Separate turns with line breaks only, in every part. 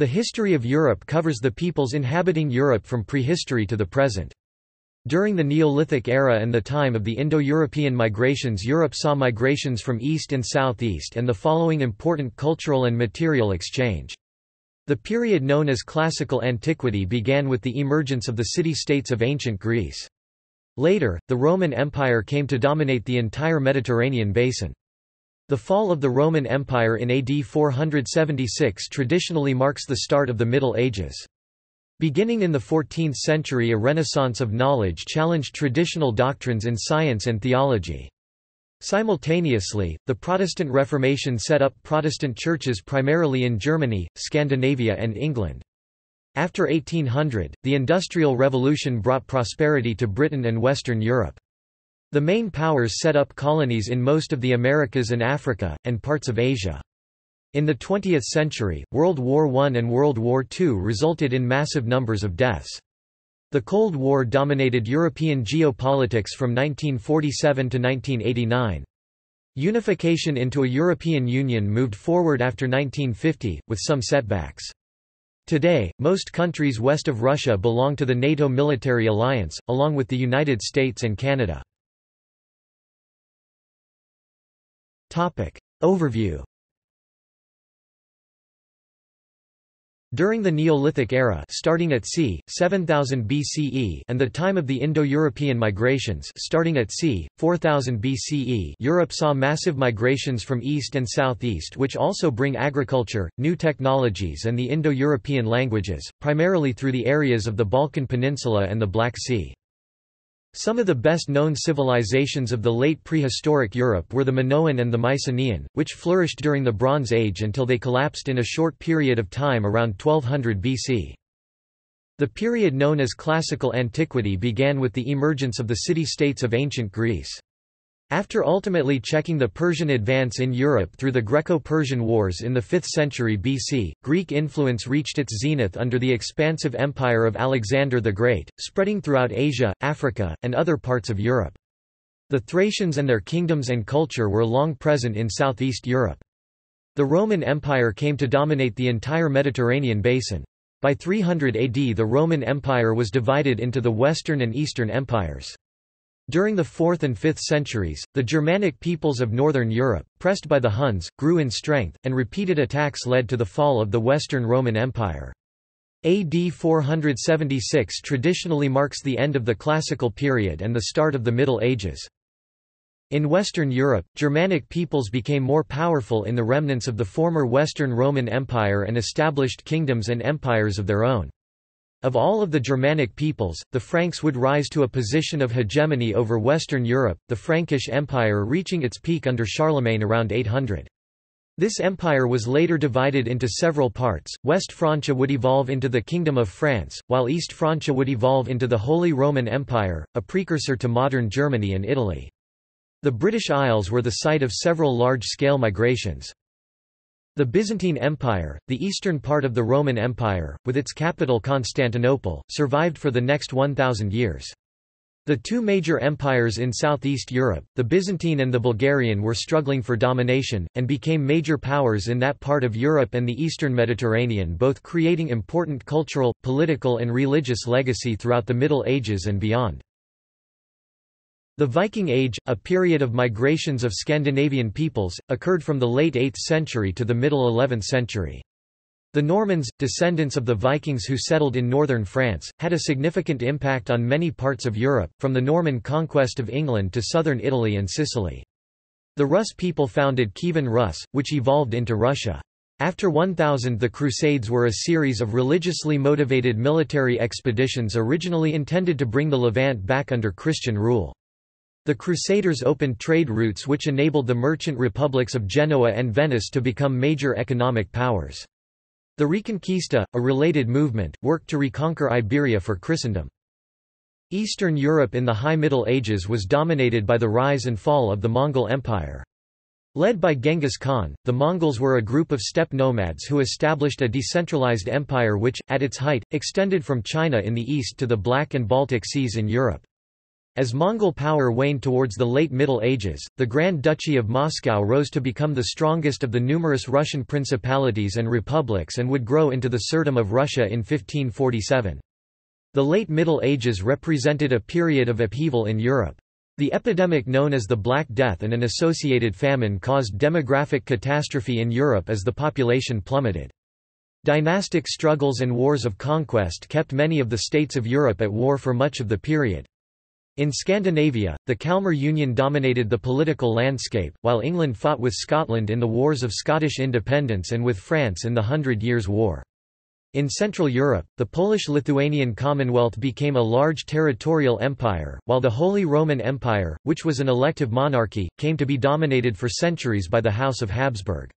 The history of Europe covers the peoples inhabiting Europe from prehistory to the present. During the Neolithic era and the time of the Indo-European migrations Europe saw migrations from east and southeast and the following important cultural and material exchange. The period known as Classical Antiquity began with the emergence of the city-states of ancient Greece. Later, the Roman Empire came to dominate the entire Mediterranean basin. The fall of the Roman Empire in AD 476 traditionally marks the start of the Middle Ages. Beginning in the 14th century a renaissance of knowledge challenged traditional doctrines in science and theology. Simultaneously, the Protestant Reformation set up Protestant churches primarily in Germany, Scandinavia and England. After 1800, the Industrial Revolution brought prosperity to Britain and Western Europe. The main powers set up colonies in most of the Americas and Africa, and parts of Asia. In the 20th century, World War I and World War II resulted in massive numbers of deaths. The Cold War dominated European geopolitics from 1947 to 1989. Unification into a European Union moved forward after 1950, with some setbacks. Today, most countries west of Russia belong to the NATO military alliance, along with the United States and Canada. Overview During the Neolithic era starting at c. 7000 BCE and the time of the Indo-European migrations starting at c. 4000 BCE Europe saw massive migrations from east and southeast which also bring agriculture, new technologies and the Indo-European languages, primarily through the areas of the Balkan Peninsula and the Black Sea. Some of the best-known civilizations of the late prehistoric Europe were the Minoan and the Mycenaean, which flourished during the Bronze Age until they collapsed in a short period of time around 1200 BC. The period known as Classical Antiquity began with the emergence of the city-states of ancient Greece. After ultimately checking the Persian advance in Europe through the Greco-Persian Wars in the 5th century BC, Greek influence reached its zenith under the expansive empire of Alexander the Great, spreading throughout Asia, Africa, and other parts of Europe. The Thracians and their kingdoms and culture were long present in southeast Europe. The Roman Empire came to dominate the entire Mediterranean basin. By 300 AD the Roman Empire was divided into the Western and Eastern empires. During the 4th and 5th centuries, the Germanic peoples of northern Europe, pressed by the Huns, grew in strength, and repeated attacks led to the fall of the Western Roman Empire. AD 476 traditionally marks the end of the Classical period and the start of the Middle Ages. In Western Europe, Germanic peoples became more powerful in the remnants of the former Western Roman Empire and established kingdoms and empires of their own. Of all of the Germanic peoples, the Franks would rise to a position of hegemony over Western Europe, the Frankish Empire reaching its peak under Charlemagne around 800. This empire was later divided into several parts. West Francia would evolve into the Kingdom of France, while East Francia would evolve into the Holy Roman Empire, a precursor to modern Germany and Italy. The British Isles were the site of several large-scale migrations. The Byzantine Empire, the eastern part of the Roman Empire, with its capital Constantinople, survived for the next 1,000 years. The two major empires in southeast Europe, the Byzantine and the Bulgarian were struggling for domination, and became major powers in that part of Europe and the eastern Mediterranean both creating important cultural, political and religious legacy throughout the Middle Ages and beyond. The Viking Age, a period of migrations of Scandinavian peoples, occurred from the late 8th century to the middle 11th century. The Normans, descendants of the Vikings who settled in northern France, had a significant impact on many parts of Europe, from the Norman conquest of England to southern Italy and Sicily. The Rus people founded Kievan Rus, which evolved into Russia. After 1000 the Crusades were a series of religiously motivated military expeditions originally intended to bring the Levant back under Christian rule. The Crusaders opened trade routes which enabled the merchant republics of Genoa and Venice to become major economic powers. The Reconquista, a related movement, worked to reconquer Iberia for Christendom. Eastern Europe in the High Middle Ages was dominated by the rise and fall of the Mongol Empire. Led by Genghis Khan, the Mongols were a group of steppe nomads who established a decentralized empire which, at its height, extended from China in the east to the Black and Baltic Seas in Europe. As Mongol power waned towards the late Middle Ages, the Grand Duchy of Moscow rose to become the strongest of the numerous Russian principalities and republics and would grow into the Tsardom of Russia in 1547. The late Middle Ages represented a period of upheaval in Europe. The epidemic known as the Black Death and an associated famine caused demographic catastrophe in Europe as the population plummeted. Dynastic struggles and wars of conquest kept many of the states of Europe at war for much of the period. In Scandinavia, the Kalmar Union dominated the political landscape, while England fought with Scotland in the Wars of Scottish Independence and with France in the Hundred Years' War. In Central Europe, the Polish-Lithuanian Commonwealth became a large territorial empire, while the Holy Roman Empire, which was an elective monarchy, came to be dominated for centuries by the House of Habsburg.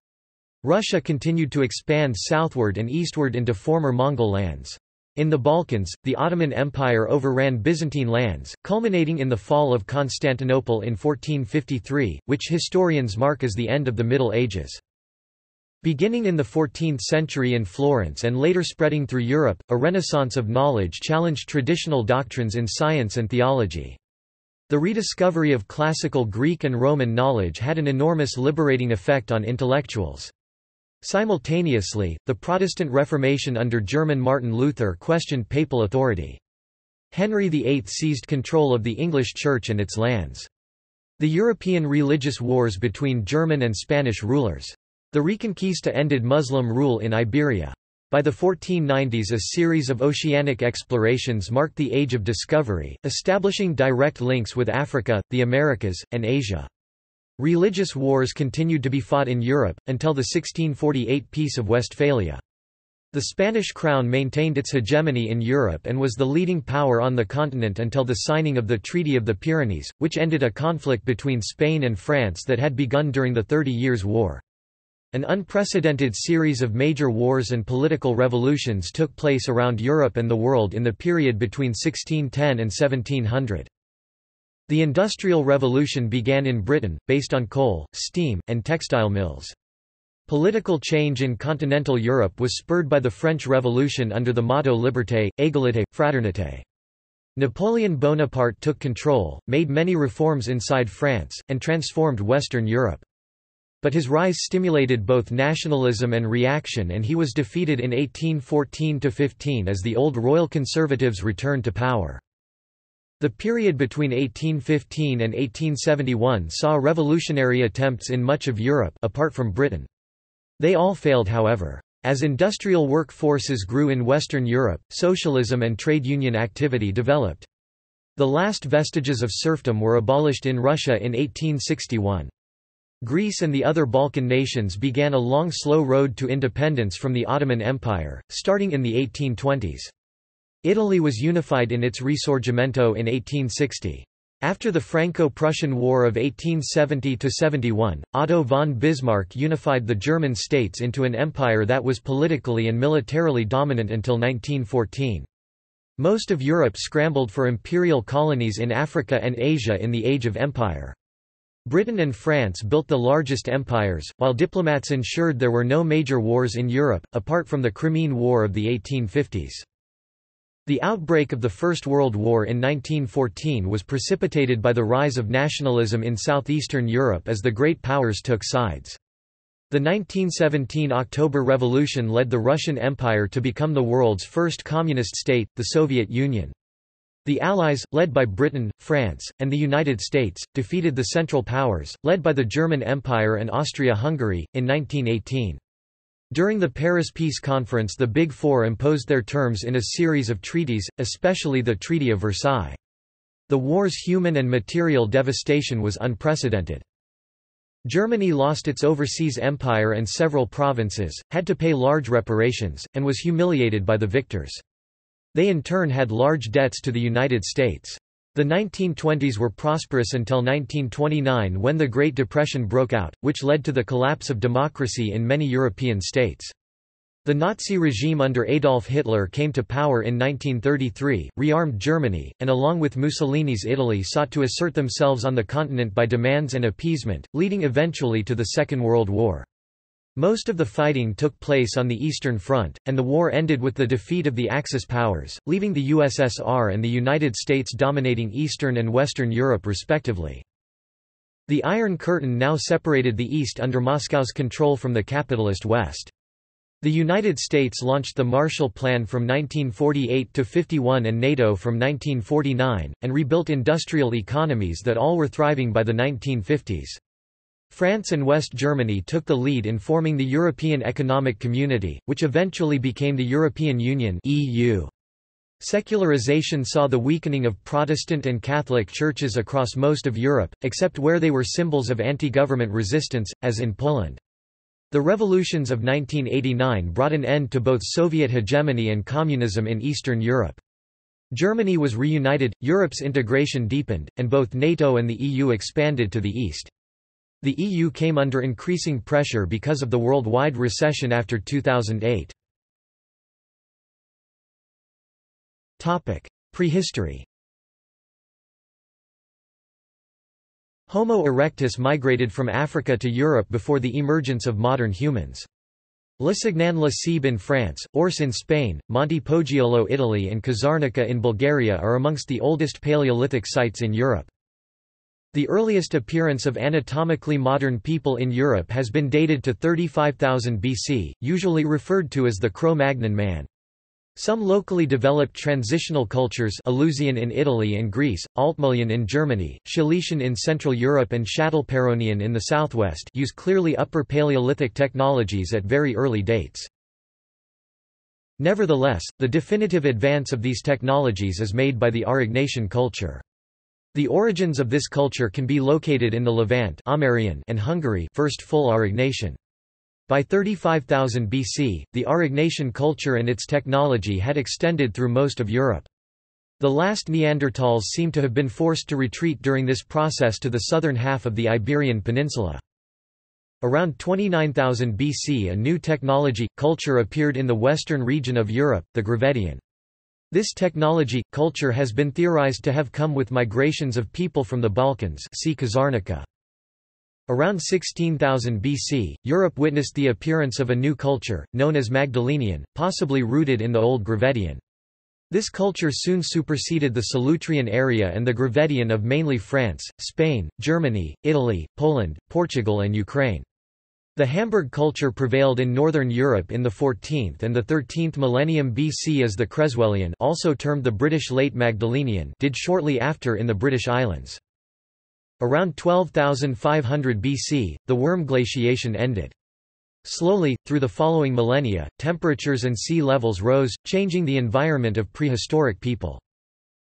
Russia continued to expand southward and eastward into former Mongol lands. In the Balkans, the Ottoman Empire overran Byzantine lands, culminating in the fall of Constantinople in 1453, which historians mark as the end of the Middle Ages. Beginning in the 14th century in Florence and later spreading through Europe, a renaissance of knowledge challenged traditional doctrines in science and theology. The rediscovery of classical Greek and Roman knowledge had an enormous liberating effect on intellectuals. Simultaneously, the Protestant Reformation under German Martin Luther questioned papal authority. Henry VIII seized control of the English Church and its lands. The European religious wars between German and Spanish rulers. The Reconquista ended Muslim rule in Iberia. By the 1490s a series of oceanic explorations marked the Age of Discovery, establishing direct links with Africa, the Americas, and Asia. Religious wars continued to be fought in Europe, until the 1648 Peace of Westphalia. The Spanish crown maintained its hegemony in Europe and was the leading power on the continent until the signing of the Treaty of the Pyrenees, which ended a conflict between Spain and France that had begun during the Thirty Years' War. An unprecedented series of major wars and political revolutions took place around Europe and the world in the period between 1610 and 1700. The Industrial Revolution began in Britain, based on coal, steam, and textile mills. Political change in continental Europe was spurred by the French Revolution under the motto Liberté, Égalité, Fraternité. Napoleon Bonaparte took control, made many reforms inside France, and transformed Western Europe. But his rise stimulated both nationalism and reaction and he was defeated in 1814–15 as the old royal conservatives returned to power. The period between 1815 and 1871 saw revolutionary attempts in much of Europe apart from Britain. They all failed however. As industrial work forces grew in Western Europe, socialism and trade union activity developed. The last vestiges of serfdom were abolished in Russia in 1861. Greece and the other Balkan nations began a long slow road to independence from the Ottoman Empire, starting in the 1820s. Italy was unified in its Risorgimento in 1860. After the Franco-Prussian War of 1870–71, Otto von Bismarck unified the German states into an empire that was politically and militarily dominant until 1914. Most of Europe scrambled for imperial colonies in Africa and Asia in the Age of Empire. Britain and France built the largest empires, while diplomats ensured there were no major wars in Europe, apart from the Crimean War of the 1850s. The outbreak of the First World War in 1914 was precipitated by the rise of nationalism in southeastern Europe as the great powers took sides. The 1917 October Revolution led the Russian Empire to become the world's first communist state, the Soviet Union. The Allies, led by Britain, France, and the United States, defeated the Central Powers, led by the German Empire and Austria-Hungary, in 1918. During the Paris Peace Conference the Big Four imposed their terms in a series of treaties, especially the Treaty of Versailles. The war's human and material devastation was unprecedented. Germany lost its overseas empire and several provinces, had to pay large reparations, and was humiliated by the victors. They in turn had large debts to the United States. The 1920s were prosperous until 1929 when the Great Depression broke out, which led to the collapse of democracy in many European states. The Nazi regime under Adolf Hitler came to power in 1933, rearmed Germany, and along with Mussolini's Italy sought to assert themselves on the continent by demands and appeasement, leading eventually to the Second World War. Most of the fighting took place on the Eastern Front, and the war ended with the defeat of the Axis powers, leaving the USSR and the United States dominating Eastern and Western Europe respectively. The Iron Curtain now separated the East under Moscow's control from the capitalist West. The United States launched the Marshall Plan from 1948 to 51 and NATO from 1949, and rebuilt industrial economies that all were thriving by the 1950s. France and West Germany took the lead in forming the European Economic Community, which eventually became the European Union (EU). Secularization saw the weakening of Protestant and Catholic churches across most of Europe, except where they were symbols of anti-government resistance, as in Poland. The revolutions of 1989 brought an end to both Soviet hegemony and communism in Eastern Europe. Germany was reunited, Europe's integration deepened, and both NATO and the EU expanded to the east. The EU came under increasing pressure because of the worldwide recession after 2008. Topic: Prehistory Homo erectus migrated from Africa to Europe before the emergence of modern humans. Lézignan-la-Cèbe in France, Orce in Spain, Monte Poggiolo Italy and Kozarnika in Bulgaria are amongst the oldest Paleolithic sites in Europe. The earliest appearance of anatomically modern people in Europe has been dated to 35,000 BC, usually referred to as the Cro-Magnon man. Some locally developed transitional cultures Uluzzian in Italy and Greece, Altmühlian in Germany, Szeletian in Central Europe and Châtelperronian in the southwest use clearly Upper Paleolithic technologies at very early dates. Nevertheless, the definitive advance of these technologies is made by the Aurignacian culture. The origins of this culture can be located in the Levant and Hungary first full Aurignacian. By 35,000 BC, the Aurignacian culture and its technology had extended through most of Europe. The last Neanderthals seem to have been forced to retreat during this process to the southern half of the Iberian Peninsula. Around 29,000 BC a new technology, culture appeared in the western region of Europe, the Gravettian. This technology, culture has been theorized to have come with migrations of people from the Balkans see. Around 16,000 BC, Europe witnessed the appearance of a new culture, known as Magdalenian, possibly rooted in the Old Gravettian. This culture soon superseded the Solutrean area and the Gravettian of mainly France, Spain, Germany, Italy, Poland, Portugal and Ukraine. The Hamburg culture prevailed in northern Europe in the 14th and the 13th millennium BC as the Creswellian also termed the British Late Magdalenian did shortly after in the British Islands. Around 12,500 BC, the Würm glaciation ended. Slowly, through the following millennia, temperatures and sea levels rose, changing the environment of prehistoric people.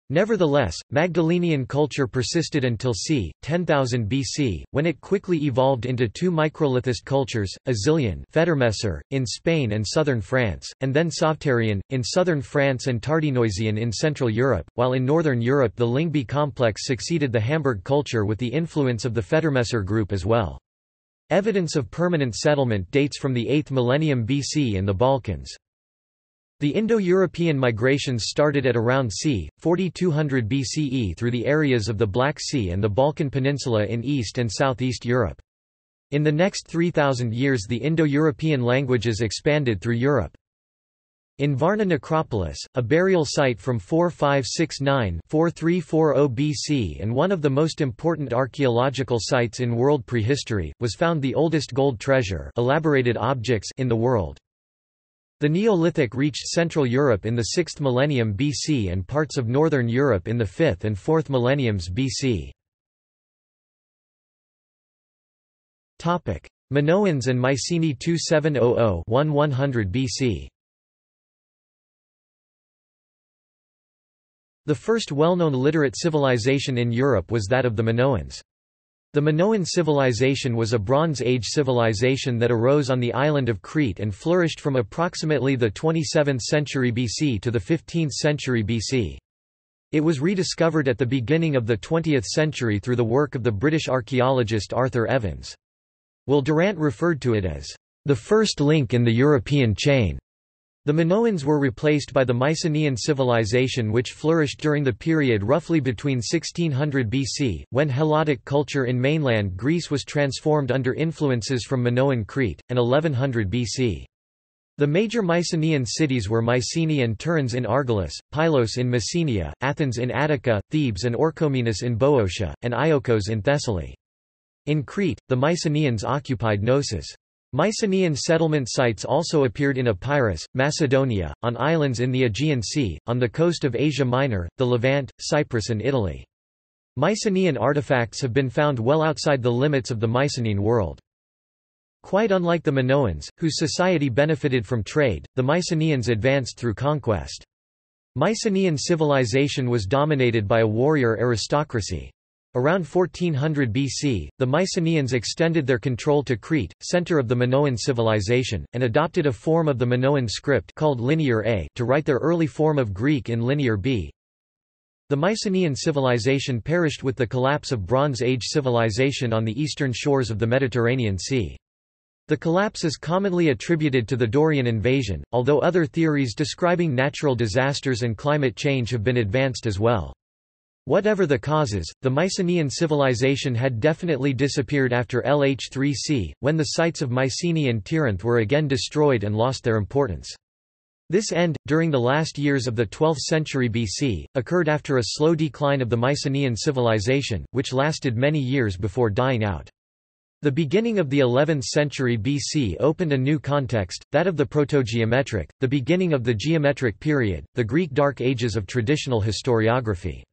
Nevertheless, Magdalenian culture persisted until c. 10,000 BC, when it quickly evolved into two microlithist cultures, Azilian in Spain and southern France, and then Sauveterrian, in southern France and Tardenoisian in Central Europe, while in northern Europe the Lyngby complex succeeded the Hamburg culture with the influence of the Federmesser group as well. Evidence of permanent settlement dates from the 8th millennium BC in the Balkans. The Indo-European migrations started at around c. 4200 BCE through the areas of the Black Sea and the Balkan Peninsula in East and Southeast Europe. In the next 3,000 years the Indo-European languages expanded through Europe. In Varna necropolis, a burial site from 4569-4340 BC and one of the most important archaeological sites in world prehistory, was found the oldest gold treasure elaborated objects in the world. The Neolithic reached Central Europe in the 6th millennium BC and parts of Northern Europe in the 5th and 4th millenniums BC. Minoans and Mycenae 2700-1100 BC The first well-known literate civilization in Europe was that of the Minoans. The Minoan civilization was a Bronze Age civilization that arose on the island of Crete and flourished from approximately the 27th century BC to the 15th century BC. It was rediscovered at the beginning of the 20th century through the work of the British archaeologist Arthur Evans. Will Durant referred to it as the first link in the European chain. The Minoans were replaced by the Mycenaean civilization which flourished during the period roughly between 1600 BC, when Helladic culture in mainland Greece was transformed under influences from Minoan Crete, and 1100 BC. The major Mycenaean cities were Mycenae and Tiryns in Argolis, Pylos in Messenia, Athens in Attica, Thebes and Orchomenus in Boeotia, and Iolcos in Thessaly. In Crete, the Mycenaeans occupied Knossos. Mycenaean settlement sites also appeared in Epirus, Macedonia, on islands in the Aegean Sea, on the coast of Asia Minor, the Levant, Cyprus and Italy. Mycenaean artifacts have been found well outside the limits of the Mycenaean world. Quite unlike the Minoans, whose society benefited from trade, the Mycenaeans advanced through conquest. Mycenaean civilization was dominated by a warrior aristocracy. Around 1400 BC, the Mycenaeans extended their control to Crete, center of the Minoan civilization, and adopted a form of the Minoan script called Linear A to write their early form of Greek in Linear B. The Mycenaean civilization perished with the collapse of Bronze Age civilization on the eastern shores of the Mediterranean Sea. The collapse is commonly attributed to the Dorian invasion, although other theories describing natural disasters and climate change have been advanced as well. Whatever the causes, the Mycenaean civilization had definitely disappeared after LH3C, when the sites of Mycenae and Tiryns were again destroyed and lost their importance. This end, during the last years of the 12th century BC, occurred after a slow decline of the Mycenaean civilization, which lasted many years before dying out. The beginning of the 11th century BC opened a new context, that of the protogeometric, the beginning of the geometric period, the Greek Dark Ages of traditional historiography.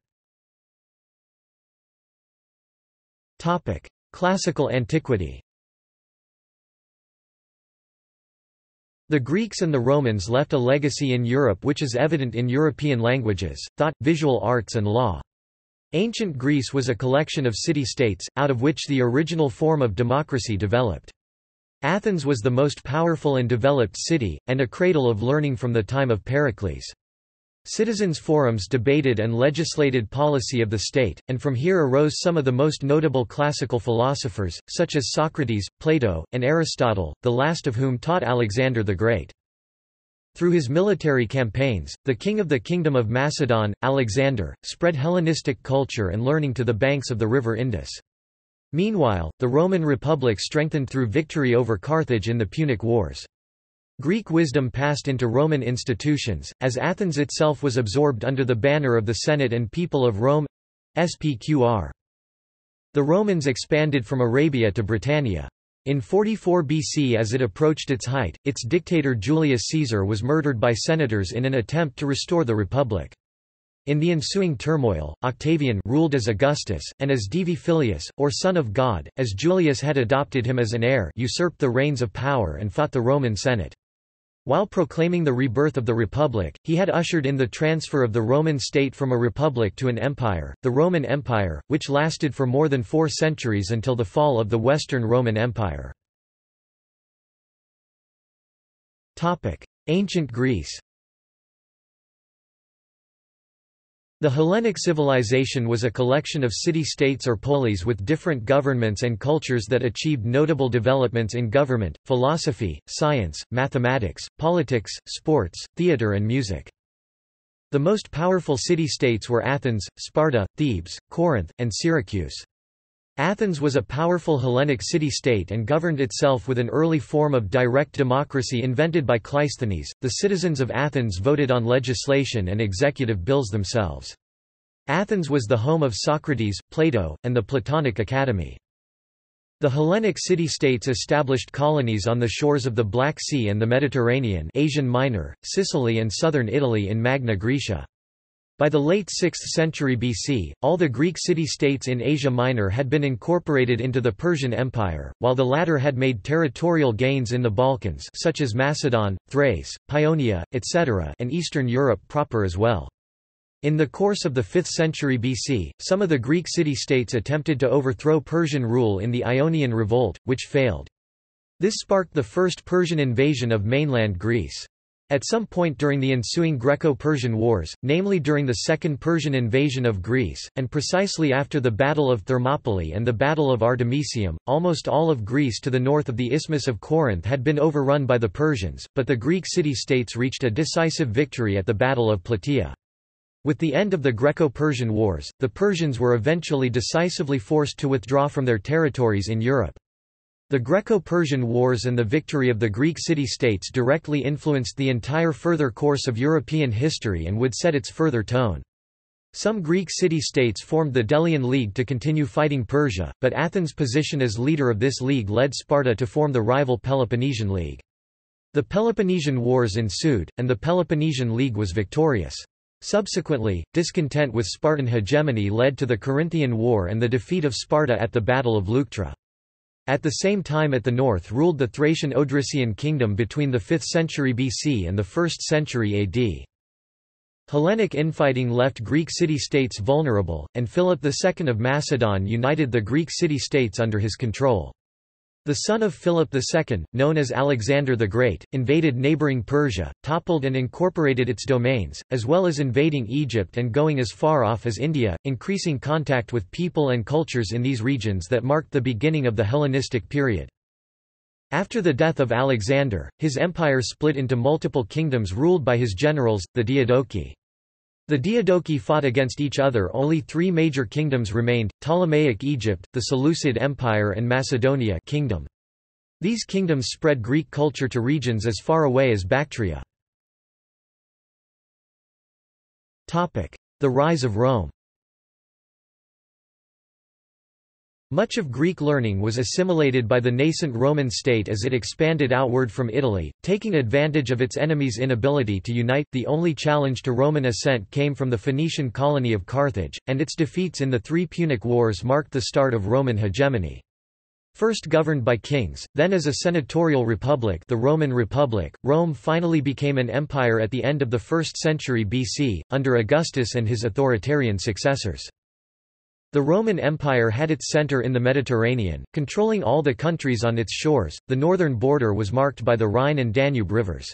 Topic: Classical antiquity. The Greeks and the Romans left a legacy in Europe which is evident in European languages, thought, visual arts and law. Ancient Greece was a collection of city-states, out of which the original form of democracy developed. Athens was the most powerful and developed city, and a cradle of learning from the time of Pericles. Citizens' forums debated and legislated policy of the state, and from here arose some of the most notable classical philosophers, such as Socrates, Plato, and Aristotle, the last of whom taught Alexander the Great. Through his military campaigns, the king of the Kingdom of Macedon, Alexander, spread Hellenistic culture and learning to the banks of the river Indus. Meanwhile, the Roman Republic strengthened through victory over Carthage in the Punic Wars. Greek wisdom passed into Roman institutions, as Athens itself was absorbed under the banner of the Senate and People of Rome SPQR. The Romans expanded from Arabia to Britannia. In 44 BC as it approached its height, its dictator Julius Caesar was murdered by senators in an attempt to restore the Republic. In the ensuing turmoil, Octavian ruled as Augustus, and as Divi Filius, or Son of God, as Julius had adopted him as an heir usurped the reins of power and fought the Roman Senate. While proclaiming the rebirth of the Republic, he had ushered in the transfer of the Roman state from a republic to an empire, the Roman Empire, which lasted for more than four centuries until the fall of the Western Roman Empire. Ancient Greece The Hellenic civilization was a collection of city-states or polis with different governments and cultures that achieved notable developments in government, philosophy, science, mathematics, politics, sports, theatre and music. The most powerful city-states were Athens, Sparta, Thebes, Corinth, and Syracuse. Athens was a powerful Hellenic city-state and governed itself with an early form of direct democracy invented by Cleisthenes. The citizens of Athens voted on legislation and executive bills themselves. Athens was the home of Socrates, Plato, and the Platonic Academy. The Hellenic city-states established colonies on the shores of the Black Sea and the Mediterranean Asian Minor, Sicily and southern Italy in Magna Graecia. By the late 6th century BC, all the Greek city-states in Asia Minor had been incorporated into the Persian Empire, while the latter had made territorial gains in the Balkans such as Macedon, Thrace, Paeonia, etc. and Eastern Europe proper as well. In the course of the 5th century BC, some of the Greek city-states attempted to overthrow Persian rule in the Ionian Revolt, which failed. This sparked the first Persian invasion of mainland Greece. At some point during the ensuing Greco-Persian Wars, namely during the Second Persian invasion of Greece, and precisely after the Battle of Thermopylae and the Battle of Artemisium, almost all of Greece to the north of the Isthmus of Corinth had been overrun by the Persians, but the Greek city-states reached a decisive victory at the Battle of Plataea. With the end of the Greco-Persian Wars, the Persians were eventually decisively forced to withdraw from their territories in Europe. The Greco-Persian Wars and the victory of the Greek city-states directly influenced the entire further course of European history and would set its further tone. Some Greek city-states formed the Delian League to continue fighting Persia, but Athens' position as leader of this league led Sparta to form the rival Peloponnesian League. The Peloponnesian Wars ensued, and the Peloponnesian League was victorious. Subsequently, discontent with Spartan hegemony led to the Corinthian War and the defeat of Sparta at the Battle of Leuctra. At the same time at the north ruled the Thracian Odrysian kingdom between the 5th century BC and the 1st century AD. Hellenic infighting left Greek city-states vulnerable, and Philip II of Macedon united the Greek city-states under his control. The son of Philip II, known as Alexander the Great, invaded neighboring Persia, toppled and incorporated its domains, as well as invading Egypt and going as far off as India, increasing contact with people and cultures in these regions that marked the beginning of the Hellenistic period. After the death of Alexander, his empire split into multiple kingdoms ruled by his generals, the Diadochi. The Diadochi fought against each other only three major kingdoms remained, Ptolemaic Egypt, the Seleucid Empire and Macedonia kingdom. These kingdoms spread Greek culture to regions as far away as Bactria. The rise of Rome Much of Greek learning was assimilated by the nascent Roman state as it expanded outward from Italy, taking advantage of its enemies' inability to unite. The only challenge to Roman ascent came from the Phoenician colony of Carthage, and its defeats in the three Punic Wars marked the start of Roman hegemony. First governed by kings, then as a senatorial republic the Roman Republic, Rome finally became an empire at the end of the 1st century BC, under Augustus and his authoritarian successors. The Roman Empire had its center in the Mediterranean, controlling all the countries on its shores. The northern border was marked by the Rhine and Danube rivers.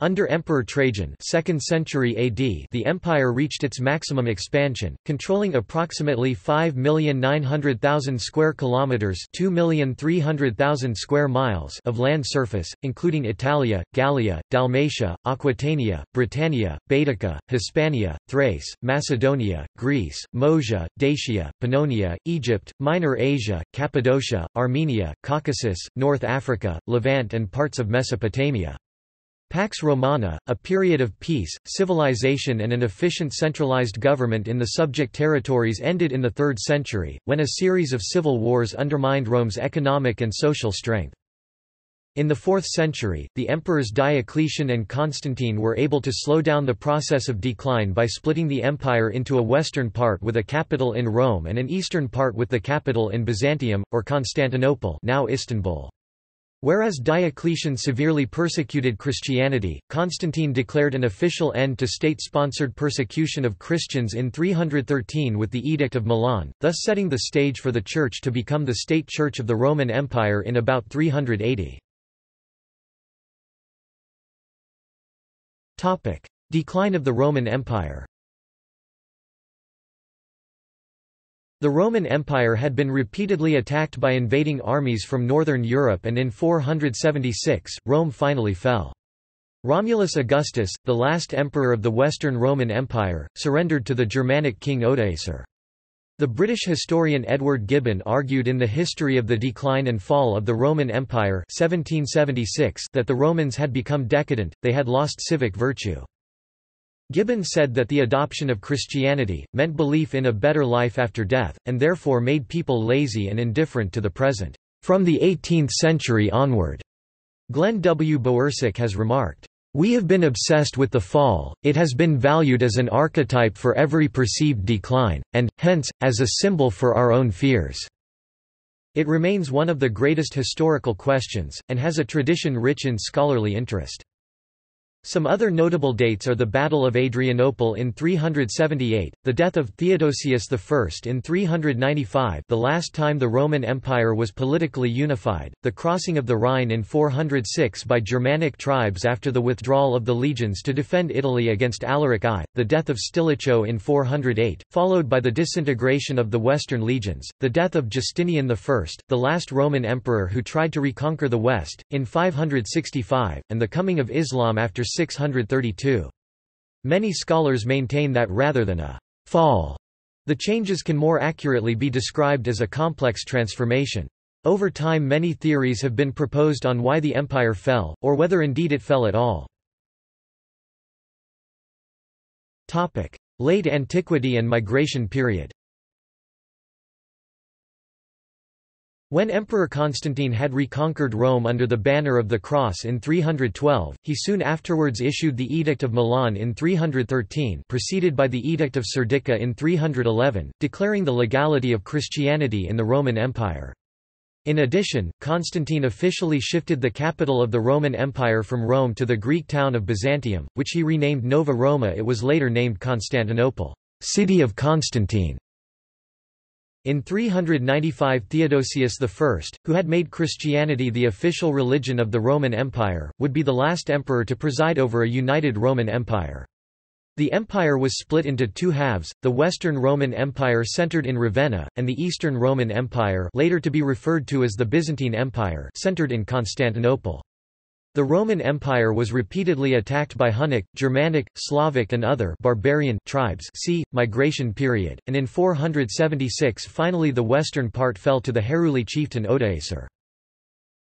Under Emperor Trajan 2nd century AD the empire reached its maximum expansion, controlling approximately 5,900,000 square kilometers 2,300,000 square miles of land surface, including Italia, Gallia, Dalmatia, Aquitania, Britannia, Baetica, Hispania, Thrace, Macedonia, Greece, Moesia, Dacia, Pannonia, Egypt, Minor Asia, Cappadocia, Armenia, Caucasus, North Africa, Levant and parts of Mesopotamia. Pax Romana, a period of peace, civilization and an efficient centralized government in the subject territories ended in the 3rd century, when a series of civil wars undermined Rome's economic and social strength. In the 4th century, the emperors Diocletian and Constantine were able to slow down the process of decline by splitting the empire into a western part with a capital in Rome and an eastern part with the capital in Byzantium, or Constantinople now Istanbul. Whereas Diocletian severely persecuted Christianity, Constantine declared an official end to state-sponsored persecution of Christians in 313 with the Edict of Milan, thus setting the stage for the Church to become the state church of the Roman Empire in about 380. Decline of the Roman Empire The Roman Empire had been repeatedly attacked by invading armies from northern Europe and in 476, Rome finally fell. Romulus Augustus, the last emperor of the Western Roman Empire, surrendered to the Germanic king Odoacer. The British historian Edward Gibbon argued in The History of the Decline and Fall of the Roman Empire 1776 that the Romans had become decadent, they had lost civic virtue. Gibbon said that the adoption of Christianity, meant belief in a better life after death, and therefore made people lazy and indifferent to the present, from the 18th century onward. Glenn W. Bowersock has remarked, we have been obsessed with the fall, it has been valued as an archetype for every perceived decline, and, hence, as a symbol for our own fears. It remains one of the greatest historical questions, and has a tradition rich in scholarly interest. Some other notable dates are the Battle of Adrianople in 378, the death of Theodosius I in 395 the last time the Roman Empire was politically unified, the crossing of the Rhine in 406 by Germanic tribes after the withdrawal of the legions to defend Italy against Alaric I, the death of Stilicho in 408, followed by the disintegration of the Western legions, the death of Justinian I, the last Roman emperor who tried to reconquer the West, in 565, and the coming of Islam after 632. Many scholars maintain that rather than a fall, the changes can more accurately be described as a complex transformation. Over time many theories have been proposed on why the empire fell, or whether indeed it fell at all. Late antiquity and migration period When Emperor Constantine had reconquered Rome under the banner of the Cross in 312, he soon afterwards issued the Edict of Milan in 313 preceded by the Edict of Serdica in 311, declaring the legality of Christianity in the Roman Empire. In addition, Constantine officially shifted the capital of the Roman Empire from Rome to the Greek town of Byzantium, which he renamed Nova Roma it was later named Constantinople, city of Constantine. In 395 Theodosius I, who had made Christianity the official religion of the Roman Empire, would be the last emperor to preside over a united Roman Empire. The empire was split into two halves, the Western Roman Empire centered in Ravenna, and the Eastern Roman Empire later to be referred to as the Byzantine Empire centered in Constantinople. The Roman Empire was repeatedly attacked by Hunnic, Germanic, Slavic and other barbarian tribes see, migration period, and in 476 finally the western part fell to the Heruli chieftain Odoacer.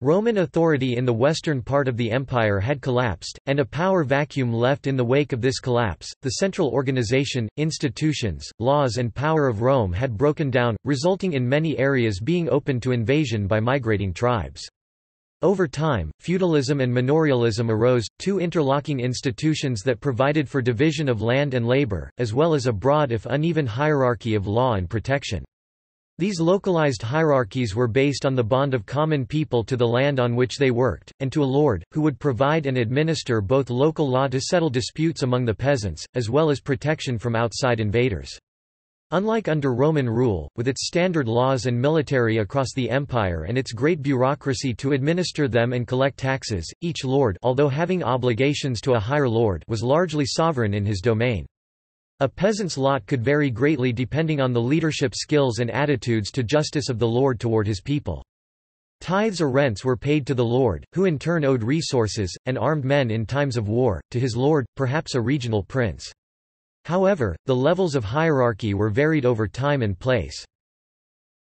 Roman authority in the western part of the empire had collapsed, and a power vacuum left in the wake of this collapse. The central organization, institutions, laws, and power of Rome had broken down, resulting in many areas being open to invasion by migrating tribes. Over time, feudalism and manorialism arose, two interlocking institutions that provided for division of land and labor, as well as a broad if uneven hierarchy of law and protection. These localized hierarchies were based on the bond of common people to the land on which they worked, and to a lord, who would provide and administer both local law to settle disputes among the peasants, as well as protection from outside invaders. Unlike under Roman rule, with its standard laws and military across the empire and its great bureaucracy to administer them and collect taxes, each lord although having obligations to a higher lord was largely sovereign in his domain. A peasant's lot could vary greatly depending on the leadership skills and attitudes to justice of the lord toward his people. Tithes or rents were paid to the lord, who in turn owed resources, and armed men in times of war, to his lord, perhaps a regional prince. However, the levels of hierarchy were varied over time and place.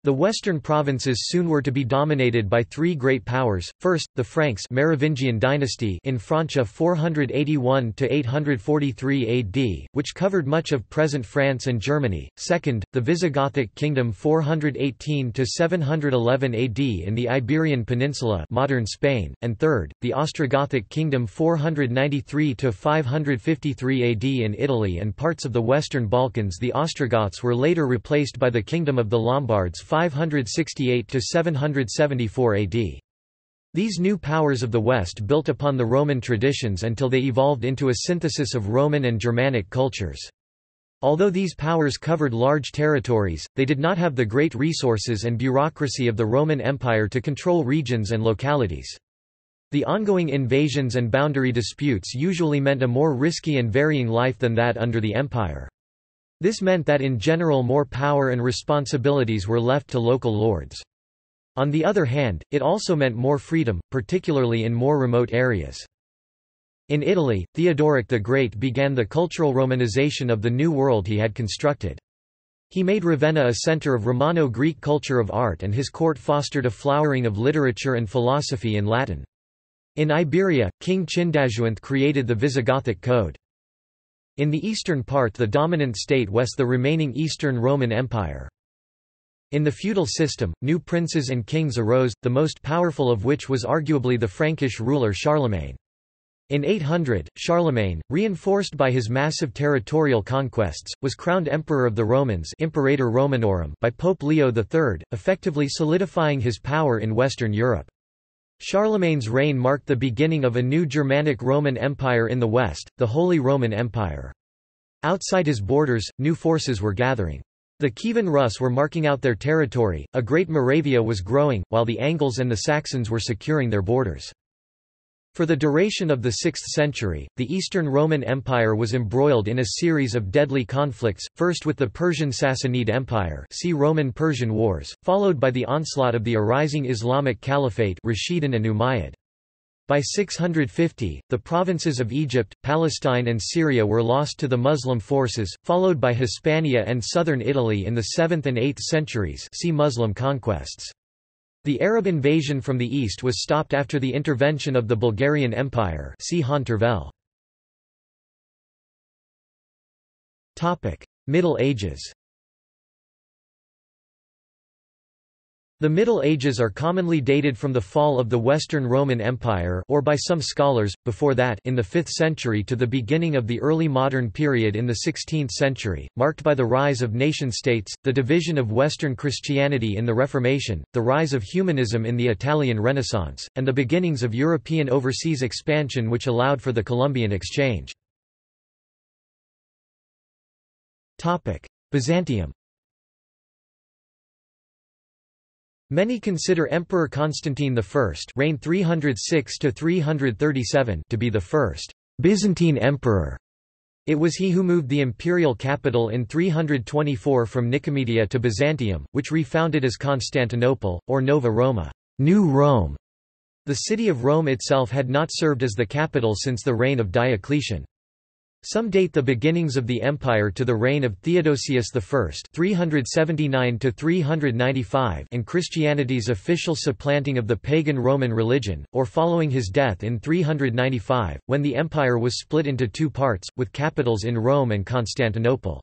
The western provinces soon were to be dominated by three great powers, first, the Franks Merovingian dynasty in Francia 481–843 AD, which covered much of present France and Germany, second, the Visigothic kingdom 418–711 AD in the Iberian Peninsula modern Spain, and third, the Ostrogothic kingdom 493–553 AD in Italy and parts of the Western Balkans. The Ostrogoths were later replaced by the Kingdom of the Lombards 568 to 774 AD. These new powers of the West built upon the Roman traditions until they evolved into a synthesis of Roman and Germanic cultures. Although these powers covered large territories, they did not have the great resources and bureaucracy of the Roman Empire to control regions and localities. The ongoing invasions and boundary disputes usually meant a more risky and varying life than that under the empire. This meant that in general more power and responsibilities were left to local lords. On the other hand, it also meant more freedom, particularly in more remote areas. In Italy, Theodoric the Great began the cultural Romanization of the new world he had constructed. He made Ravenna a center of Romano-Greek culture of art and his court fostered a flowering of literature and philosophy in Latin. In Iberia, King Chindasuinth created the Visigothic Code. In the eastern part the dominant state was the remaining Eastern Roman Empire. In the feudal system, new princes and kings arose, the most powerful of which was arguably the Frankish ruler Charlemagne. In 800, Charlemagne, reinforced by his massive territorial conquests, was crowned Emperor of the Romans Imperator Romanorum by Pope Leo III, effectively solidifying his power in Western Europe. Charlemagne's reign marked the beginning of a new Germanic Roman Empire in the west, the Holy Roman Empire. Outside his borders, new forces were gathering. The Kievan Rus were marking out their territory, a great Moravia was growing, while the Angles and the Saxons were securing their borders. For the duration of the 6th century, the Eastern Roman Empire was embroiled in a series of deadly conflicts, first with the Persian Sassanid Empire see Roman-Persian Wars, followed by the onslaught of the arising Islamic Caliphate Rashidun and Umayyad. By 650, the provinces of Egypt, Palestine and Syria were lost to the Muslim forces, followed by Hispania and southern Italy in the 7th and 8th centuries see Muslim conquests. The Arab invasion from the east was stopped after the intervention of the Bulgarian Empire see Han. Middle Ages The Middle Ages are commonly dated from the fall of the Western Roman Empire or by some scholars, before that in the 5th century to the beginning of the early modern period in the 16th century, marked by the rise of nation-states, the division of Western Christianity in the Reformation, the rise of humanism in the Italian Renaissance, and the beginnings of European overseas expansion which allowed for the Columbian exchange. Byzantium Many consider Emperor Constantine I reigned 306 to 337 to be the first Byzantine emperor. It was he who moved the imperial capital in 324 from Nicomedia to Byzantium, which refounded as Constantinople, or Nova Roma New Rome". The city of Rome itself had not served as the capital since the reign of Diocletian. Some date the beginnings of the empire to the reign of Theodosius I (379–395) and Christianity's official supplanting of the pagan Roman religion, or following his death in 395, when the empire was split into two parts, with capitals in Rome and Constantinople.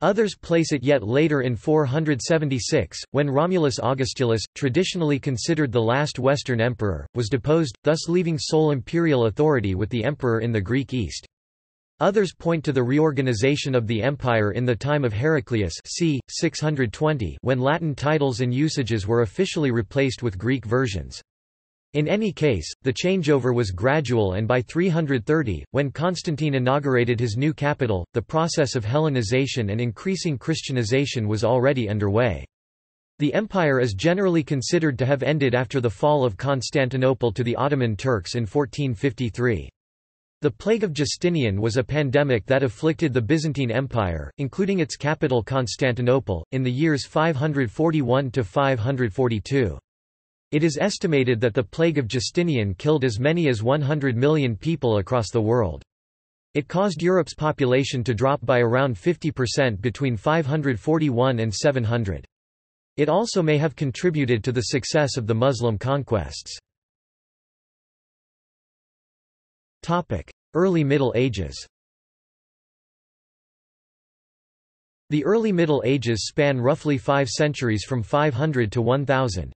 Others place it yet later in 476, when Romulus Augustulus, traditionally considered the last Western emperor, was deposed, thus leaving sole imperial authority with the emperor in the Greek East. Others point to the reorganization of the empire in the time of Heraclius c. 620 when Latin titles and usages were officially replaced with Greek versions. In any case, the changeover was gradual and by 330, when Constantine inaugurated his new capital, the process of Hellenization and increasing Christianization was already underway. The empire is generally considered to have ended after the fall of Constantinople to the Ottoman Turks in 1453. The plague of Justinian was a pandemic that afflicted the Byzantine Empire, including its capital Constantinople, in the years 541–542. It is estimated that the plague of Justinian killed as many as 100 million people across the world. It caused Europe's population to drop by around 50% between 541 and 700. It also may have contributed to the success of the Muslim conquests. Early Middle Ages The early Middle Ages span roughly five centuries from 500 to 1000.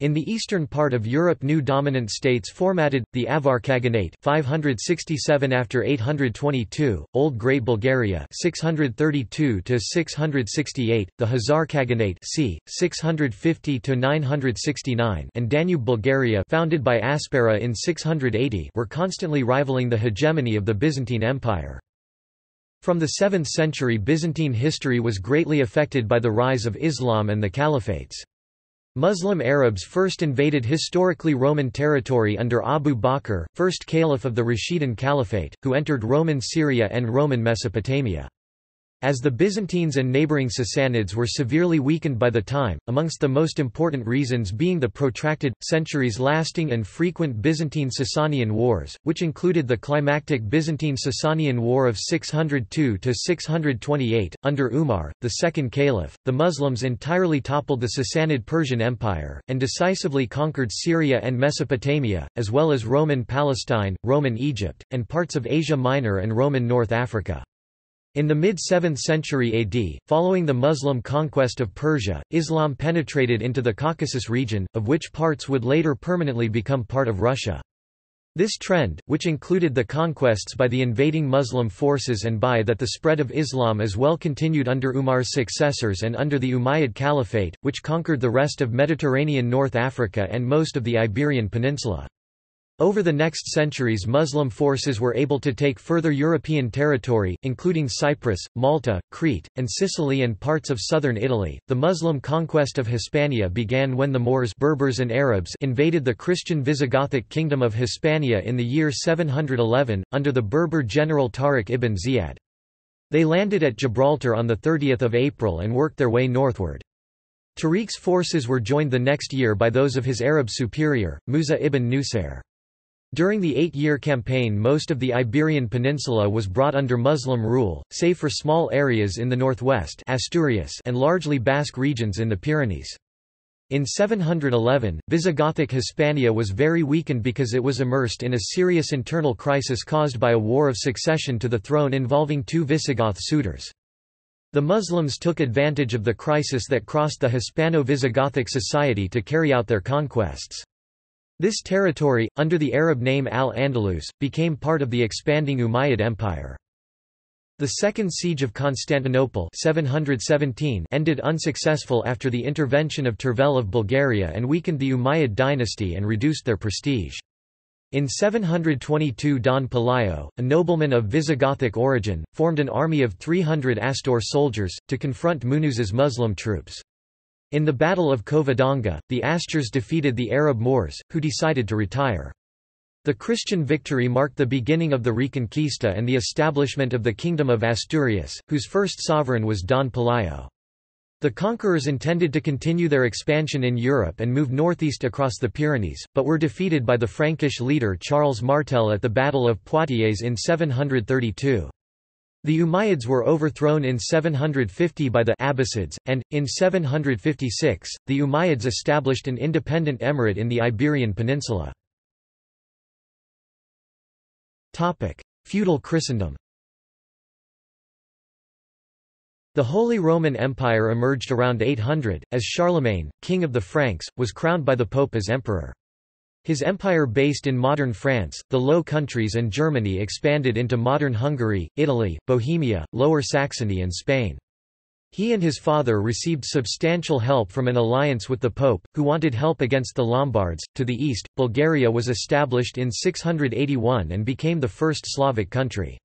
In the eastern part of Europe new dominant states formatted, the Avar Khaganate 567 after 822, Old Great Bulgaria 632–668, the Khazar Khaganate c. 650–969 and Danube Bulgaria founded by Asparuh in 680 were constantly rivaling the hegemony of the Byzantine Empire. From the 7th century Byzantine history was greatly affected by the rise of Islam and the caliphates. Muslim Arabs first invaded historically Roman territory under Abu Bakr, first caliph of the Rashidun Caliphate, who entered Roman Syria and Roman Mesopotamia. As the Byzantines and neighboring Sassanids were severely weakened by the time, amongst the most important reasons being the protracted, centuries-lasting and frequent Byzantine-Sasanian wars, which included the climactic Byzantine-Sasanian War of 602–628, under Umar, the second caliph. The Muslims entirely toppled the Sassanid Persian Empire, and decisively conquered Syria and Mesopotamia, as well as Roman Palestine, Roman Egypt, and parts of Asia Minor and Roman North Africa. In the mid-7th century AD, following the Muslim conquest of Persia, Islam penetrated into the Caucasus region, of which parts would later permanently become part of Russia. This trend, which included the conquests by the invading Muslim forces and by that the spread of Islam as well continued under Umar's successors and under the Umayyad Caliphate, which conquered the rest of Mediterranean North Africa and most of the Iberian Peninsula. Over the next centuries Muslim forces were able to take further European territory, including Cyprus, Malta, Crete, and Sicily and parts of southern Italy. The Muslim conquest of Hispania began when the Moors Berbers and Arabs invaded the Christian Visigothic kingdom of Hispania in the year 711, under the Berber general Tariq ibn Ziyad. They landed at Gibraltar on 30 April and worked their way northward. Tariq's forces were joined the next year by those of his Arab superior, Musa ibn Nusair. During the eight-year campaign most of the Iberian Peninsula was brought under Muslim rule, save for small areas in the northwest Asturias and largely Basque regions in the Pyrenees. In 711, Visigothic Hispania was very weakened because it was immersed in a serious internal crisis caused by a war of succession to the throne involving two Visigoth suitors. The Muslims took advantage of the crisis that crossed the Hispano-Visigothic society to carry out their conquests. This territory, under the Arab name Al-Andalus, became part of the expanding Umayyad Empire. The Second Siege of Constantinople 717 ended unsuccessful after the intervention of Tervel of Bulgaria and weakened the Umayyad dynasty and reduced their prestige. In 722 Don Pelayo, a nobleman of Visigothic origin, formed an army of 300 Astur soldiers, to confront Munuza's Muslim troops. In the Battle of Covadonga, the Asturs defeated the Arab Moors, who decided to retire. The Christian victory marked the beginning of the Reconquista and the establishment of the Kingdom of Asturias, whose first sovereign was Don Pelayo. The conquerors intended to continue their expansion in Europe and move northeast across the Pyrenees, but were defeated by the Frankish leader Charles Martel at the Battle of Poitiers in 732. The Umayyads were overthrown in 750 by the Abbasids, and, in 756, the Umayyads established an independent emirate in the Iberian Peninsula. Feudal Christendom The Holy Roman Empire emerged around 800, as Charlemagne, king of the Franks, was crowned by the Pope as emperor. His empire based in modern France, the Low Countries and Germany expanded into modern Hungary, Italy, Bohemia, Lower Saxony and Spain. He and his father received substantial help from an alliance with the Pope, who wanted help against the Lombards. To the east, Bulgaria was established in 681 and became the first Slavic country.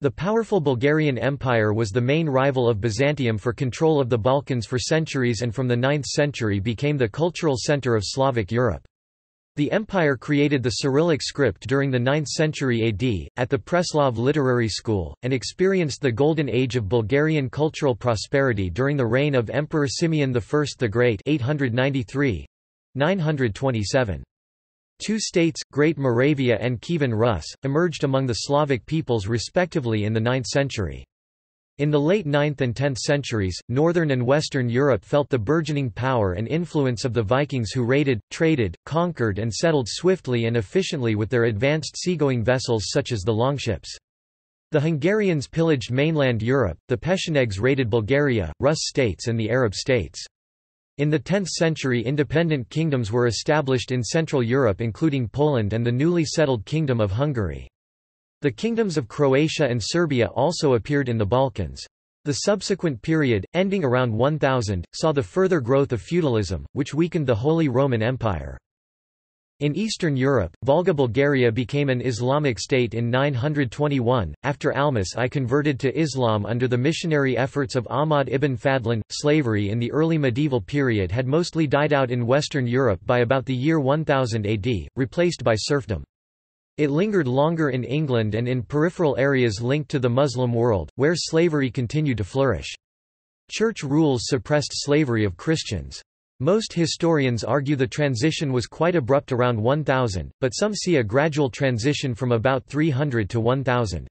The powerful Bulgarian Empire was the main rival of Byzantium for control of the Balkans for centuries and from the 9th century became the cultural center of Slavic Europe. The empire created the Cyrillic script during the 9th century AD, at the Preslav Literary School, and experienced the golden age of Bulgarian cultural prosperity during the reign of Emperor Simeon I the Great 893 927. Two states, Great Moravia and Kievan Rus, emerged among the Slavic peoples respectively in the 9th century. In the late 9th and 10th centuries, northern and western Europe felt the burgeoning power and influence of the Vikings who raided, traded, conquered and settled swiftly and efficiently with their advanced seagoing vessels such as the longships. The Hungarians pillaged mainland Europe, the Pechenegs raided Bulgaria, Rus states and the Arab states. In the 10th century independent kingdoms were established in Central Europe including Poland and the newly settled Kingdom of Hungary. The kingdoms of Croatia and Serbia also appeared in the Balkans. The subsequent period, ending around 1000, saw the further growth of feudalism, which weakened the Holy Roman Empire. In Eastern Europe, Volga Bulgaria became an Islamic state in 921, after Almas I converted to Islam under the missionary efforts of Ahmad ibn Fadlan. Slavery in the early medieval period had mostly died out in Western Europe by about the year 1000 AD, replaced by serfdom. It lingered longer in England and in peripheral areas linked to the Muslim world, where slavery continued to flourish. Church rules suppressed slavery of Christians. Most historians argue the transition was quite abrupt around 1000, but some see a gradual transition from about 300 to 1000.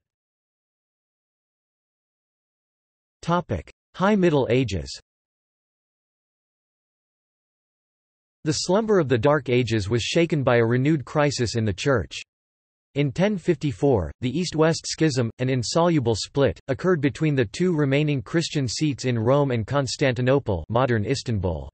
High Middle Ages The slumber of the Dark Ages was shaken by a renewed crisis in the Church. In 1054, the East-West Schism, an insoluble split, occurred between the two remaining Christian seats in Rome and Constantinople modern Istanbul.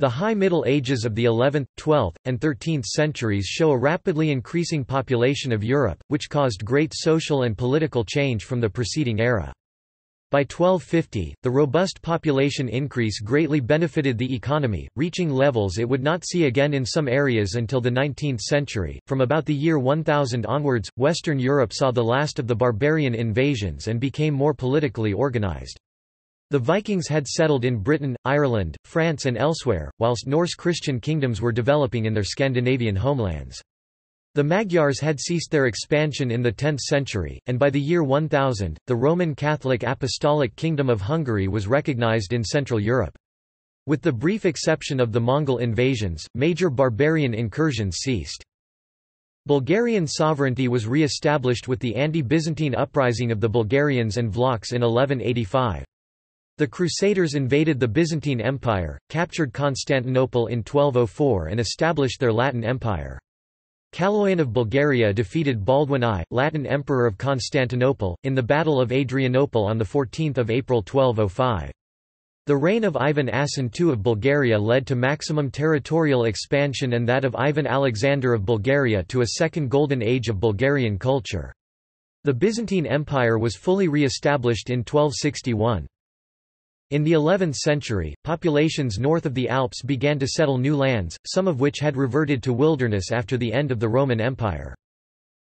The High Middle Ages of the 11th, 12th, and 13th centuries show a rapidly increasing population of Europe, which caused great social and political change from the preceding era. By 1250, the robust population increase greatly benefited the economy, reaching levels it would not see again in some areas until the 19th century. From about the year 1000 onwards, Western Europe saw the last of the barbarian invasions and became more politically organized. The Vikings had settled in Britain, Ireland, France and elsewhere, whilst Norse Christian kingdoms were developing in their Scandinavian homelands. The Magyars had ceased their expansion in the 10th century, and by the year 1000, the Roman Catholic Apostolic Kingdom of Hungary was recognized in Central Europe. With the brief exception of the Mongol invasions, major barbarian incursions ceased. Bulgarian sovereignty was re-established with the anti-Byzantine uprising of the Bulgarians and Vlachs in 1185. The Crusaders invaded the Byzantine Empire, captured Constantinople in 1204 and established their Latin Empire. Kaloyan of Bulgaria defeated Baldwin I, Latin Emperor of Constantinople, in the Battle of Adrianople on 14 April 1205. The reign of Ivan Asen II of Bulgaria led to maximum territorial expansion and that of Ivan Alexander of Bulgaria to a second golden age of Bulgarian culture. The Byzantine Empire was fully re-established in 1261. In the 11th century, populations north of the Alps began to settle new lands, some of which had reverted to wilderness after the end of the Roman Empire.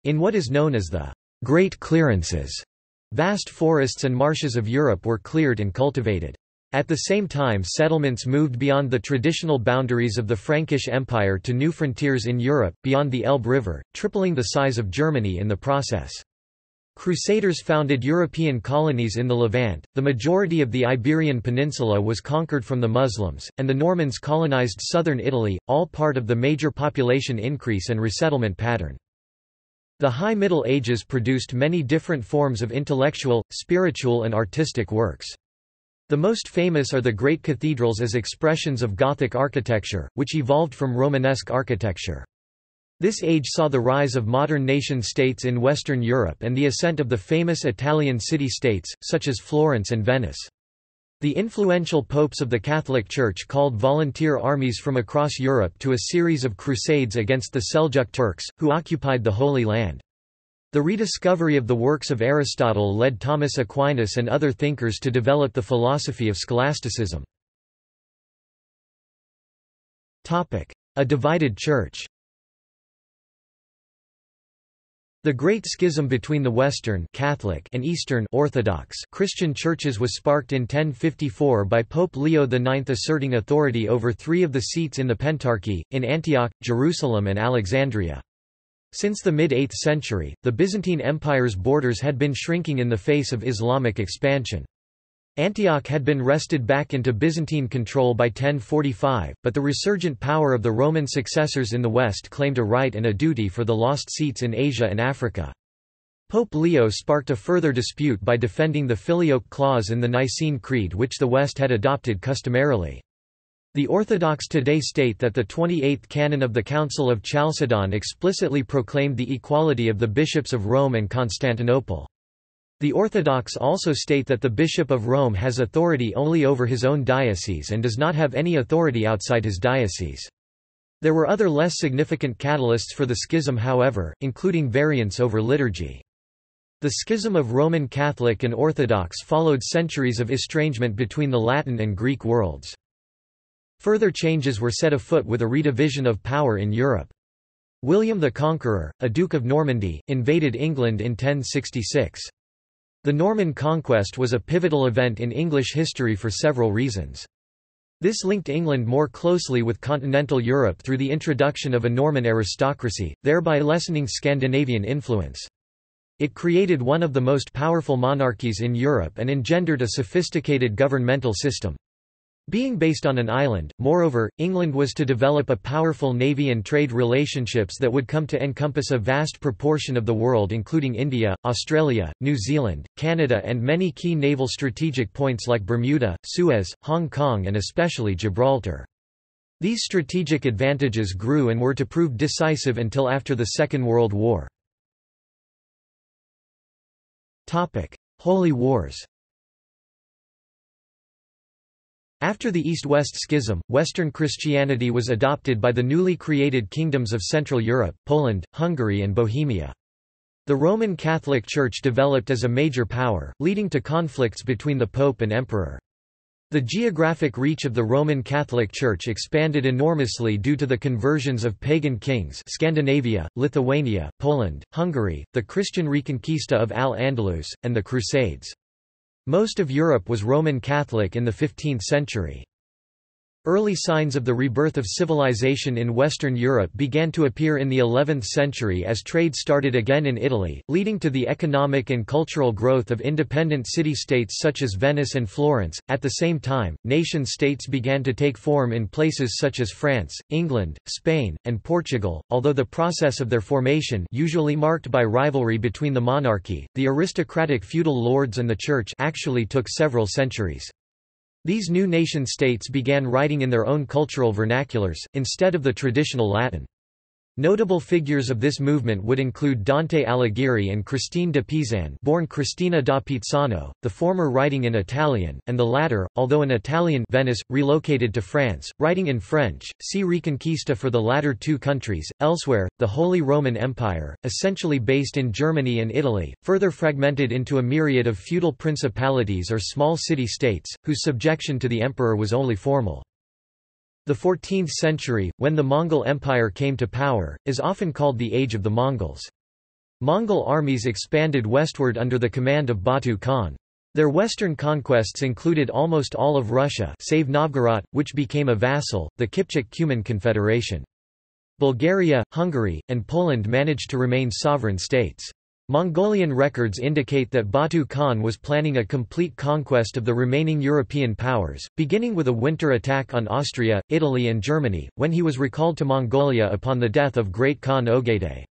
In what is known as the Great Clearances, vast forests and marshes of Europe were cleared and cultivated. At the same time settlements moved beyond the traditional boundaries of the Frankish Empire to new frontiers in Europe, beyond the Elbe River, tripling the size of Germany in the process. Crusaders founded European colonies in the Levant, the majority of the Iberian Peninsula was conquered from the Muslims, and the Normans colonized southern Italy, all part of the major population increase and resettlement pattern. The High Middle Ages produced many different forms of intellectual, spiritual and artistic works. The most famous are the great cathedrals as expressions of Gothic architecture, which evolved from Romanesque architecture. This age saw the rise of modern nation-states in Western Europe and the ascent of the famous Italian city-states, such as Florence and Venice. The influential popes of the Catholic Church called volunteer armies from across Europe to a series of crusades against the Seljuk Turks, who occupied the Holy Land. The rediscovery of the works of Aristotle led Thomas Aquinas and other thinkers to develop the philosophy of scholasticism. A divided church The Great Schism between the Western Catholic and Eastern Orthodox Christian churches was sparked in 1054 by Pope Leo IX asserting authority over three of the seats in the Pentarchy, in Antioch, Jerusalem and Alexandria. Since the mid-8th century, the Byzantine Empire's borders had been shrinking in the face of Islamic expansion. Antioch had been wrested back into Byzantine control by 1045, but the resurgent power of the Roman successors in the west claimed a right and a duty for the lost seats in Asia and Africa. Pope Leo sparked a further dispute by defending the Filioque clause in the Nicene Creed which the West had adopted customarily. The Orthodox today state that the 28th canon of the Council of Chalcedon explicitly proclaimed the equality of the bishops of Rome and Constantinople. The Orthodox also state that the Bishop of Rome has authority only over his own diocese and does not have any authority outside his diocese. There were other less significant catalysts for the schism however, including variants over liturgy. The schism of Roman Catholic and Orthodox followed centuries of estrangement between the Latin and Greek worlds. Further changes were set afoot with a redivision of power in Europe. William the Conqueror, a Duke of Normandy, invaded England in 1066. The Norman conquest was a pivotal event in English history for several reasons. This linked England more closely with continental Europe through the introduction of a Norman aristocracy, thereby lessening Scandinavian influence. It created one of the most powerful monarchies in Europe and engendered a sophisticated governmental system. Being based on an island, moreover, England was to develop a powerful navy and trade relationships that would come to encompass a vast proportion of the world including India, Australia, New Zealand, Canada and many key naval strategic points like Bermuda, Suez, Hong Kong and especially Gibraltar. These strategic advantages grew and were to prove decisive until after the Second World War. Holy Wars After the East-West Schism, Western Christianity was adopted by the newly created kingdoms of Central Europe, Poland, Hungary and Bohemia. The Roman Catholic Church developed as a major power, leading to conflicts between the Pope and Emperor. The geographic reach of the Roman Catholic Church expanded enormously due to the conversions of pagan kings Scandinavia, Lithuania, Poland, Hungary, the Christian Reconquista of Al-Andalus, and the Crusades. Most of Europe was Roman Catholic in the 15th century. Early signs of the rebirth of civilization in Western Europe began to appear in the 11th century as trade started again in Italy, leading to the economic and cultural growth of independent city-states such as Venice and Florence. At the same time, nation-states began to take form in places such as France, England, Spain, and Portugal, although the process of their formation usually marked by rivalry between the monarchy, the aristocratic feudal lords and the church actually took several centuries. These new nation-states began writing in their own cultural vernaculars, instead of the traditional Latin. Notable figures of this movement would include Dante Alighieri and Christine de Pisan born Cristina da Pisano, the former writing in Italian, and the latter, although an Italian Venice, relocated to France, writing in French. See Reconquista for the latter two countries. Elsewhere, the Holy Roman Empire, essentially based in Germany and Italy, further fragmented into a myriad of feudal principalities or small city-states, whose subjection to the emperor was only formal. The 14th century, when the Mongol Empire came to power, is often called the Age of the Mongols. Mongol armies expanded westward under the command of Batu Khan. Their western conquests included almost all of Russia save Novgorod, which became a vassal, the Kipchak-Cuman Confederation. Bulgaria, Hungary, and Poland managed to remain sovereign states. Mongolian records indicate that Batu Khan was planning a complete conquest of the remaining European powers, beginning with a winter attack on Austria, Italy and Germany, when he was recalled to Mongolia upon the death of Great Khan Ogedei.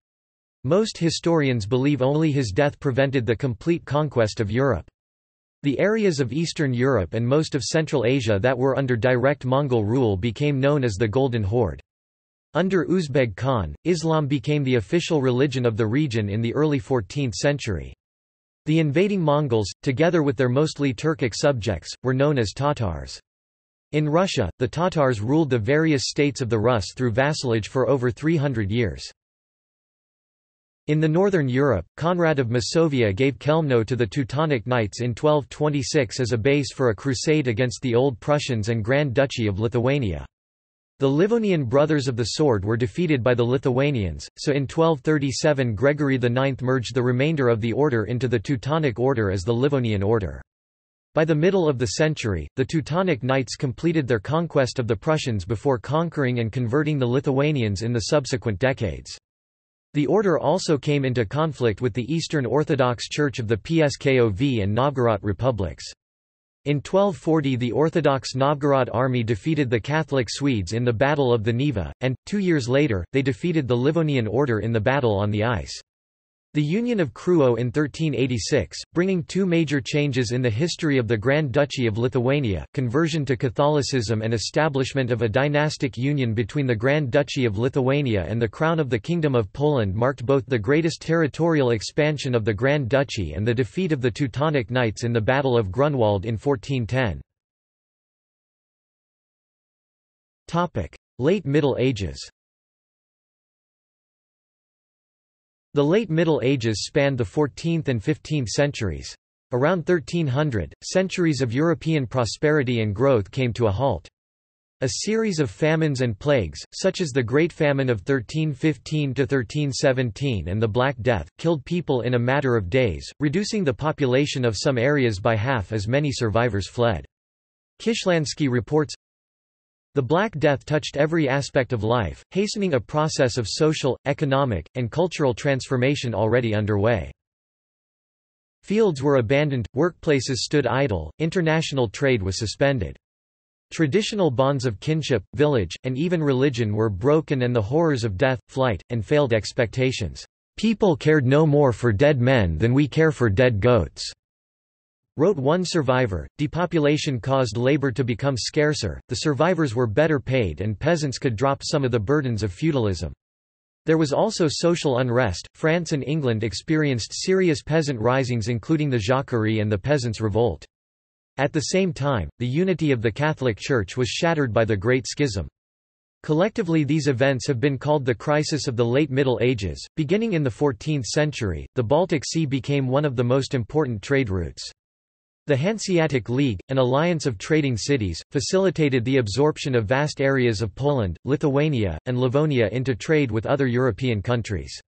Most historians believe only his death prevented the complete conquest of Europe. The areas of Eastern Europe and most of Central Asia that were under direct Mongol rule became known as the Golden Horde. Under Uzbeg Khan, Islam became the official religion of the region in the early 14th century. The invading Mongols, together with their mostly Turkic subjects, were known as Tatars. In Russia, the Tatars ruled the various states of the Rus through vassalage for over 300 years. In the northern Europe, Conrad of Masovia gave Chełmno to the Teutonic Knights in 1226 as a base for a crusade against the Old Prussians and Grand Duchy of Lithuania. The Livonian Brothers of the Sword were defeated by the Lithuanians, so in 1237 Gregory IX merged the remainder of the order into the Teutonic Order as the Livonian Order. By the middle of the century, the Teutonic Knights completed their conquest of the Prussians before conquering and converting the Lithuanians in the subsequent decades. The order also came into conflict with the Eastern Orthodox Church of the Pskov and Novgorod republics. In 1240 the Orthodox Novgorod army defeated the Catholic Swedes in the Battle of the Neva, and, two years later, they defeated the Livonian order in the Battle on the Ice. The Union of Krewo in 1386, bringing two major changes in the history of the Grand Duchy of Lithuania, conversion to Catholicism and establishment of a dynastic union between the Grand Duchy of Lithuania and the Crown of the Kingdom of Poland marked both the greatest territorial expansion of the Grand Duchy and the defeat of the Teutonic Knights in the Battle of Grunwald in 1410. Late Middle Ages The late Middle Ages spanned the 14th and 15th centuries. Around 1300, centuries of European prosperity and growth came to a halt. A series of famines and plagues, such as the Great Famine of 1315–1317 and the Black Death, killed people in a matter of days, reducing the population of some areas by half as many survivors fled. Kishlansky reports, the Black Death touched every aspect of life, hastening a process of social, economic, and cultural transformation already underway. Fields were abandoned, workplaces stood idle, international trade was suspended. Traditional bonds of kinship, village, and even religion were broken and the horrors of death, flight, and failed expectations. People cared no more for dead men than we care for dead goats. Wrote one survivor, depopulation caused labor to become scarcer, the survivors were better paid and peasants could drop some of the burdens of feudalism. There was also social unrest. France and England experienced serious peasant risings including the Jacquerie and the Peasants' Revolt. At the same time, the unity of the Catholic Church was shattered by the Great Schism. Collectively these events have been called the crisis of the late Middle Ages. Beginning in the 14th century, the Baltic Sea became one of the most important trade routes. The Hanseatic League, an alliance of trading cities, facilitated the absorption of vast areas of Poland, Lithuania, and Livonia into trade with other European countries.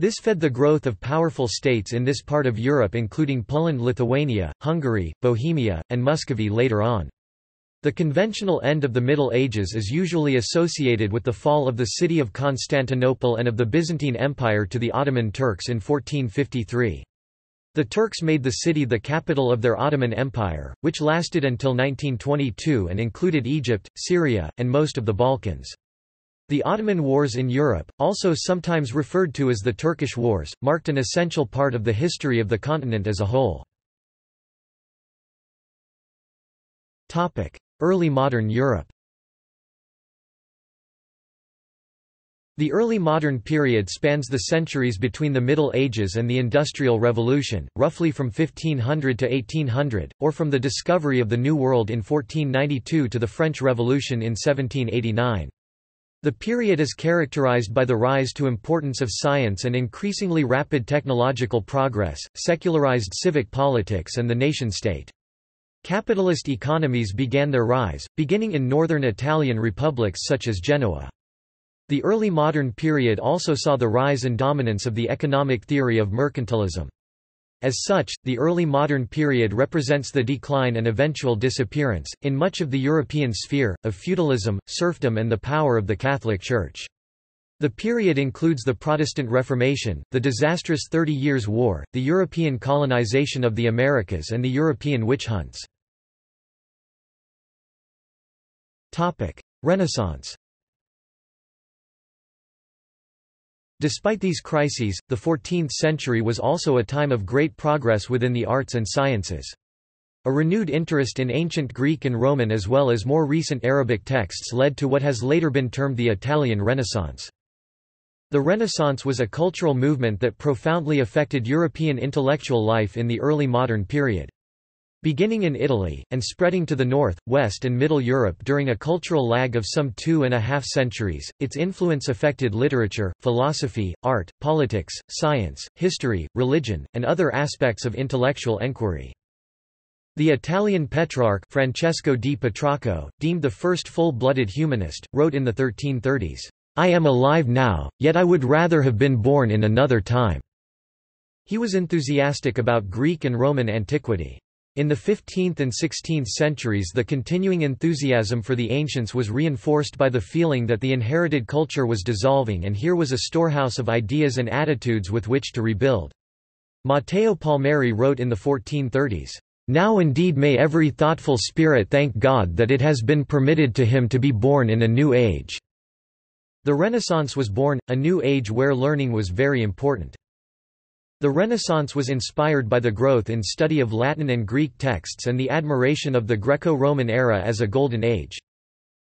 This fed the growth of powerful states in this part of Europe including Poland Lithuania, Hungary, Bohemia, and Muscovy later on. The conventional end of the Middle Ages is usually associated with the fall of the city of Constantinople and of the Byzantine Empire to the Ottoman Turks in 1453. The Turks made the city the capital of their Ottoman Empire, which lasted until 1922 and included Egypt, Syria, and most of the Balkans. The Ottoman Wars in Europe, also sometimes referred to as the Turkish Wars, marked an essential part of the history of the continent as a whole. Early modern Europe The early modern period spans the centuries between the Middle Ages and the Industrial Revolution, roughly from 1500 to 1800, or from the discovery of the New World in 1492 to the French Revolution in 1789. The period is characterized by the rise to importance of science and increasingly rapid technological progress, secularized civic politics and the nation-state. Capitalist economies began their rise, beginning in northern Italian republics such as Genoa. The early modern period also saw the rise and dominance of the economic theory of mercantilism. As such, the early modern period represents the decline and eventual disappearance, in much of the European sphere, of feudalism, serfdom and the power of the Catholic Church. The period includes the Protestant Reformation, the disastrous Thirty Years' War, the European colonization of the Americas and the European witch hunts. Renaissance Despite these crises, the 14th century was also a time of great progress within the arts and sciences. A renewed interest in ancient Greek and Roman as well as more recent Arabic texts led to what has later been termed the Italian Renaissance. The Renaissance was a cultural movement that profoundly affected European intellectual life in the early modern period. Beginning in Italy, and spreading to the north, west and middle Europe during a cultural lag of some two and a half centuries, its influence affected literature, philosophy, art, politics, science, history, religion, and other aspects of intellectual enquiry. The Italian Petrarch Francesco di Petrarca, deemed the first full-blooded humanist, wrote in the 1330s, "'I am alive now, yet I would rather have been born in another time." He was enthusiastic about Greek and Roman antiquity. In the 15th and 16th centuries the continuing enthusiasm for the ancients was reinforced by the feeling that the inherited culture was dissolving and here was a storehouse of ideas and attitudes with which to rebuild. Matteo Palmieri wrote in the 1430s, "...now indeed may every thoughtful spirit thank God that it has been permitted to him to be born in a new age." The Renaissance was born, a new age where learning was very important. The Renaissance was inspired by the growth in study of Latin and Greek texts and the admiration of the Greco-Roman era as a golden age.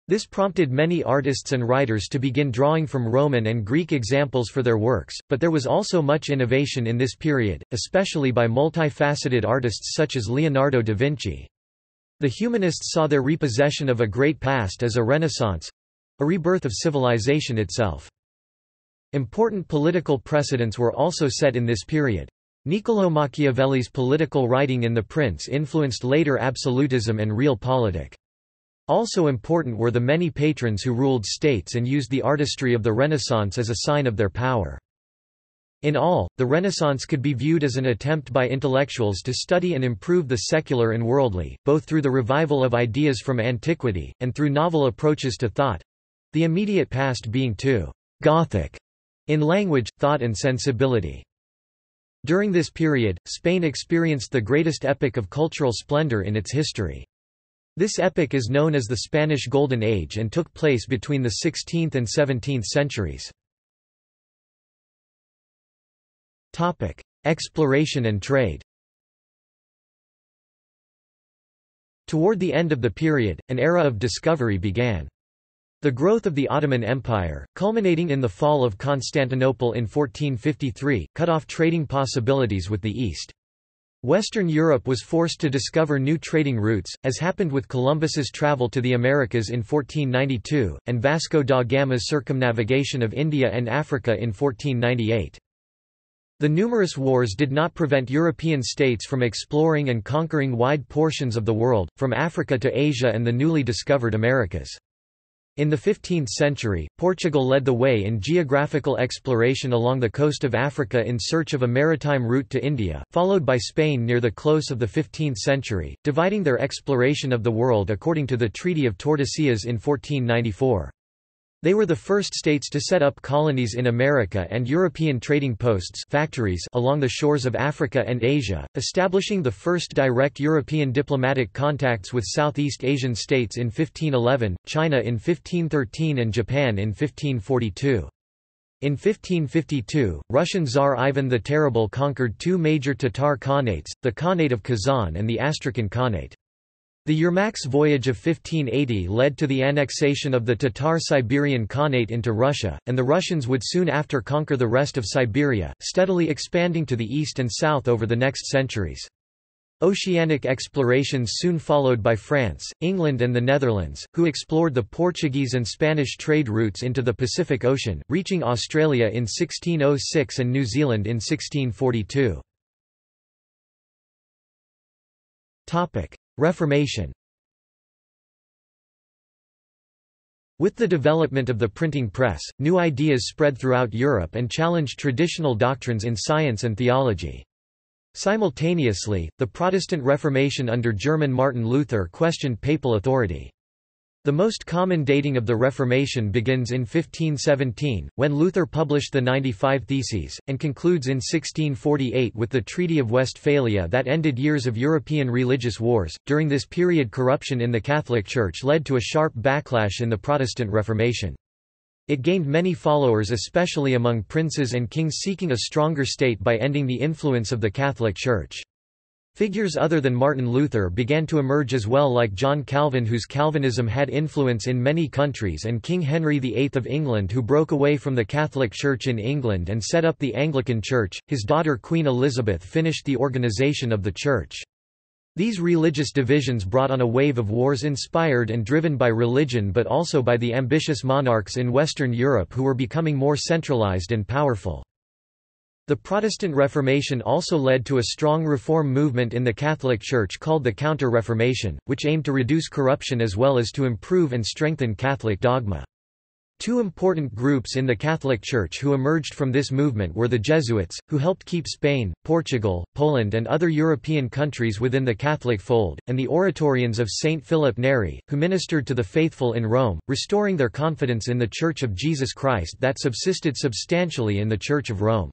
This prompted many artists and writers to begin drawing from Roman and Greek examples for their works, but there was also much innovation in this period, especially by multifaceted artists such as Leonardo da Vinci. The humanists saw their repossession of a great past as a renaissance—a rebirth of civilization itself. Important political precedents were also set in this period. Niccolò Machiavelli's political writing in The Prince influenced later absolutism and realpolitik. Also important were the many patrons who ruled states and used the artistry of the Renaissance as a sign of their power. In all, the Renaissance could be viewed as an attempt by intellectuals to study and improve the secular and worldly, both through the revival of ideas from antiquity, and through novel approaches to thought—the immediate past being too «Gothic» in language, thought and sensibility. During this period, Spain experienced the greatest epoch of cultural splendor in its history. This epoch is known as the Spanish Golden Age and took place between the 16th and 17th centuries. Exploration and trade Toward the end of the period, an era of discovery began. The growth of the Ottoman Empire, culminating in the fall of Constantinople in 1453, cut off trading possibilities with the East. Western Europe was forced to discover new trading routes, as happened with Columbus's travel to the Americas in 1492, and Vasco da Gama's circumnavigation of India and Africa in 1498. The numerous wars did not prevent European states from exploring and conquering wide portions of the world, from Africa to Asia and the newly discovered Americas. In the 15th century, Portugal led the way in geographical exploration along the coast of Africa in search of a maritime route to India, followed by Spain near the close of the 15th century, dividing their exploration of the world according to the Treaty of Tordesillas in 1494. They were the first states to set up colonies in America and European trading posts factories along the shores of Africa and Asia, establishing the first direct European diplomatic contacts with Southeast Asian states in 1511, China in 1513 and Japan in 1542. In 1552, Russian Tsar Ivan the Terrible conquered two major Tatar Khanates, the Khanate of Kazan and the Astrakhan Khanate. The Yermak's voyage of 1580 led to the annexation of the Tatar-Siberian Khanate into Russia, and the Russians would soon after conquer the rest of Siberia, steadily expanding to the east and south over the next centuries. Oceanic explorations soon followed by France, England and the Netherlands, who explored the Portuguese and Spanish trade routes into the Pacific Ocean, reaching Australia in 1606 and New Zealand in 1642. Reformation With the development of the printing press, new ideas spread throughout Europe and challenged traditional doctrines in science and theology. Simultaneously, the Protestant Reformation under German Martin Luther questioned papal authority. The most common dating of the Reformation begins in 1517, when Luther published the 95 Theses, and concludes in 1648 with the Treaty of Westphalia that ended years of European religious wars. During this period, corruption in the Catholic Church led to a sharp backlash in the Protestant Reformation. It gained many followers especially among princes and kings seeking a stronger state by ending the influence of the Catholic Church. Figures other than Martin Luther began to emerge as well like John Calvin whose Calvinism had influence in many countries and King Henry VIII of England who broke away from the Catholic Church in England and set up the Anglican Church. His daughter Queen Elizabeth finished the organization of the Church. These religious divisions brought on a wave of wars inspired and driven by religion but also by the ambitious monarchs in Western Europe who were becoming more centralized and powerful. The Protestant Reformation also led to a strong reform movement in the Catholic Church called the Counter-Reformation, which aimed to reduce corruption as well as to improve and strengthen Catholic dogma. Two important groups in the Catholic Church who emerged from this movement were the Jesuits, who helped keep Spain, Portugal, Poland and other European countries within the Catholic fold, and the Oratorians of Saint Philip Neri, who ministered to the faithful in Rome, restoring their confidence in the Church of Jesus Christ that subsisted substantially in the Church of Rome.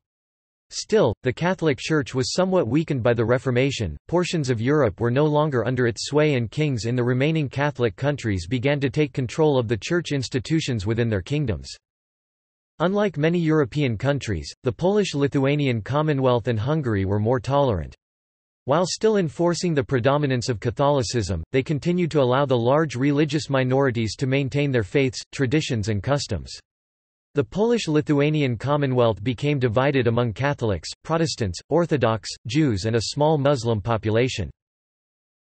Still, the Catholic Church was somewhat weakened by the Reformation, portions of Europe were no longer under its sway and kings in the remaining Catholic countries began to take control of the church institutions within their kingdoms. Unlike many European countries, the Polish-Lithuanian Commonwealth and Hungary were more tolerant. While still enforcing the predominance of Catholicism, they continued to allow the large religious minorities to maintain their faiths, traditions and customs. The Polish-Lithuanian Commonwealth became divided among Catholics, Protestants, Orthodox, Jews and a small Muslim population.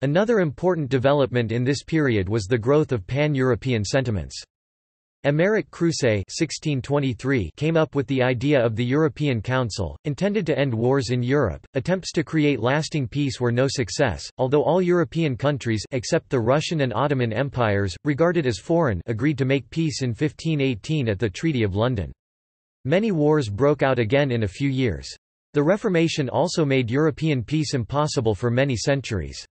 Another important development in this period was the growth of pan-European sentiments. Émeric Crucé came up with the idea of the European Council, intended to end wars in Europe. Attempts to create lasting peace were no success, although all European countries except the Russian and Ottoman empires, regarded as foreign agreed to make peace in 1518 at the Treaty of London. Many wars broke out again in a few years. The Reformation also made European peace impossible for many centuries.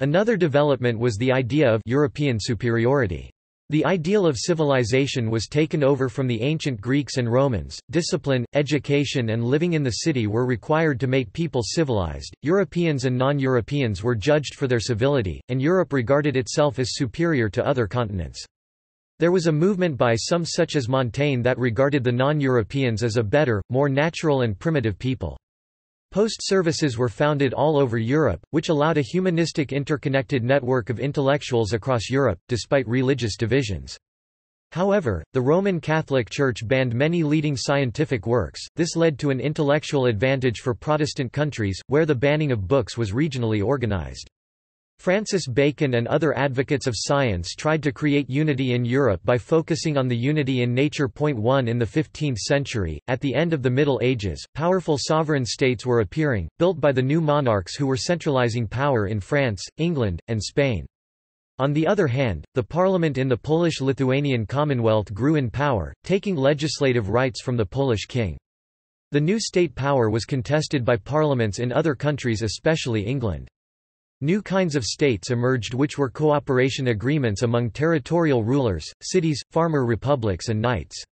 Another development was the idea of European superiority. The ideal of civilization was taken over from the ancient Greeks and Romans. Discipline, education, and living in the city were required to make people civilized. Europeans and non Europeans were judged for their civility, and Europe regarded itself as superior to other continents. There was a movement by some such as Montaigne that regarded the non Europeans as a better, more natural and primitive people. Post services were founded all over Europe, which allowed a humanistic interconnected network of intellectuals across Europe, despite religious divisions. However, the Roman Catholic Church banned many leading scientific works, this led to an intellectual advantage for Protestant countries, where the banning of books was regionally organized. Francis Bacon and other advocates of science tried to create unity in Europe by focusing on the unity in nature. 1 In the 15th century, at the end of the Middle Ages, powerful sovereign states were appearing, built by the new monarchs who were centralizing power in France, England, and Spain. On the other hand, the parliament in the Polish-Lithuanian Commonwealth grew in power, taking legislative rights from the Polish king. The new state power was contested by parliaments in other countries especially England. New kinds of states emerged which were cooperation agreements among territorial rulers, cities, farmer republics and knights.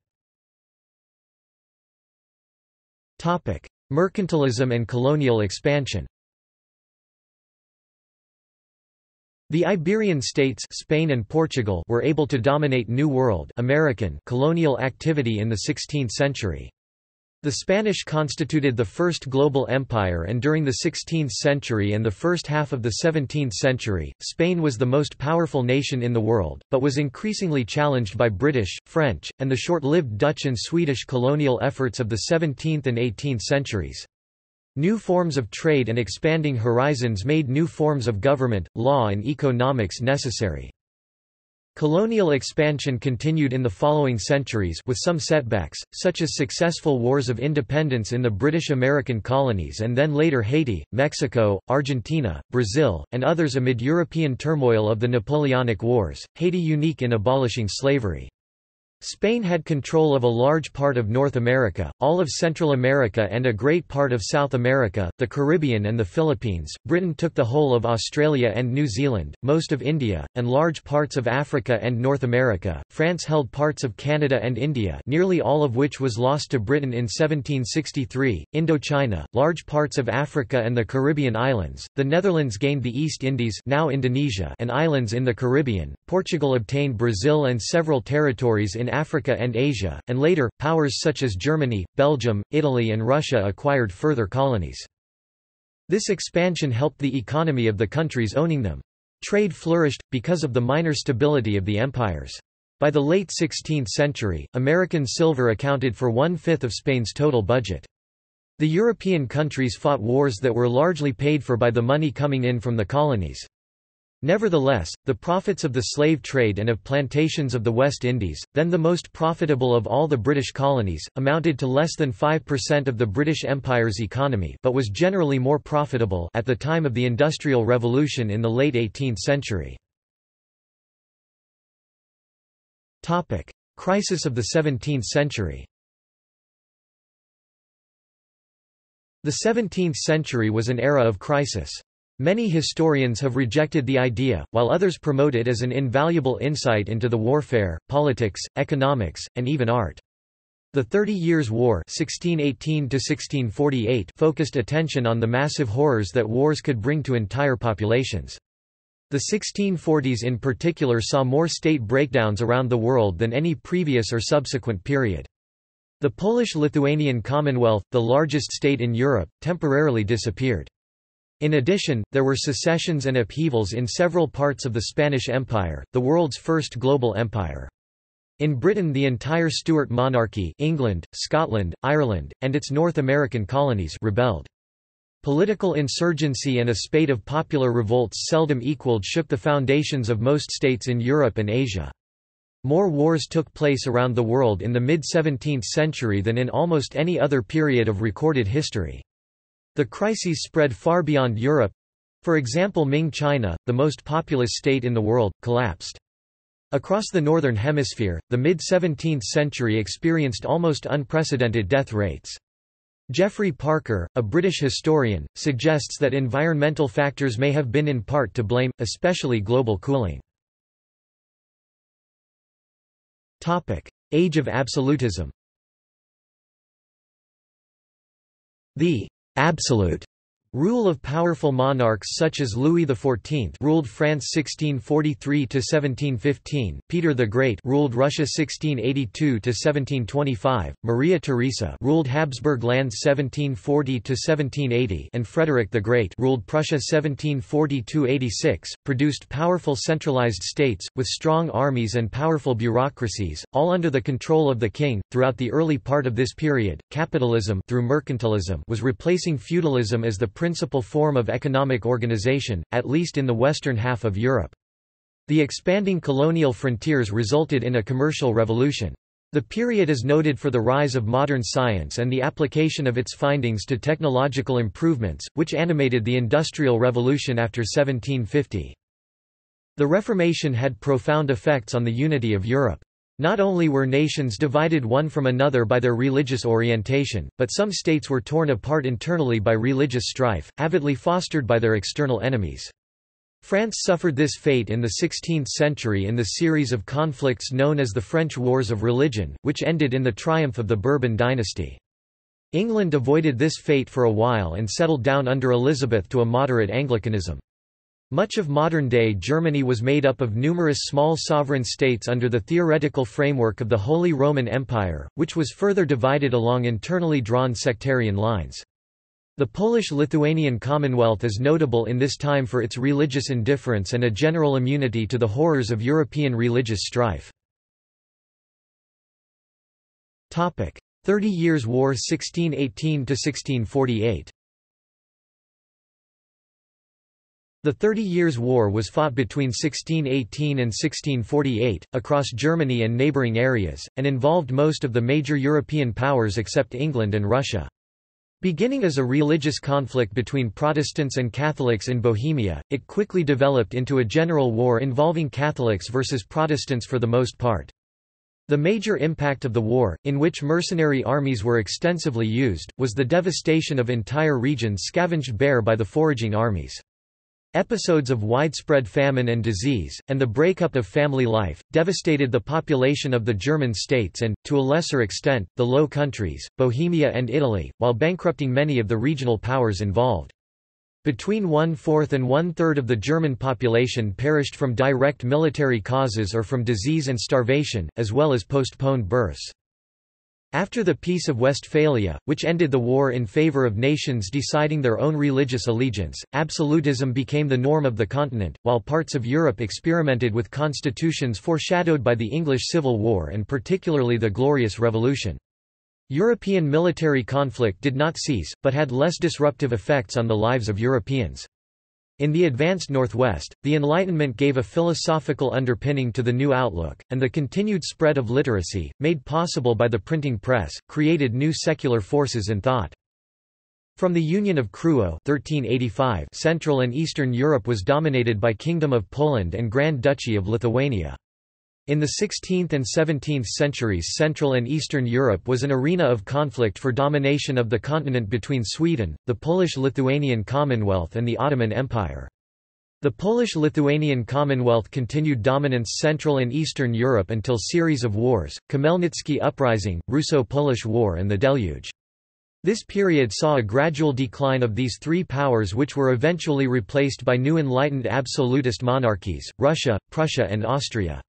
Mercantilism and colonial expansion The Iberian states Spain and Portugal were able to dominate New World American colonial activity in the 16th century. The Spanish constituted the first global empire and during the 16th century and the first half of the 17th century, Spain was the most powerful nation in the world, but was increasingly challenged by British, French, and the short-lived Dutch and Swedish colonial efforts of the 17th and 18th centuries. New forms of trade and expanding horizons made new forms of government, law and economics necessary. Colonial expansion continued in the following centuries with some setbacks, such as successful wars of independence in the British American colonies and then later Haiti, Mexico, Argentina, Brazil, and others amid European turmoil of the Napoleonic Wars, Haiti unique in abolishing slavery. Spain had control of a large part of North America, all of Central America and a great part of South America, the Caribbean and the Philippines. Britain took the whole of Australia and New Zealand, most of India, and large parts of Africa and North America. France held parts of Canada and India, nearly all of which was lost to Britain in 1763. Indochina, large parts of Africa and the Caribbean islands. The Netherlands gained the East Indies, now Indonesia, and islands in the Caribbean. Portugal obtained Brazil and several territories in Africa and Asia, and later, powers such as Germany, Belgium, Italy and Russia acquired further colonies. This expansion helped the economy of the countries owning them. Trade flourished, because of the minor stability of the empires. By the late 16th century, American silver accounted for one-fifth of Spain's total budget. The European countries fought wars that were largely paid for by the money coming in from the colonies. Nevertheless, the profits of the slave trade and of plantations of the West Indies, then the most profitable of all the British colonies, amounted to less than 5% of the British Empire's economy but was generally more profitable at the time of the Industrial Revolution in the late 18th century. Crisis of the 17th century The 17th century was an era of crisis. Many historians have rejected the idea, while others promote it as an invaluable insight into the warfare, politics, economics, and even art. The Thirty Years' War 1618 focused attention on the massive horrors that wars could bring to entire populations. The 1640s in particular saw more state breakdowns around the world than any previous or subsequent period. The Polish-Lithuanian Commonwealth, the largest state in Europe, temporarily disappeared. In addition, there were secessions and upheavals in several parts of the Spanish Empire, the world's first global empire. In Britain the entire Stuart monarchy England, Scotland, Ireland, and its North American colonies rebelled. Political insurgency and a spate of popular revolts seldom equaled shook the foundations of most states in Europe and Asia. More wars took place around the world in the mid-17th century than in almost any other period of recorded history. The crises spread far beyond Europe. For example Ming China, the most populous state in the world, collapsed. Across the Northern Hemisphere, the mid-17th century experienced almost unprecedented death rates. Geoffrey Parker, a British historian, suggests that environmental factors may have been in part to blame, especially global cooling. Age of absolutism The absolute Rule of powerful monarchs such as Louis XIV ruled France 1643 to 1715, Peter the Great ruled Russia 1682 to 1725, Maria Theresa ruled Habsburg lands 1740 to 1780, and Frederick the Great ruled Prussia 1740 to 86, produced powerful centralized states with strong armies and powerful bureaucracies, all under the control of the king. Throughout the early part of this period, capitalism through mercantilism was replacing feudalism as the principal form of economic organization, at least in the western half of Europe. The expanding colonial frontiers resulted in a commercial revolution. The period is noted for the rise of modern science and the application of its findings to technological improvements, which animated the Industrial Revolution after 1750. The Reformation had profound effects on the unity of Europe. Not only were nations divided one from another by their religious orientation, but some states were torn apart internally by religious strife, avidly fostered by their external enemies. France suffered this fate in the 16th century in the series of conflicts known as the French Wars of Religion, which ended in the triumph of the Bourbon dynasty. England avoided this fate for a while and settled down under Elizabeth to a moderate Anglicanism. Much of modern-day Germany was made up of numerous small sovereign states under the theoretical framework of the Holy Roman Empire, which was further divided along internally drawn sectarian lines. The Polish-Lithuanian Commonwealth is notable in this time for its religious indifference and a general immunity to the horrors of European religious strife. Thirty Years' War 1618–1648 The Thirty Years' War was fought between 1618 and 1648, across Germany and neighbouring areas, and involved most of the major European powers except England and Russia. Beginning as a religious conflict between Protestants and Catholics in Bohemia, it quickly developed into a general war involving Catholics versus Protestants for the most part. The major impact of the war, in which mercenary armies were extensively used, was the devastation of entire regions scavenged bare by the foraging armies. Episodes of widespread famine and disease, and the breakup of family life, devastated the population of the German states and, to a lesser extent, the Low Countries, Bohemia and Italy, while bankrupting many of the regional powers involved. Between one-fourth and one-third of the German population perished from direct military causes or from disease and starvation, as well as postponed births. After the Peace of Westphalia, which ended the war in favor of nations deciding their own religious allegiance, absolutism became the norm of the continent, while parts of Europe experimented with constitutions foreshadowed by the English Civil War and particularly the Glorious Revolution. European military conflict did not cease, but had less disruptive effects on the lives of Europeans. In the advanced Northwest, the Enlightenment gave a philosophical underpinning to the new outlook, and the continued spread of literacy, made possible by the printing press, created new secular forces in thought. From the Union of Krewo 1385, Central and Eastern Europe was dominated by Kingdom of Poland and Grand Duchy of Lithuania. In the 16th and 17th centuries Central and Eastern Europe was an arena of conflict for domination of the continent between Sweden, the Polish-Lithuanian Commonwealth and the Ottoman Empire. The Polish-Lithuanian Commonwealth continued dominance Central and Eastern Europe until series of wars, Khmelnytsky Uprising, Russo-Polish War and the Deluge. This period saw a gradual decline of these three powers which were eventually replaced by new enlightened absolutist monarchies, Russia, Prussia and Austria.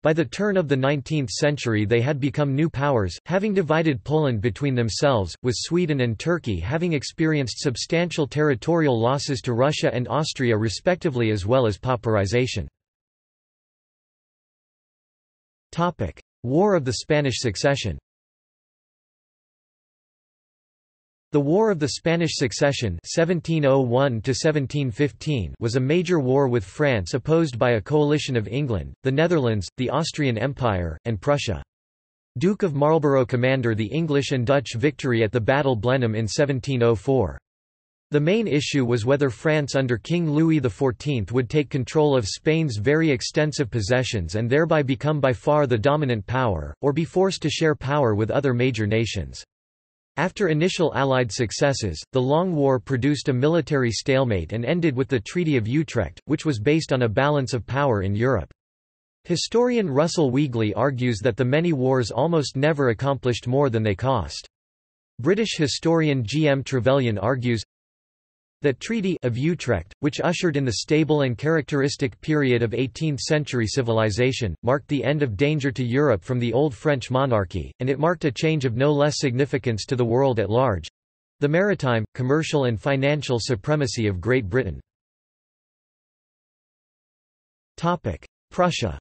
By the turn of the 19th century they had become new powers, having divided Poland between themselves, with Sweden and Turkey having experienced substantial territorial losses to Russia and Austria respectively as well as pauperization. War of the Spanish Succession The War of the Spanish Succession 1701 was a major war with France opposed by a coalition of England, the Netherlands, the Austrian Empire, and Prussia. Duke of Marlborough commander the English and Dutch victory at the Battle Blenheim in 1704. The main issue was whether France under King Louis XIV would take control of Spain's very extensive possessions and thereby become by far the dominant power, or be forced to share power with other major nations. After initial Allied successes, the Long War produced a military stalemate and ended with the Treaty of Utrecht, which was based on a balance of power in Europe. Historian Russell Weigley argues that the many wars almost never accomplished more than they cost. British historian G. M. Trevelyan argues, That Treaty of Utrecht, which ushered in the stable and characteristic period of 18th-century civilization, marked the end of danger to Europe from the old French monarchy, and it marked a change of no less significance to the world at large—the maritime, commercial and financial supremacy of Great Britain. Prussia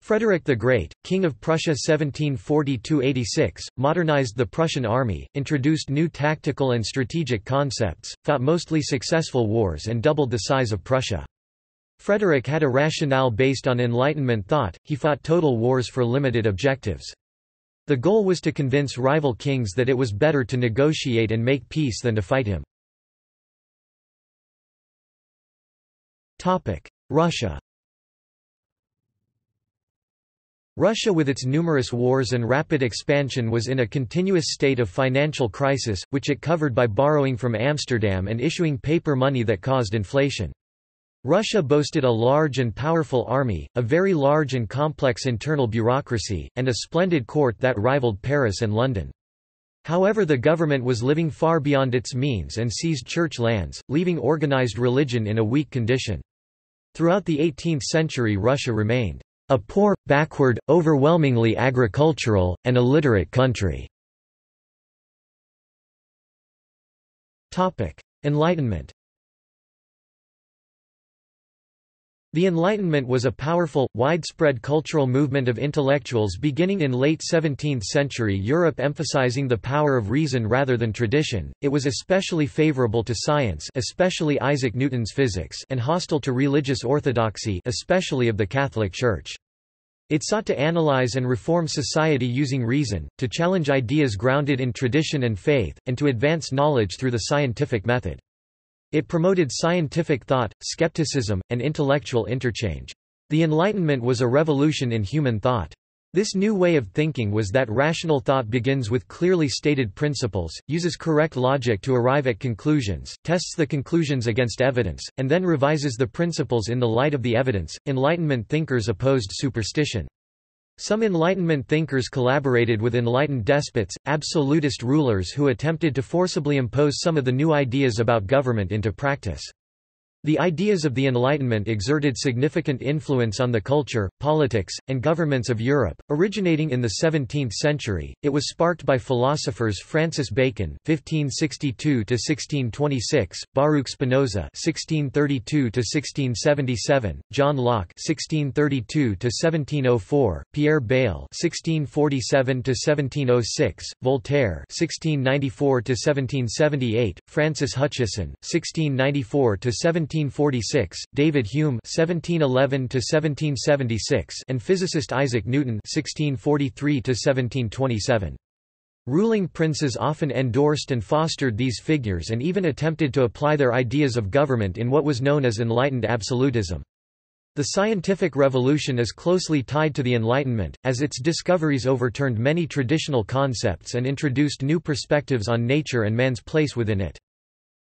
Frederick the Great, King of Prussia 1740–86, modernized the Prussian army, introduced new tactical and strategic concepts, fought mostly successful wars and doubled the size of Prussia. Frederick had a rationale based on Enlightenment thought, he fought total wars for limited objectives. The goal was to convince rival kings that it was better to negotiate and make peace than to fight him. Russia Russia with its numerous wars and rapid expansion was in a continuous state of financial crisis, which it covered by borrowing from Amsterdam and issuing paper money that caused inflation. Russia boasted a large and powerful army, a very large and complex internal bureaucracy, and a splendid court that rivaled Paris and London. However the government was living far beyond its means and seized church lands, leaving organized religion in a weak condition. Throughout the 18th century Russia remained a poor, backward, overwhelmingly agricultural, and illiterate country. Enlightenment The Enlightenment was a powerful, widespread cultural movement of intellectuals beginning in late 17th century Europe emphasizing the power of reason rather than tradition. It was especially favorable to science, especially Isaac Newton's physics, and hostile to religious orthodoxy, especially of the Catholic Church. It sought to analyze and reform society using reason, to challenge ideas grounded in tradition and faith, and to advance knowledge through the scientific method. It promoted scientific thought, skepticism, and intellectual interchange. The Enlightenment was a revolution in human thought. This new way of thinking was that rational thought begins with clearly stated principles, uses correct logic to arrive at conclusions, tests the conclusions against evidence, and then revises the principles in the light of the evidence. Enlightenment thinkers opposed superstition. Some Enlightenment thinkers collaborated with enlightened despots, absolutist rulers who attempted to forcibly impose some of the new ideas about government into practice. The ideas of the Enlightenment exerted significant influence on the culture, politics, and governments of Europe. Originating in the 17th century, it was sparked by philosophers Francis Bacon (1562–1626), Baruch Spinoza (1632–1677), John Locke (1632–1704), Pierre Bayle (1647–1706), Voltaire (1694–1778), Francis Hutcheson (1694–17 1746, David Hume (1711–1776), and physicist Isaac Newton (1643–1727). Ruling princes often endorsed and fostered these figures and even attempted to apply their ideas of government in what was known as enlightened absolutism. The scientific revolution is closely tied to the Enlightenment, as its discoveries overturned many traditional concepts and introduced new perspectives on nature and man's place within it.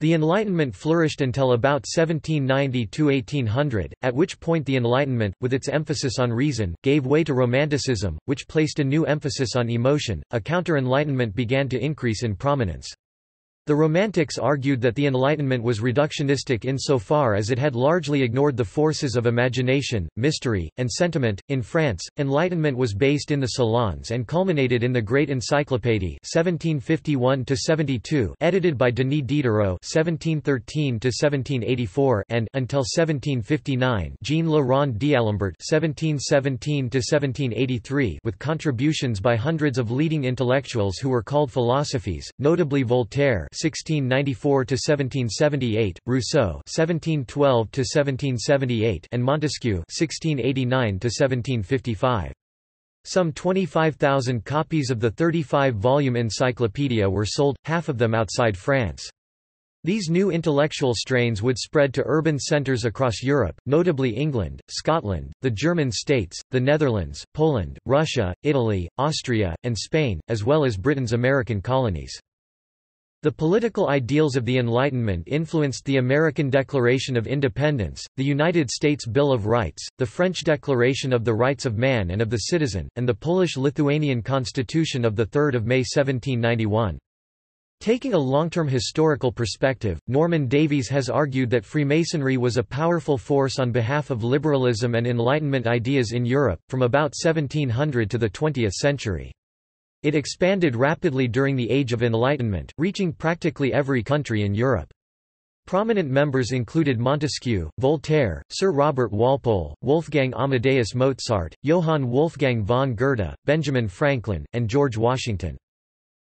The Enlightenment flourished until about 1790–1800, at which point the Enlightenment, with its emphasis on reason, gave way to Romanticism, which placed a new emphasis on emotion. A counter-Enlightenment began to increase in prominence. The Romantics argued that the Enlightenment was reductionistic insofar as it had largely ignored the forces of imagination, mystery, and sentiment. In France, Enlightenment was based in the Salons and culminated in the Great Encyclopédie (1751–72), edited by Denis Diderot (1713–1784) and until 1759, Jean Le Rond d'Alembert (1717–1783), with contributions by hundreds of leading intellectuals who were called philosophes, notably Voltaire 1694–1778, Rousseau 1712–1778 and Montesquieu 1689–1755. Some 25,000 copies of the 35-volume encyclopedia were sold, half of them outside France. These new intellectual strains would spread to urban centres across Europe, notably England, Scotland, the German states, the Netherlands, Poland, Russia, Italy, Austria, and Spain, as well as Britain's American colonies. The political ideals of the Enlightenment influenced the American Declaration of Independence, the United States Bill of Rights, the French Declaration of the Rights of Man and of the Citizen, and the Polish-Lithuanian Constitution of 3 May 1791. Taking a long-term historical perspective, Norman Davies has argued that Freemasonry was a powerful force on behalf of liberalism and Enlightenment ideas in Europe, from about 1700 to the 20th century. It expanded rapidly during the Age of Enlightenment, reaching practically every country in Europe. Prominent members included Montesquieu, Voltaire, Sir Robert Walpole, Wolfgang Amadeus Mozart, Johann Wolfgang von Goethe, Benjamin Franklin, and George Washington.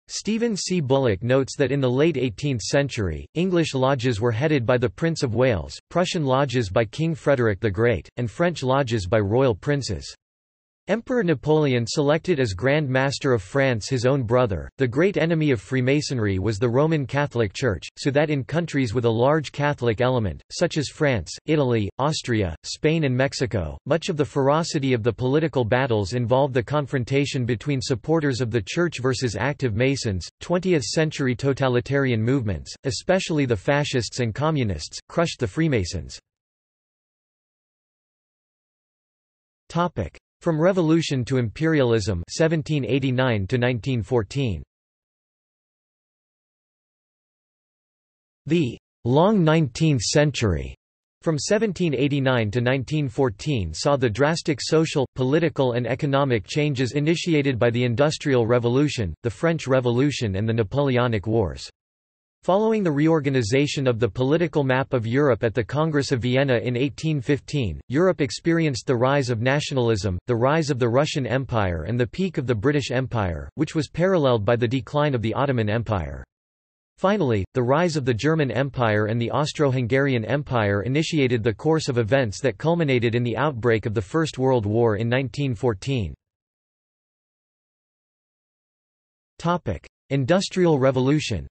Stephen C. Bullock notes that in the late 18th century, English lodges were headed by the Prince of Wales, Prussian lodges by King Frederick the Great, and French lodges by royal princes. Emperor Napoleon selected as Grand Master of France his own brother. The great enemy of Freemasonry was the Roman Catholic Church, so that in countries with a large Catholic element, such as France, Italy, Austria, Spain, and Mexico, much of the ferocity of the political battles involved the confrontation between supporters of the Church versus active Masons. 20th century totalitarian movements, especially the fascists and communists, crushed the Freemasons. Topic. From Revolution to Imperialism 1789 to 1914 The long 19th century from 1789 to 1914 saw the drastic social, political and economic changes initiated by the Industrial Revolution, the French Revolution and the Napoleonic Wars. Following the reorganization of the political map of Europe at the Congress of Vienna in 1815, Europe experienced the rise of nationalism, the rise of the Russian Empire and the peak of the British Empire, which was paralleled by the decline of the Ottoman Empire. Finally, the rise of the German Empire and the Austro-Hungarian Empire initiated the course of events that culminated in the outbreak of the First World War in 1914. Industrial Revolution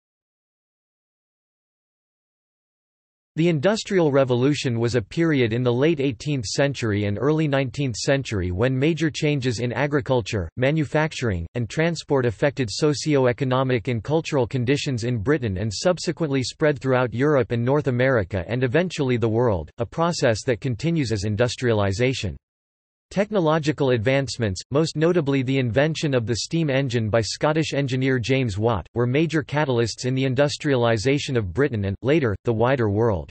The Industrial Revolution was a period in the late 18th century and early 19th century when major changes in agriculture, manufacturing, and transport affected socio-economic and cultural conditions in Britain and subsequently spread throughout Europe and North America and eventually the world, a process that continues as industrialization. Technological advancements, most notably the invention of the steam engine by Scottish engineer James Watt, were major catalysts in the industrialisation of Britain and, later, the wider world.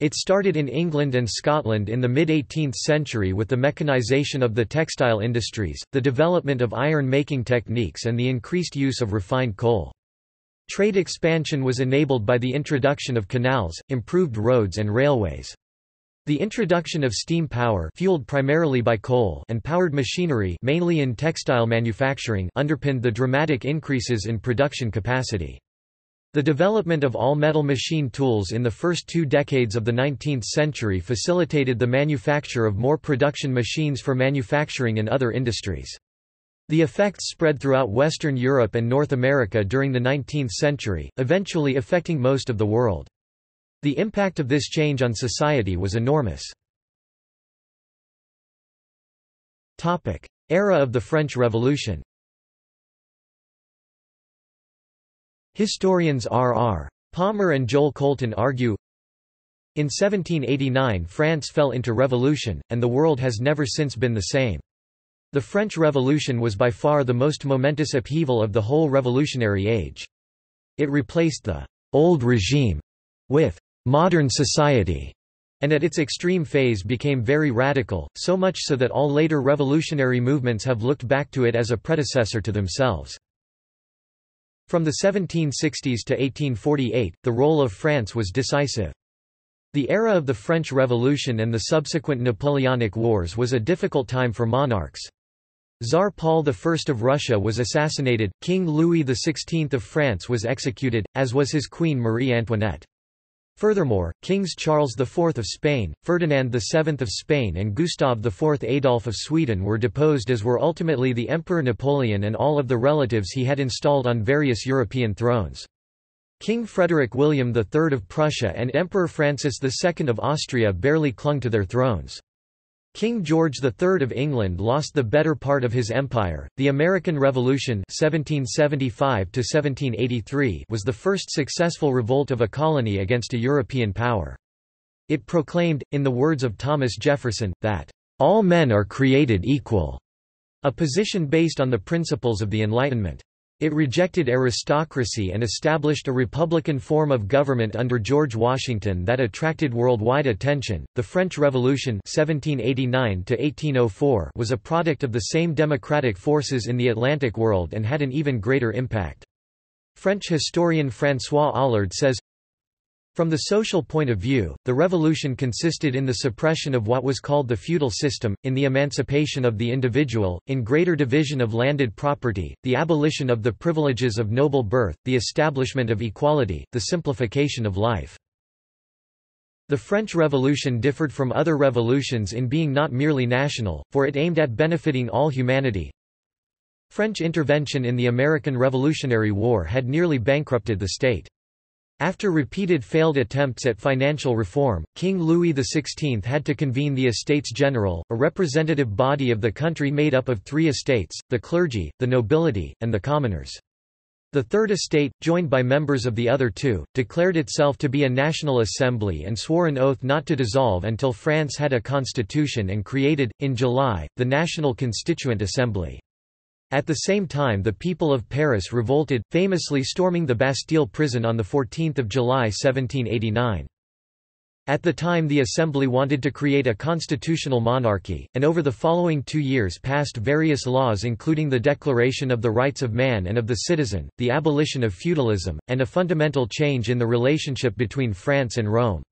It started in England and Scotland in the mid-18th century with the mechanisation of the textile industries, the development of iron-making techniques and the increased use of refined coal. Trade expansion was enabled by the introduction of canals, improved roads and railways. The introduction of steam power fueled primarily by coal and powered machinery mainly in textile manufacturing underpinned the dramatic increases in production capacity. The development of all-metal machine tools in the first two decades of the 19th century facilitated the manufacture of more production machines for manufacturing in other industries. The effects spread throughout Western Europe and North America during the 19th century, eventually affecting most of the world. The impact of this change on society was enormous. Era of the French Revolution Historians R. R. Palmer and Joel Colton argue, in 1789 France fell into revolution, and the world has never since been the same. The French Revolution was by far the most momentous upheaval of the whole revolutionary age. It replaced the «old regime» with modern society, and at its extreme phase became very radical, so much so that all later revolutionary movements have looked back to it as a predecessor to themselves. From the 1760s to 1848, the role of France was decisive. The era of the French Revolution and the subsequent Napoleonic Wars was a difficult time for monarchs. Tsar Paul I of Russia was assassinated, King Louis XVI of France was executed, as was his queen Marie Antoinette. Furthermore, Kings Charles IV of Spain, Ferdinand VII of Spain and Gustav IV Adolf of Sweden were deposed as were ultimately the Emperor Napoleon and all of the relatives he had installed on various European thrones. King Frederick William III of Prussia and Emperor Francis II of Austria barely clung to their thrones. King George III of England lost the better part of his empire. The American Revolution (1775–1783) was the first successful revolt of a colony against a European power. It proclaimed, in the words of Thomas Jefferson, that all men are created equal, a position based on the principles of the Enlightenment. It rejected aristocracy and established a republican form of government under George Washington that attracted worldwide attention. The French Revolution (1789–1804) was a product of the same democratic forces in the Atlantic world and had an even greater impact. French historian François Aulard says, from the social point of view, the revolution consisted in the suppression of what was called the feudal system, in the emancipation of the individual, in greater division of landed property, the abolition of the privileges of noble birth, the establishment of equality, the simplification of life. The French Revolution differed from other revolutions in being not merely national, for it aimed at benefiting all humanity. French intervention in the American Revolutionary War had nearly bankrupted the state. After repeated failed attempts at financial reform, King Louis XVI had to convene the Estates General, a representative body of the country made up of three estates, the clergy, the nobility, and the commoners. The Third Estate, joined by members of the other two, declared itself to be a national assembly and swore an oath not to dissolve until France had a constitution and created, in July, the National Constituent Assembly. At the same time the people of Paris revolted, famously storming the Bastille prison on 14 July 1789. At the time the Assembly wanted to create a constitutional monarchy, and over the following two years passed various laws including the Declaration of the Rights of Man and of the Citizen, the abolition of feudalism, and a fundamental change in the relationship between France and Rome.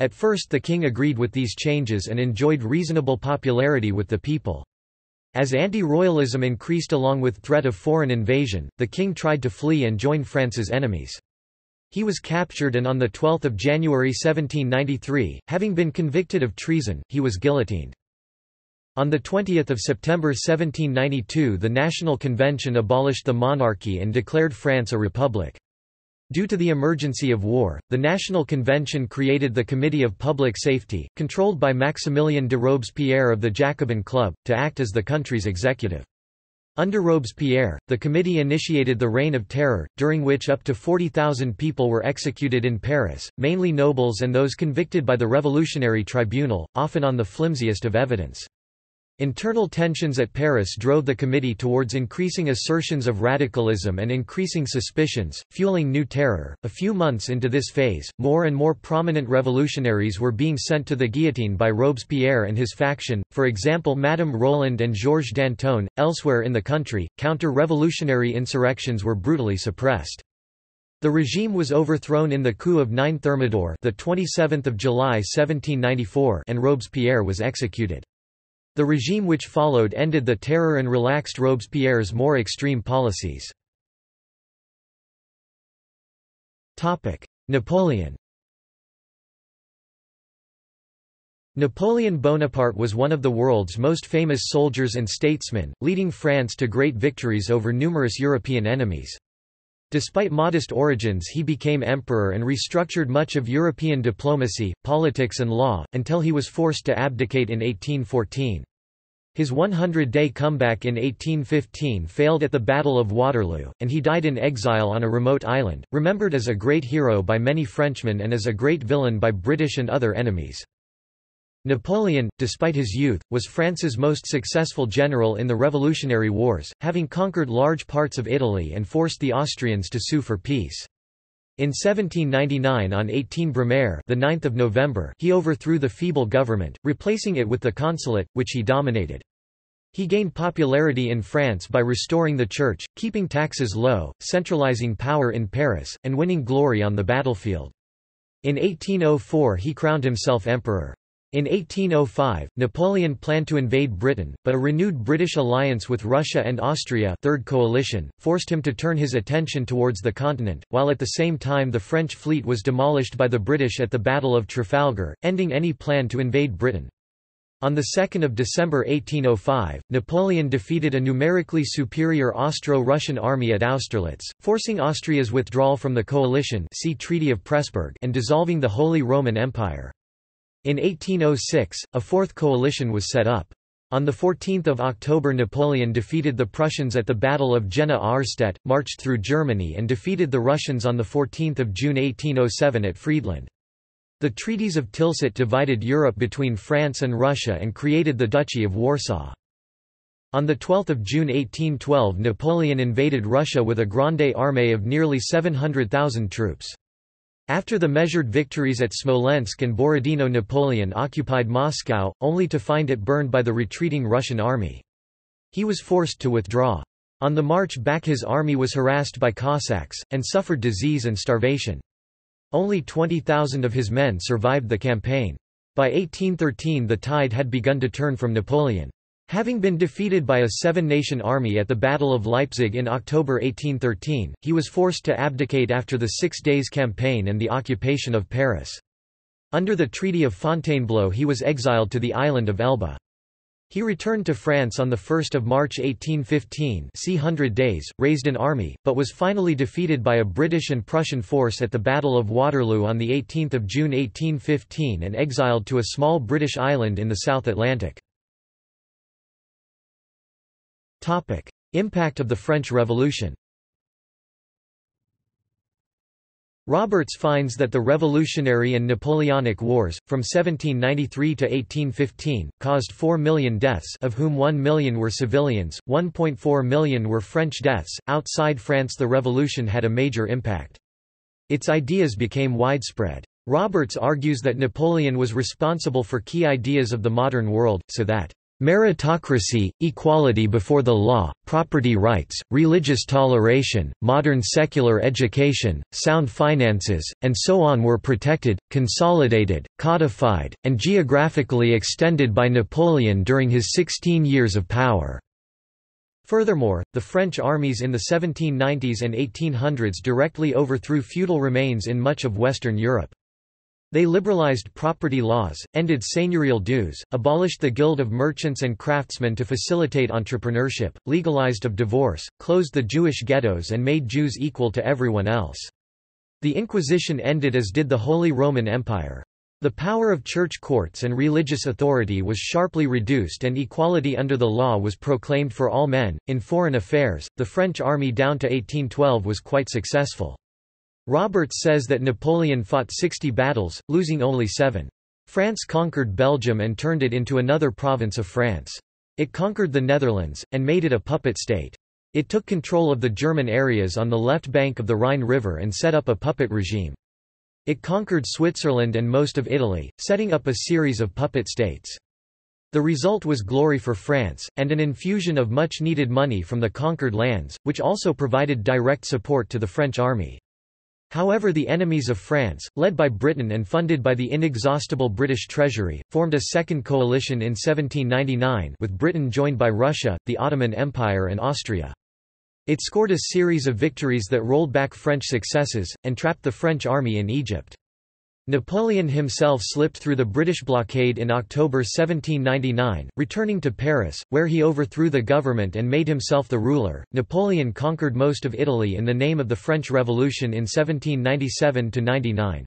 At first the king agreed with these changes and enjoyed reasonable popularity with the people. As anti-royalism increased along with threat of foreign invasion, the king tried to flee and join France's enemies. He was captured and on 12 January 1793, having been convicted of treason, he was guillotined. On 20 September 1792 the National Convention abolished the monarchy and declared France a republic. Due to the emergency of war, the National Convention created the Committee of Public Safety, controlled by Maximilien de Robespierre of the Jacobin Club, to act as the country's executive. Under Robespierre, the committee initiated the Reign of Terror, during which up to 40,000 people were executed in Paris, mainly nobles and those convicted by the Revolutionary Tribunal, often on the flimsiest of evidence. Internal tensions at Paris drove the committee towards increasing assertions of radicalism and increasing suspicions, fueling new terror. A few months into this phase, more and more prominent revolutionaries were being sent to the guillotine by Robespierre and his faction, for example Madame Roland and Georges Danton. Elsewhere in the country, counter-revolutionary insurrections were brutally suppressed. The regime was overthrown in the coup of 9 Thermidor, the 27th of July 1794, and Robespierre was executed. The regime which followed ended the terror and relaxed Robespierre's more extreme policies. Napoleon Napoleon Bonaparte was one of the world's most famous soldiers and statesmen, leading France to great victories over numerous European enemies. Despite modest origins he became emperor and restructured much of European diplomacy, politics and law, until he was forced to abdicate in 1814. His 100-day comeback in 1815 failed at the Battle of Waterloo, and he died in exile on a remote island, remembered as a great hero by many Frenchmen and as a great villain by British and other enemies. Napoleon, despite his youth, was France's most successful general in the Revolutionary Wars, having conquered large parts of Italy and forced the Austrians to sue for peace. In 1799 on 18 Brumaire the 9th of November he overthrew the feeble government, replacing it with the consulate, which he dominated. He gained popularity in France by restoring the church, keeping taxes low, centralizing power in Paris, and winning glory on the battlefield. In 1804 he crowned himself emperor. In 1805, Napoleon planned to invade Britain, but a renewed British alliance with Russia and Austria Third Coalition, forced him to turn his attention towards the continent, while at the same time the French fleet was demolished by the British at the Battle of Trafalgar, ending any plan to invade Britain. On 2 December 1805, Napoleon defeated a numerically superior Austro-Russian army at Austerlitz, forcing Austria's withdrawal from the coalition see Treaty of Pressburg and dissolving the Holy Roman Empire. In 1806, a fourth coalition was set up. On 14 October Napoleon defeated the Prussians at the Battle of Jena-Auerstedt, marched through Germany and defeated the Russians on 14 June 1807 at Friedland. The treaties of Tilsit divided Europe between France and Russia and created the Duchy of Warsaw. On 12 June 1812 Napoleon invaded Russia with a grande armée of nearly 700,000 troops. After the measured victories at Smolensk and Borodino Napoleon occupied Moscow, only to find it burned by the retreating Russian army. He was forced to withdraw. On the march back his army was harassed by Cossacks, and suffered disease and starvation. Only 20,000 of his men survived the campaign. By 1813 the tide had begun to turn from Napoleon. Having been defeated by a seven-nation army at the Battle of Leipzig in October 1813, he was forced to abdicate after the Six Days Campaign and the occupation of Paris. Under the Treaty of Fontainebleau he was exiled to the island of Elba. He returned to France on 1 March 1815 see Hundred Days, raised an army, but was finally defeated by a British and Prussian force at the Battle of Waterloo on 18 June 1815 and exiled to a small British island in the South Atlantic. Topic: Impact of the French Revolution. Roberts finds that the Revolutionary and Napoleonic Wars, from 1793 to 1815, caused 4 million deaths of whom 1 million were civilians, 1.4 million were French deaths. Outside France the revolution had a major impact. Its ideas became widespread. Roberts argues that Napoleon was responsible for key ideas of the modern world, so that Meritocracy, equality before the law, property rights, religious toleration, modern secular education, sound finances, and so on were protected, consolidated, codified, and geographically extended by Napoleon during his 16 years of power. Furthermore, the French armies in the 1790s and 1800s directly overthrew feudal remains in much of Western Europe. They liberalized property laws, ended seigneurial dues, abolished the Guild of Merchants and Craftsmen to facilitate entrepreneurship, legalized of divorce, closed the Jewish ghettos and made Jews equal to everyone else. The Inquisition ended as did the Holy Roman Empire. The power of church courts and religious authority was sharply reduced and equality under the law was proclaimed for all men. In foreign affairs, the French army down to 1812 was quite successful. Roberts says that Napoleon fought 60 battles, losing only seven. France conquered Belgium and turned it into another province of France. It conquered the Netherlands, and made it a puppet state. It took control of the German areas on the left bank of the Rhine River and set up a puppet regime. It conquered Switzerland and most of Italy, setting up a series of puppet states. The result was glory for France, and an infusion of much-needed money from the conquered lands, which also provided direct support to the French army. However the enemies of France, led by Britain and funded by the inexhaustible British treasury, formed a second coalition in 1799 with Britain joined by Russia, the Ottoman Empire and Austria. It scored a series of victories that rolled back French successes, and trapped the French army in Egypt. Napoleon himself slipped through the British blockade in October 1799, returning to Paris, where he overthrew the government and made himself the ruler. Napoleon conquered most of Italy in the name of the French Revolution in 1797 to 99.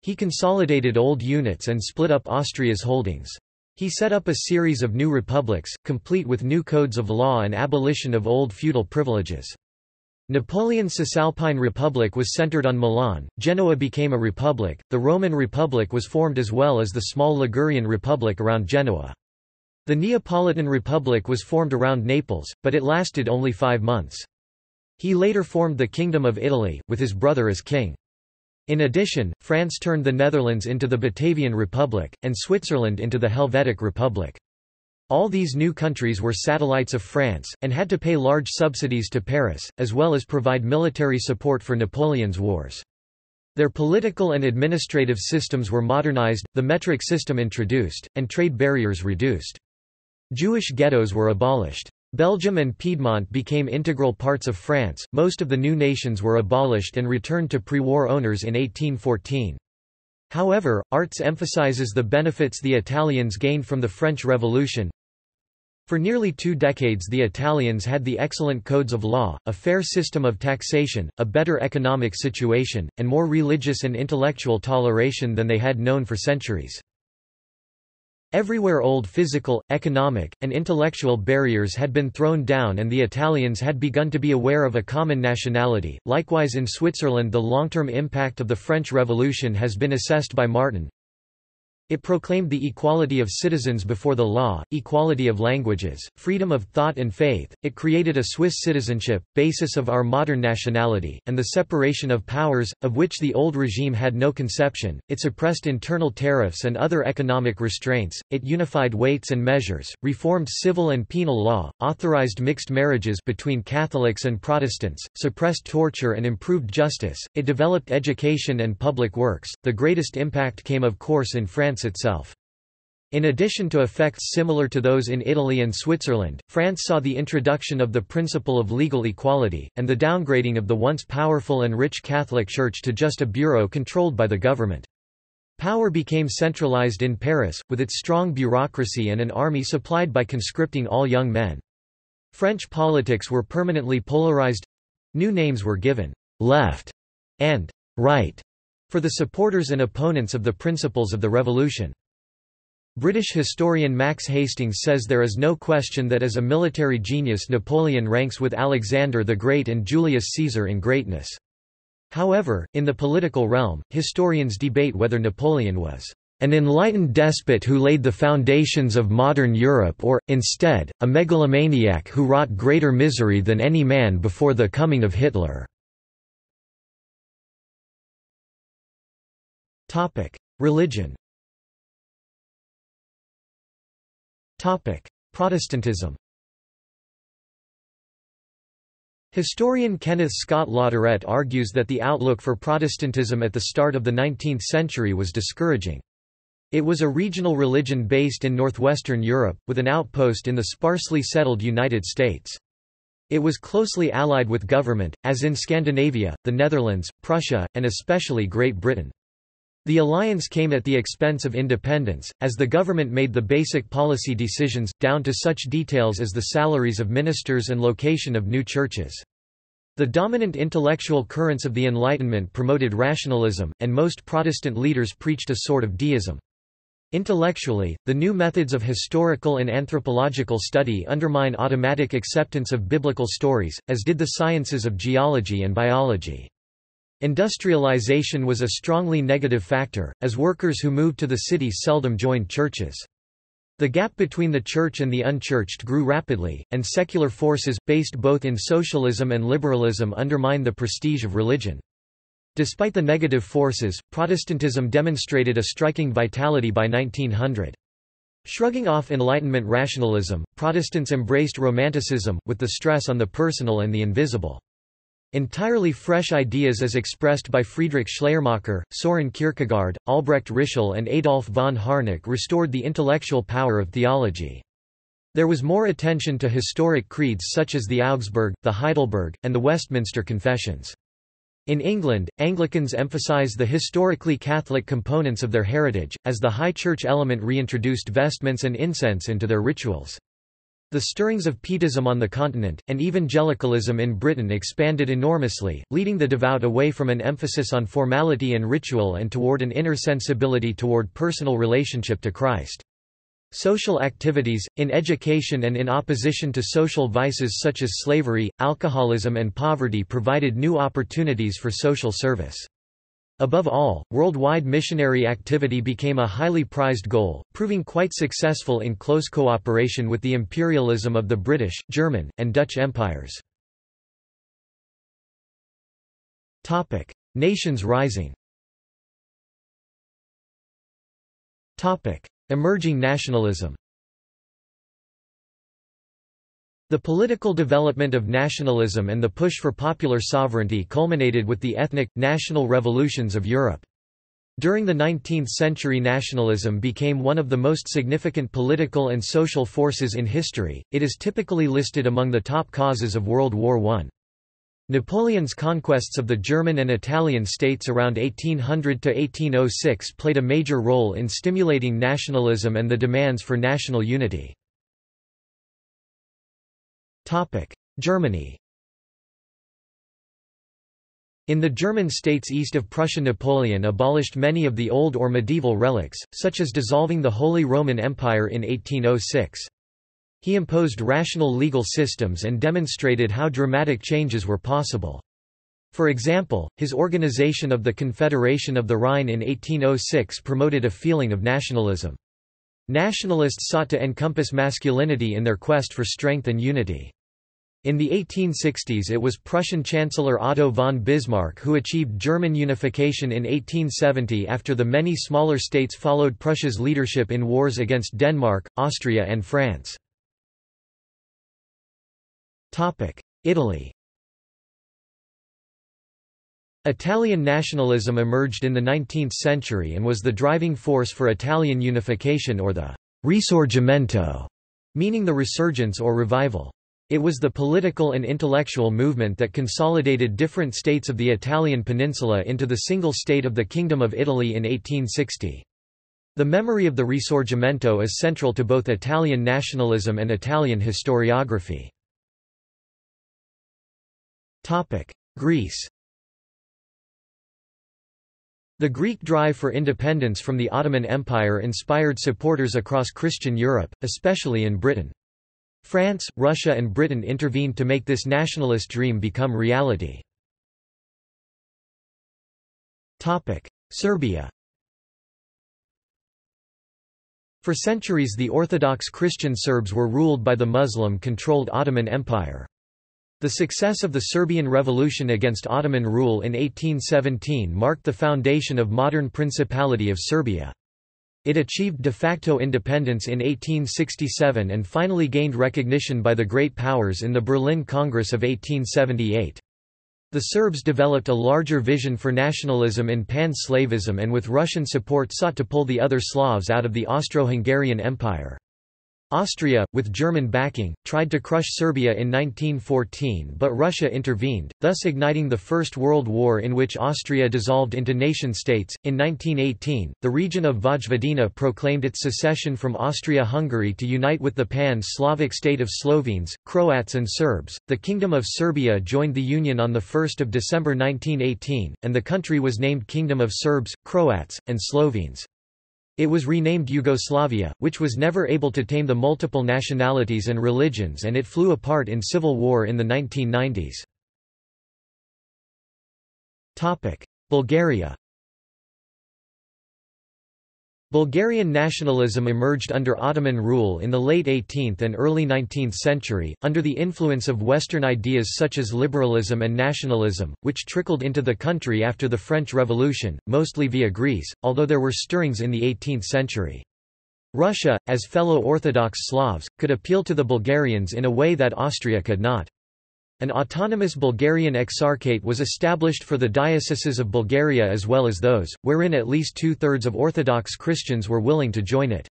He consolidated old units and split up Austria's holdings. He set up a series of new republics, complete with new codes of law and abolition of old feudal privileges. Napoleon's Cisalpine Republic was centered on Milan, Genoa became a republic, the Roman Republic was formed as well as the small Ligurian Republic around Genoa. The Neapolitan Republic was formed around Naples, but it lasted only five months. He later formed the Kingdom of Italy, with his brother as king. In addition, France turned the Netherlands into the Batavian Republic, and Switzerland into the Helvetic Republic. All these new countries were satellites of France, and had to pay large subsidies to Paris, as well as provide military support for Napoleon's wars. Their political and administrative systems were modernized, the metric system introduced, and trade barriers reduced. Jewish ghettos were abolished. Belgium and Piedmont became integral parts of France, most of the new nations were abolished and returned to pre-war owners in 1814. However, Artz emphasizes the benefits the Italians gained from the French Revolution, for nearly two decades the Italians had the excellent codes of law, a fair system of taxation, a better economic situation, and more religious and intellectual toleration than they had known for centuries. Everywhere old physical, economic, and intellectual barriers had been thrown down and the Italians had begun to be aware of a common nationality. Likewise in Switzerland the long-term impact of the French Revolution has been assessed by Martin, It proclaimed the equality of citizens before the law, equality of languages, freedom of thought and faith, it created a Swiss citizenship, basis of our modern nationality, and the separation of powers, of which the old regime had no conception, it suppressed internal tariffs and other economic restraints, it unified weights and measures, reformed civil and penal law, authorized mixed marriages between Catholics and Protestants, suppressed torture and improved justice, it developed education and public works, the greatest impact came of course in France itself. In addition to effects similar to those in Italy and Switzerland, France saw the introduction of the principle of legal equality, and the downgrading of the once powerful and rich Catholic Church to just a bureau controlled by the government. Power became centralized in Paris, with its strong bureaucracy and an army supplied by conscripting all young men. French politics were permanently polarized. New names were given, left and right, for the supporters and opponents of the principles of the revolution. British historian Max Hastings says there is no question that as a military genius Napoleon ranks with Alexander the Great and Julius Caesar in greatness. However, in the political realm, historians debate whether Napoleon was an enlightened despot who laid the foundations of modern Europe or, instead, a megalomaniac who wrought greater misery than any man before the coming of Hitler. Religion Protestantism Historian Kenneth Scott Latourette argues that the outlook for Protestantism at the start of the 19th century was discouraging. It was a regional religion based in northwestern Europe, with an outpost in the sparsely settled United States. It was closely allied with government, as in Scandinavia, the Netherlands, Prussia, and especially Great Britain. The alliance came at the expense of independence, as the government made the basic policy decisions, down to such details as the salaries of ministers and location of new churches. The dominant intellectual currents of the Enlightenment promoted rationalism, and most Protestant leaders preached a sort of deism. Intellectually, the new methods of historical and anthropological study undermine automatic acceptance of biblical stories, as did the sciences of geology and biology. Industrialization was a strongly negative factor, as workers who moved to the city seldom joined churches. The gap between the church and the unchurched grew rapidly, and secular forces, based both in socialism and liberalism undermined the prestige of religion. Despite the negative forces, Protestantism demonstrated a striking vitality by 1900. Shrugging off Enlightenment rationalism, Protestants embraced Romanticism, with the stress on the personal and the invisible. Entirely fresh ideas as expressed by Friedrich Schleiermacher, Soren Kierkegaard, Albrecht Ritschl and Adolf von Harnack restored the intellectual power of theology. There was more attention to historic creeds such as the Augsburg, the Heidelberg, and the Westminster Confessions. In England, Anglicans emphasized the historically Catholic components of their heritage, as the High Church element reintroduced vestments and incense into their rituals. The stirrings of Pietism on the continent, and evangelicalism in Britain expanded enormously, leading the devout away from an emphasis on formality and ritual and toward an inner sensibility toward personal relationship to Christ. Social activities, in education and in opposition to social vices such as slavery, alcoholism and poverty provided new opportunities for social service. Above all, worldwide missionary activity became a highly prized goal, proving quite successful in close cooperation with the imperialism of the British, German, and Dutch empires. Nations rising. Emerging nationalism The political development of nationalism and the push for popular sovereignty culminated with the ethnic, national revolutions of Europe. During the 19th century nationalism became one of the most significant political and social forces in history, it is typically listed among the top causes of World War I. Napoleon's conquests of the German and Italian states around 1800–1806 played a major role in stimulating nationalism and the demands for national unity. Germany in the German states east of Prussia Napoleon abolished many of the old or medieval relics, such as dissolving the Holy Roman Empire in 1806. He imposed rational legal systems and demonstrated how dramatic changes were possible. For example, his organization of the Confederation of the Rhine in 1806 promoted a feeling of nationalism. Nationalists sought to encompass masculinity in their quest for strength and unity. In the 1860s it was Prussian Chancellor Otto von Bismarck who achieved German unification in 1870 after the many smaller states followed Prussia's leadership in wars against Denmark, Austria and France. Italy Italian nationalism emerged in the 19th century and was the driving force for Italian unification or the Risorgimento, meaning the resurgence or revival. It was the political and intellectual movement that consolidated different states of the Italian peninsula into the single state of the Kingdom of Italy in 1860. The memory of the Risorgimento is central to both Italian nationalism and Italian historiography. Greece the Greek drive for independence from the Ottoman Empire inspired supporters across Christian Europe, especially in Britain. France, Russia and Britain intervened to make this nationalist dream become reality. Serbia For centuries the Orthodox Christian Serbs were ruled by the Muslim-controlled Ottoman Empire. The success of the Serbian Revolution against Ottoman rule in 1817 marked the foundation of modern Principality of Serbia. It achieved de facto independence in 1867 and finally gained recognition by the Great Powers in the Berlin Congress of 1878. The Serbs developed a larger vision for nationalism in pan-Slavism and with Russian support sought to pull the other Slavs out of the Austro-Hungarian Empire. Austria, with German backing, tried to crush Serbia in 1914 but Russia intervened, thus igniting the First World War in which Austria dissolved into nation-states. In 1918, the region of Vojvodina proclaimed its secession from Austria-Hungary to unite with the pan-Slavic state of Slovenes, Croats and Serbs. The Kingdom of Serbia joined the Union on 1 December 1918, and the country was named Kingdom of Serbs, Croats, and Slovenes. It was renamed Yugoslavia, which was never able to tame the multiple nationalities and religions and it flew apart in civil war in the 1990s. Bulgaria Bulgarian nationalism emerged under Ottoman rule in the late 18th and early 19th century, under the influence of Western ideas such as liberalism and nationalism, which trickled into the country after the French Revolution, mostly via Greece, although there were stirrings in the 18th century. Russia, as fellow Orthodox Slavs, could appeal to the Bulgarians in a way that Austria could not. An autonomous Bulgarian exarchate was established for the dioceses of Bulgaria as well as those, wherein at least two-thirds of Orthodox Christians were willing to join it.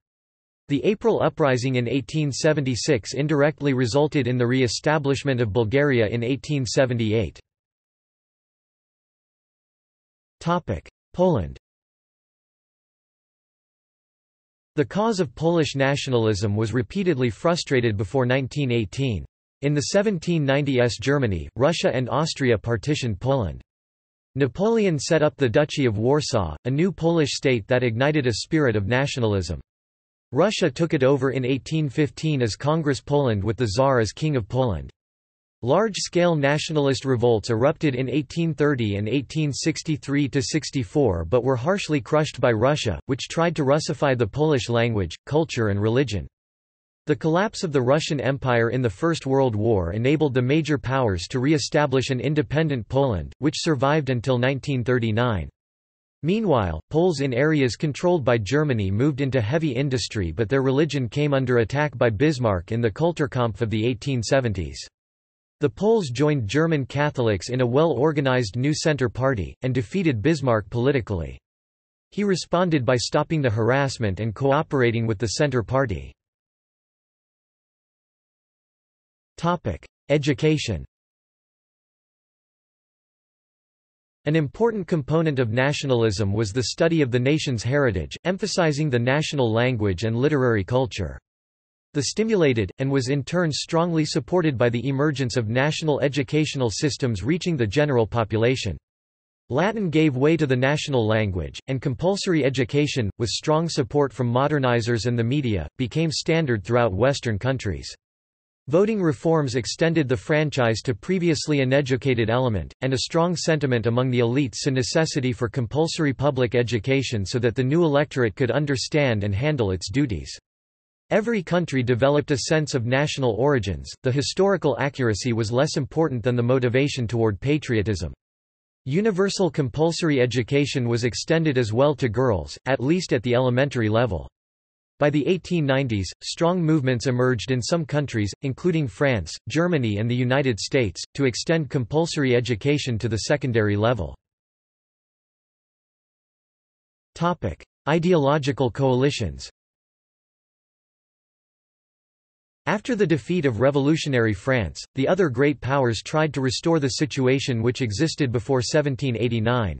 The April Uprising in 1876 indirectly resulted in the re-establishment of Bulgaria in 1878. Poland The cause of Polish nationalism was repeatedly frustrated before 1918. In the 1790s Germany, Russia and Austria partitioned Poland. Napoleon set up the Duchy of Warsaw, a new Polish state that ignited a spirit of nationalism. Russia took it over in 1815 as Congress Poland with the Tsar as King of Poland. Large-scale nationalist revolts erupted in 1830 and 1863–64 but were harshly crushed by Russia, which tried to Russify the Polish language, culture and religion. The collapse of the Russian Empire in the First World War enabled the major powers to re-establish an independent Poland, which survived until 1939. Meanwhile, Poles in areas controlled by Germany moved into heavy industry but their religion came under attack by Bismarck in the Kulturkampf of the 1870s. The Poles joined German Catholics in a well-organized New Centre Party, and defeated Bismarck politically. He responded by stopping the harassment and cooperating with the Centre Party. Education An important component of nationalism was the study of the nation's heritage, emphasizing the national language and literary culture. The stimulated, and was in turn strongly supported by the emergence of national educational systems reaching the general population. Latin gave way to the national language, and compulsory education, with strong support from modernizers and the media, became standard throughout Western countries. Voting reforms extended the franchise to previously uneducated element, and a strong sentiment among the elites saw necessity for compulsory public education so that the new electorate could understand and handle its duties. Every country developed a sense of national origins, the historical accuracy was less important than the motivation toward patriotism. Universal compulsory education was extended as well to girls, at least at the elementary level. By the 1890s, strong movements emerged in some countries, including France, Germany and the United States, to extend compulsory education to the secondary level. Ideological coalitions After the defeat of revolutionary France, the other great powers tried to restore the situation which existed before 1789.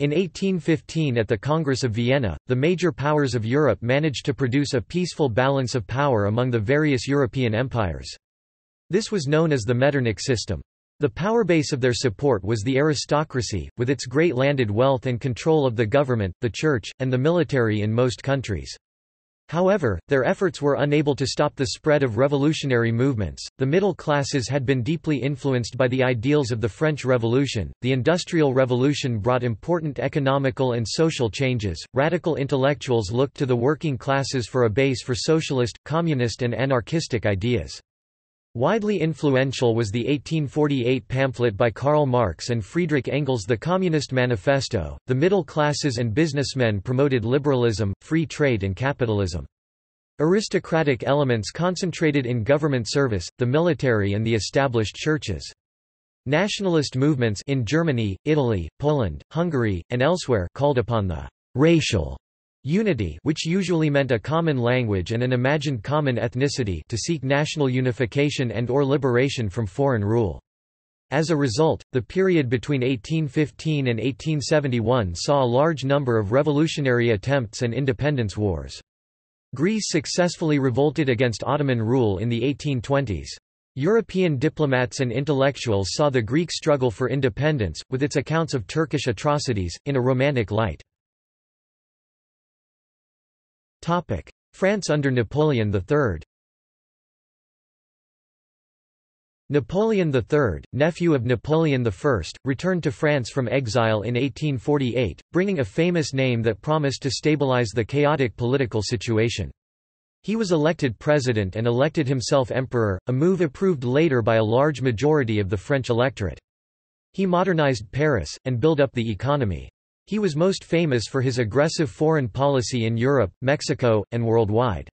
In 1815 at the Congress of Vienna, the major powers of Europe managed to produce a peaceful balance of power among the various European empires. This was known as the Metternich system. The power base of their support was the aristocracy, with its great landed wealth and control of the government, the church, and the military in most countries. However, their efforts were unable to stop the spread of revolutionary movements. The middle classes had been deeply influenced by the ideals of the French Revolution. The Industrial Revolution brought important economical and social changes. Radical intellectuals looked to the working classes for a base for socialist, communist, and anarchistic ideas. Widely influential was the 1848 pamphlet by Karl Marx and Friedrich Engels The Communist Manifesto. The middle classes and businessmen promoted liberalism, free trade and capitalism. Aristocratic elements concentrated in government service, the military and the established churches. Nationalist movements in Germany, Italy, Poland, Hungary, and elsewhere called upon the racial Unity which usually meant a common language and an imagined common ethnicity to seek national unification and or liberation from foreign rule. As a result, the period between 1815 and 1871 saw a large number of revolutionary attempts and independence wars. Greece successfully revolted against Ottoman rule in the 1820s. European diplomats and intellectuals saw the Greek struggle for independence, with its accounts of Turkish atrocities, in a romantic light. France under Napoleon III Napoleon III, nephew of Napoleon I, returned to France from exile in 1848, bringing a famous name that promised to stabilize the chaotic political situation. He was elected president and elected himself emperor, a move approved later by a large majority of the French electorate. He modernized Paris, and built up the economy. He was most famous for his aggressive foreign policy in Europe, Mexico, and worldwide.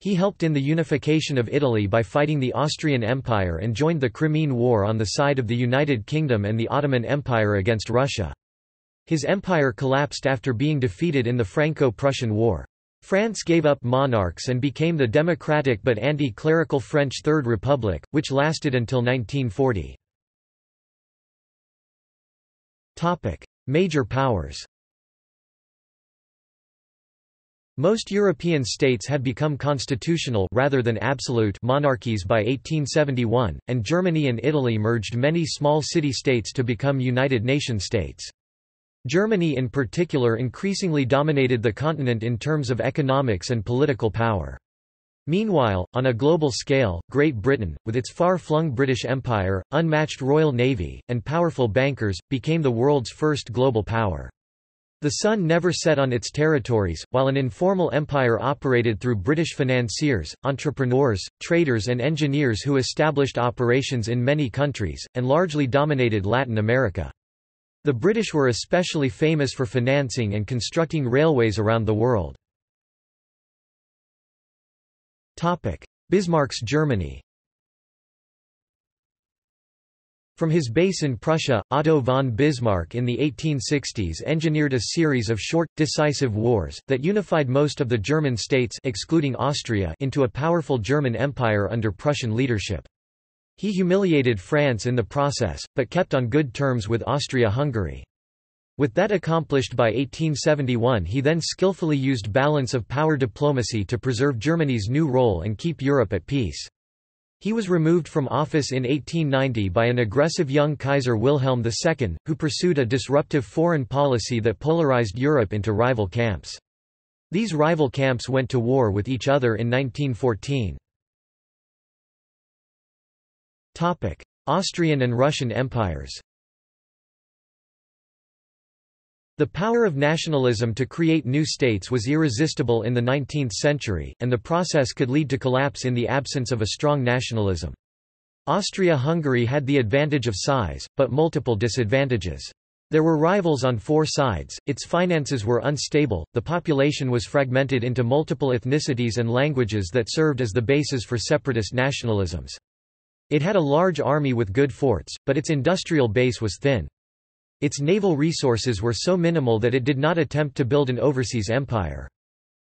He helped in the unification of Italy by fighting the Austrian Empire and joined the Crimean War on the side of the United Kingdom and the Ottoman Empire against Russia. His empire collapsed after being defeated in the Franco-Prussian War. France gave up monarchs and became the democratic but anti-clerical French Third Republic, which lasted until 1940. Major powers Most European states had become constitutional rather than absolute monarchies by 1871, and Germany and Italy merged many small city-states to become United Nation states. Germany in particular increasingly dominated the continent in terms of economics and political power. Meanwhile, on a global scale, Great Britain, with its far-flung British Empire, unmatched Royal Navy, and powerful bankers, became the world's first global power. The sun never set on its territories, while an informal empire operated through British financiers, entrepreneurs, traders and engineers who established operations in many countries, and largely dominated Latin America. The British were especially famous for financing and constructing railways around the world. Bismarck's Germany From his base in Prussia, Otto von Bismarck in the 1860s engineered a series of short, decisive wars, that unified most of the German states excluding Austria into a powerful German empire under Prussian leadership. He humiliated France in the process, but kept on good terms with Austria-Hungary. With that accomplished by 1871 he then skillfully used balance of power diplomacy to preserve Germany's new role and keep Europe at peace. He was removed from office in 1890 by an aggressive young Kaiser Wilhelm II, who pursued a disruptive foreign policy that polarized Europe into rival camps. These rival camps went to war with each other in 1914. Austrian and Russian empires The power of nationalism to create new states was irresistible in the 19th century, and the process could lead to collapse in the absence of a strong nationalism. Austria-Hungary had the advantage of size, but multiple disadvantages. There were rivals on four sides, its finances were unstable, the population was fragmented into multiple ethnicities and languages that served as the basis for separatist nationalisms. It had a large army with good forts, but its industrial base was thin. Its naval resources were so minimal that it did not attempt to build an overseas empire.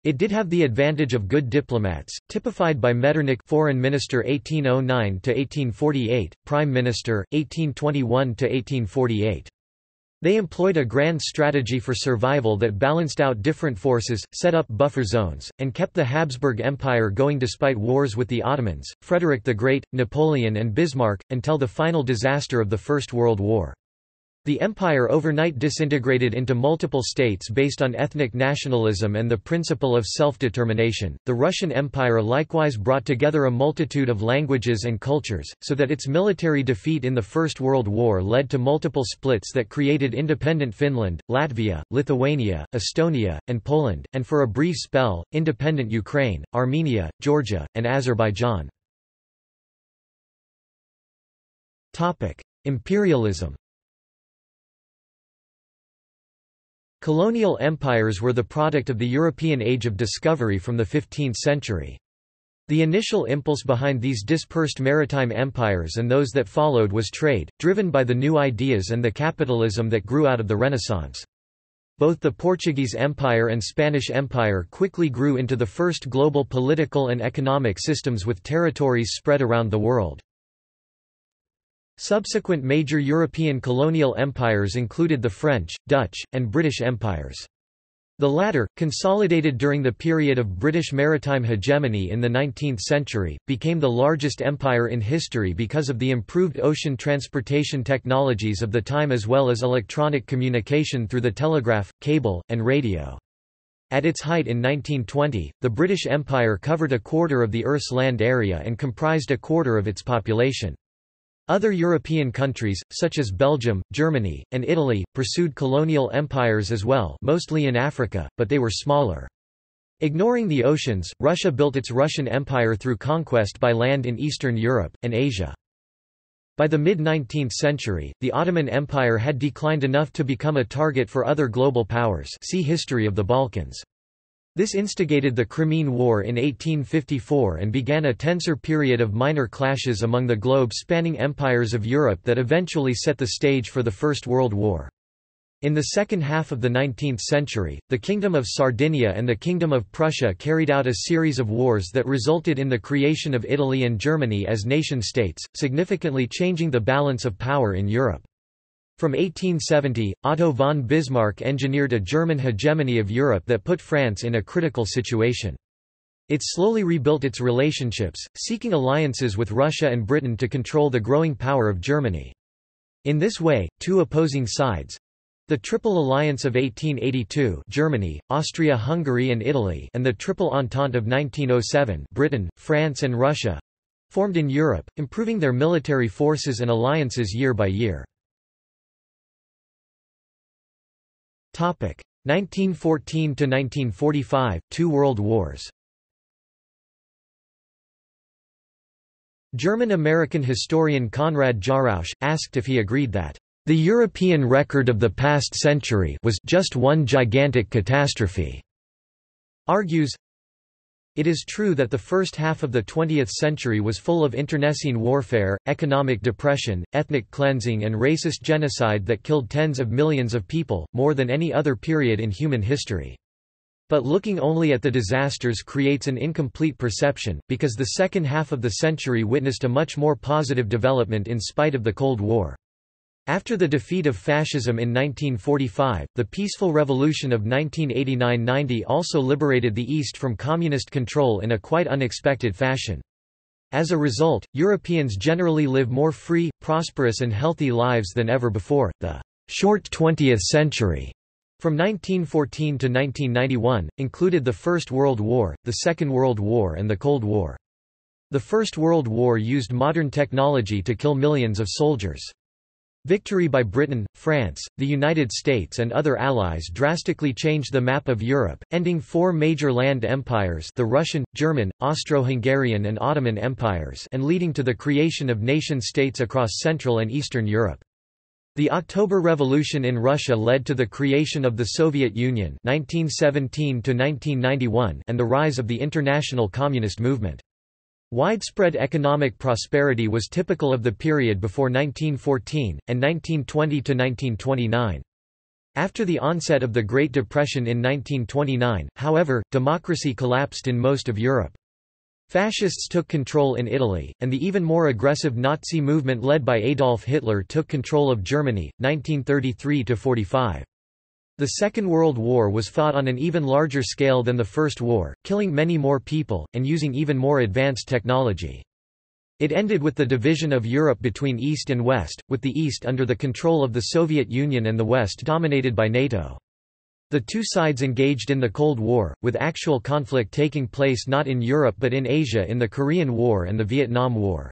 It did have the advantage of good diplomats, typified by Metternich Foreign Minister 1809–1848, Prime Minister, 1821–1848. They employed a grand strategy for survival that balanced out different forces, set up buffer zones, and kept the Habsburg Empire going despite wars with the Ottomans, Frederick the Great, Napoleon and Bismarck, until the final disaster of the First World War. The empire overnight disintegrated into multiple states based on ethnic nationalism and the principle of self-determination. The Russian Empire likewise brought together a multitude of languages and cultures, so that its military defeat in the First World War led to multiple splits that created independent Finland, Latvia, Lithuania, Estonia, and Poland, and for a brief spell, independent Ukraine, Armenia, Georgia, and Azerbaijan. Topic: Imperialism. Colonial empires were the product of the European Age of Discovery from the 15th century. The initial impulse behind these dispersed maritime empires and those that followed was trade, driven by the new ideas and the capitalism that grew out of the Renaissance. Both the Portuguese Empire and Spanish Empire quickly grew into the first global political and economic systems with territories spread around the world. Subsequent major European colonial empires included the French, Dutch, and British empires. The latter, consolidated during the period of British maritime hegemony in the 19th century, became the largest empire in history because of the improved ocean transportation technologies of the time as well as electronic communication through the telegraph, cable, and radio. At its height in 1920, the British Empire covered a quarter of the Earth's land area and comprised a quarter of its population. Other European countries, such as Belgium, Germany, and Italy, pursued colonial empires as well mostly in Africa, but they were smaller. Ignoring the oceans, Russia built its Russian Empire through conquest by land in Eastern Europe, and Asia. By the mid-19th century, the Ottoman Empire had declined enough to become a target for other global powers see History of the Balkans. This instigated the Crimean War in 1854 and began a tenser period of minor clashes among the globe-spanning empires of Europe that eventually set the stage for the First World War. In the second half of the 19th century, the Kingdom of Sardinia and the Kingdom of Prussia carried out a series of wars that resulted in the creation of Italy and Germany as nation-states, significantly changing the balance of power in Europe. From 1870, Otto von Bismarck engineered a German hegemony of Europe that put France in a critical situation. It slowly rebuilt its relationships, seeking alliances with Russia and Britain to control the growing power of Germany. In this way, two opposing sides, the Triple Alliance of 1882 Germany, Austria-Hungary and Italy and the Triple Entente of 1907 Britain, France and Russia formed in Europe, improving their military forces and alliances year by year. 1914–1945, Two World Wars German-American historian Konrad Jarausch, asked if he agreed that, "...the European record of the past century was just one gigantic catastrophe." Argues, it is true that the first half of the 20th century was full of internecine warfare, economic depression, ethnic cleansing and racist genocide that killed tens of millions of people, more than any other period in human history. But looking only at the disasters creates an incomplete perception, because the second half of the century witnessed a much more positive development in spite of the Cold War. After the defeat of fascism in 1945, the peaceful revolution of 1989–90 also liberated the East from communist control in a quite unexpected fashion. As a result, Europeans generally live more free, prosperous and healthy lives than ever before. The short 20th century from 1914 to 1991, included the First World War, the Second World War and the Cold War. The First World War used modern technology to kill millions of soldiers. Victory by Britain, France, the United States and other allies drastically changed the map of Europe, ending four major land empires the Russian, German, Austro-Hungarian and Ottoman empires and leading to the creation of nation-states across Central and Eastern Europe. The October Revolution in Russia led to the creation of the Soviet Union 1917 and the rise of the international communist movement. Widespread economic prosperity was typical of the period before 1914, and 1920–1929. After the onset of the Great Depression in 1929, however, democracy collapsed in most of Europe. Fascists took control in Italy, and the even more aggressive Nazi movement led by Adolf Hitler took control of Germany, 1933–45. The Second World War was fought on an even larger scale than the First War, killing many more people, and using even more advanced technology. It ended with the division of Europe between East and West, with the East under the control of the Soviet Union and the West dominated by NATO. The two sides engaged in the Cold War, with actual conflict taking place not in Europe but in Asia in the Korean War and the Vietnam War.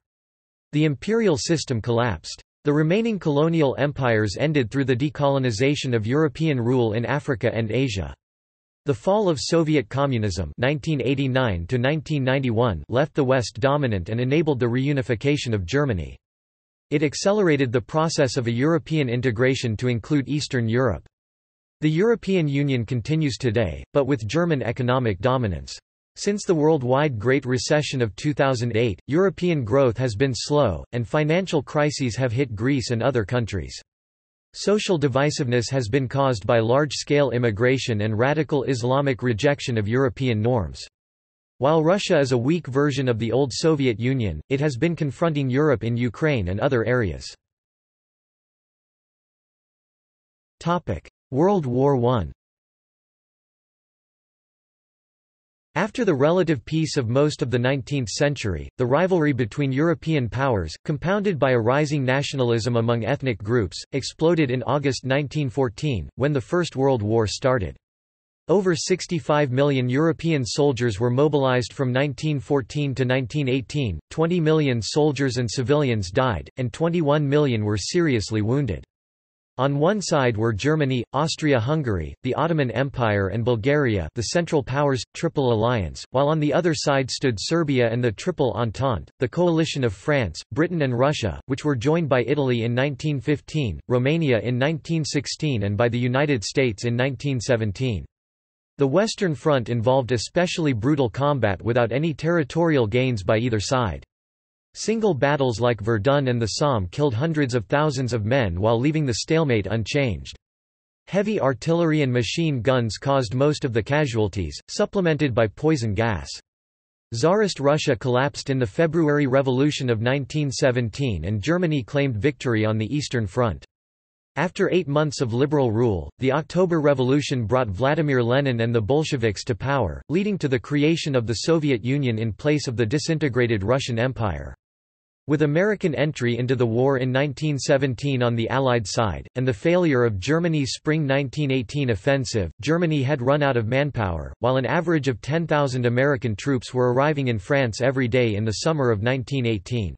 The imperial system collapsed. The remaining colonial empires ended through the decolonization of European rule in Africa and Asia. The fall of Soviet communism 1989 left the West dominant and enabled the reunification of Germany. It accelerated the process of a European integration to include Eastern Europe. The European Union continues today, but with German economic dominance. Since the worldwide Great Recession of 2008, European growth has been slow, and financial crises have hit Greece and other countries. Social divisiveness has been caused by large-scale immigration and radical Islamic rejection of European norms. While Russia is a weak version of the old Soviet Union, it has been confronting Europe in Ukraine and other areas. World War I After the relative peace of most of the 19th century, the rivalry between European powers, compounded by a rising nationalism among ethnic groups, exploded in August 1914, when the First World War started. Over 65 million European soldiers were mobilized from 1914 to 1918, 20 million soldiers and civilians died, and 21 million were seriously wounded. On one side were Germany, Austria-Hungary, the Ottoman Empire and Bulgaria the Central Powers, Triple Alliance, while on the other side stood Serbia and the Triple Entente, the coalition of France, Britain and Russia, which were joined by Italy in 1915, Romania in 1916 and by the United States in 1917. The Western Front involved especially brutal combat without any territorial gains by either side. Single battles like Verdun and the Somme killed hundreds of thousands of men while leaving the stalemate unchanged. Heavy artillery and machine guns caused most of the casualties, supplemented by poison gas. Tsarist Russia collapsed in the February Revolution of 1917 and Germany claimed victory on the Eastern Front. After eight months of liberal rule, the October Revolution brought Vladimir Lenin and the Bolsheviks to power, leading to the creation of the Soviet Union in place of the disintegrated Russian Empire. With American entry into the war in 1917 on the Allied side, and the failure of Germany's spring 1918 offensive, Germany had run out of manpower, while an average of 10,000 American troops were arriving in France every day in the summer of 1918.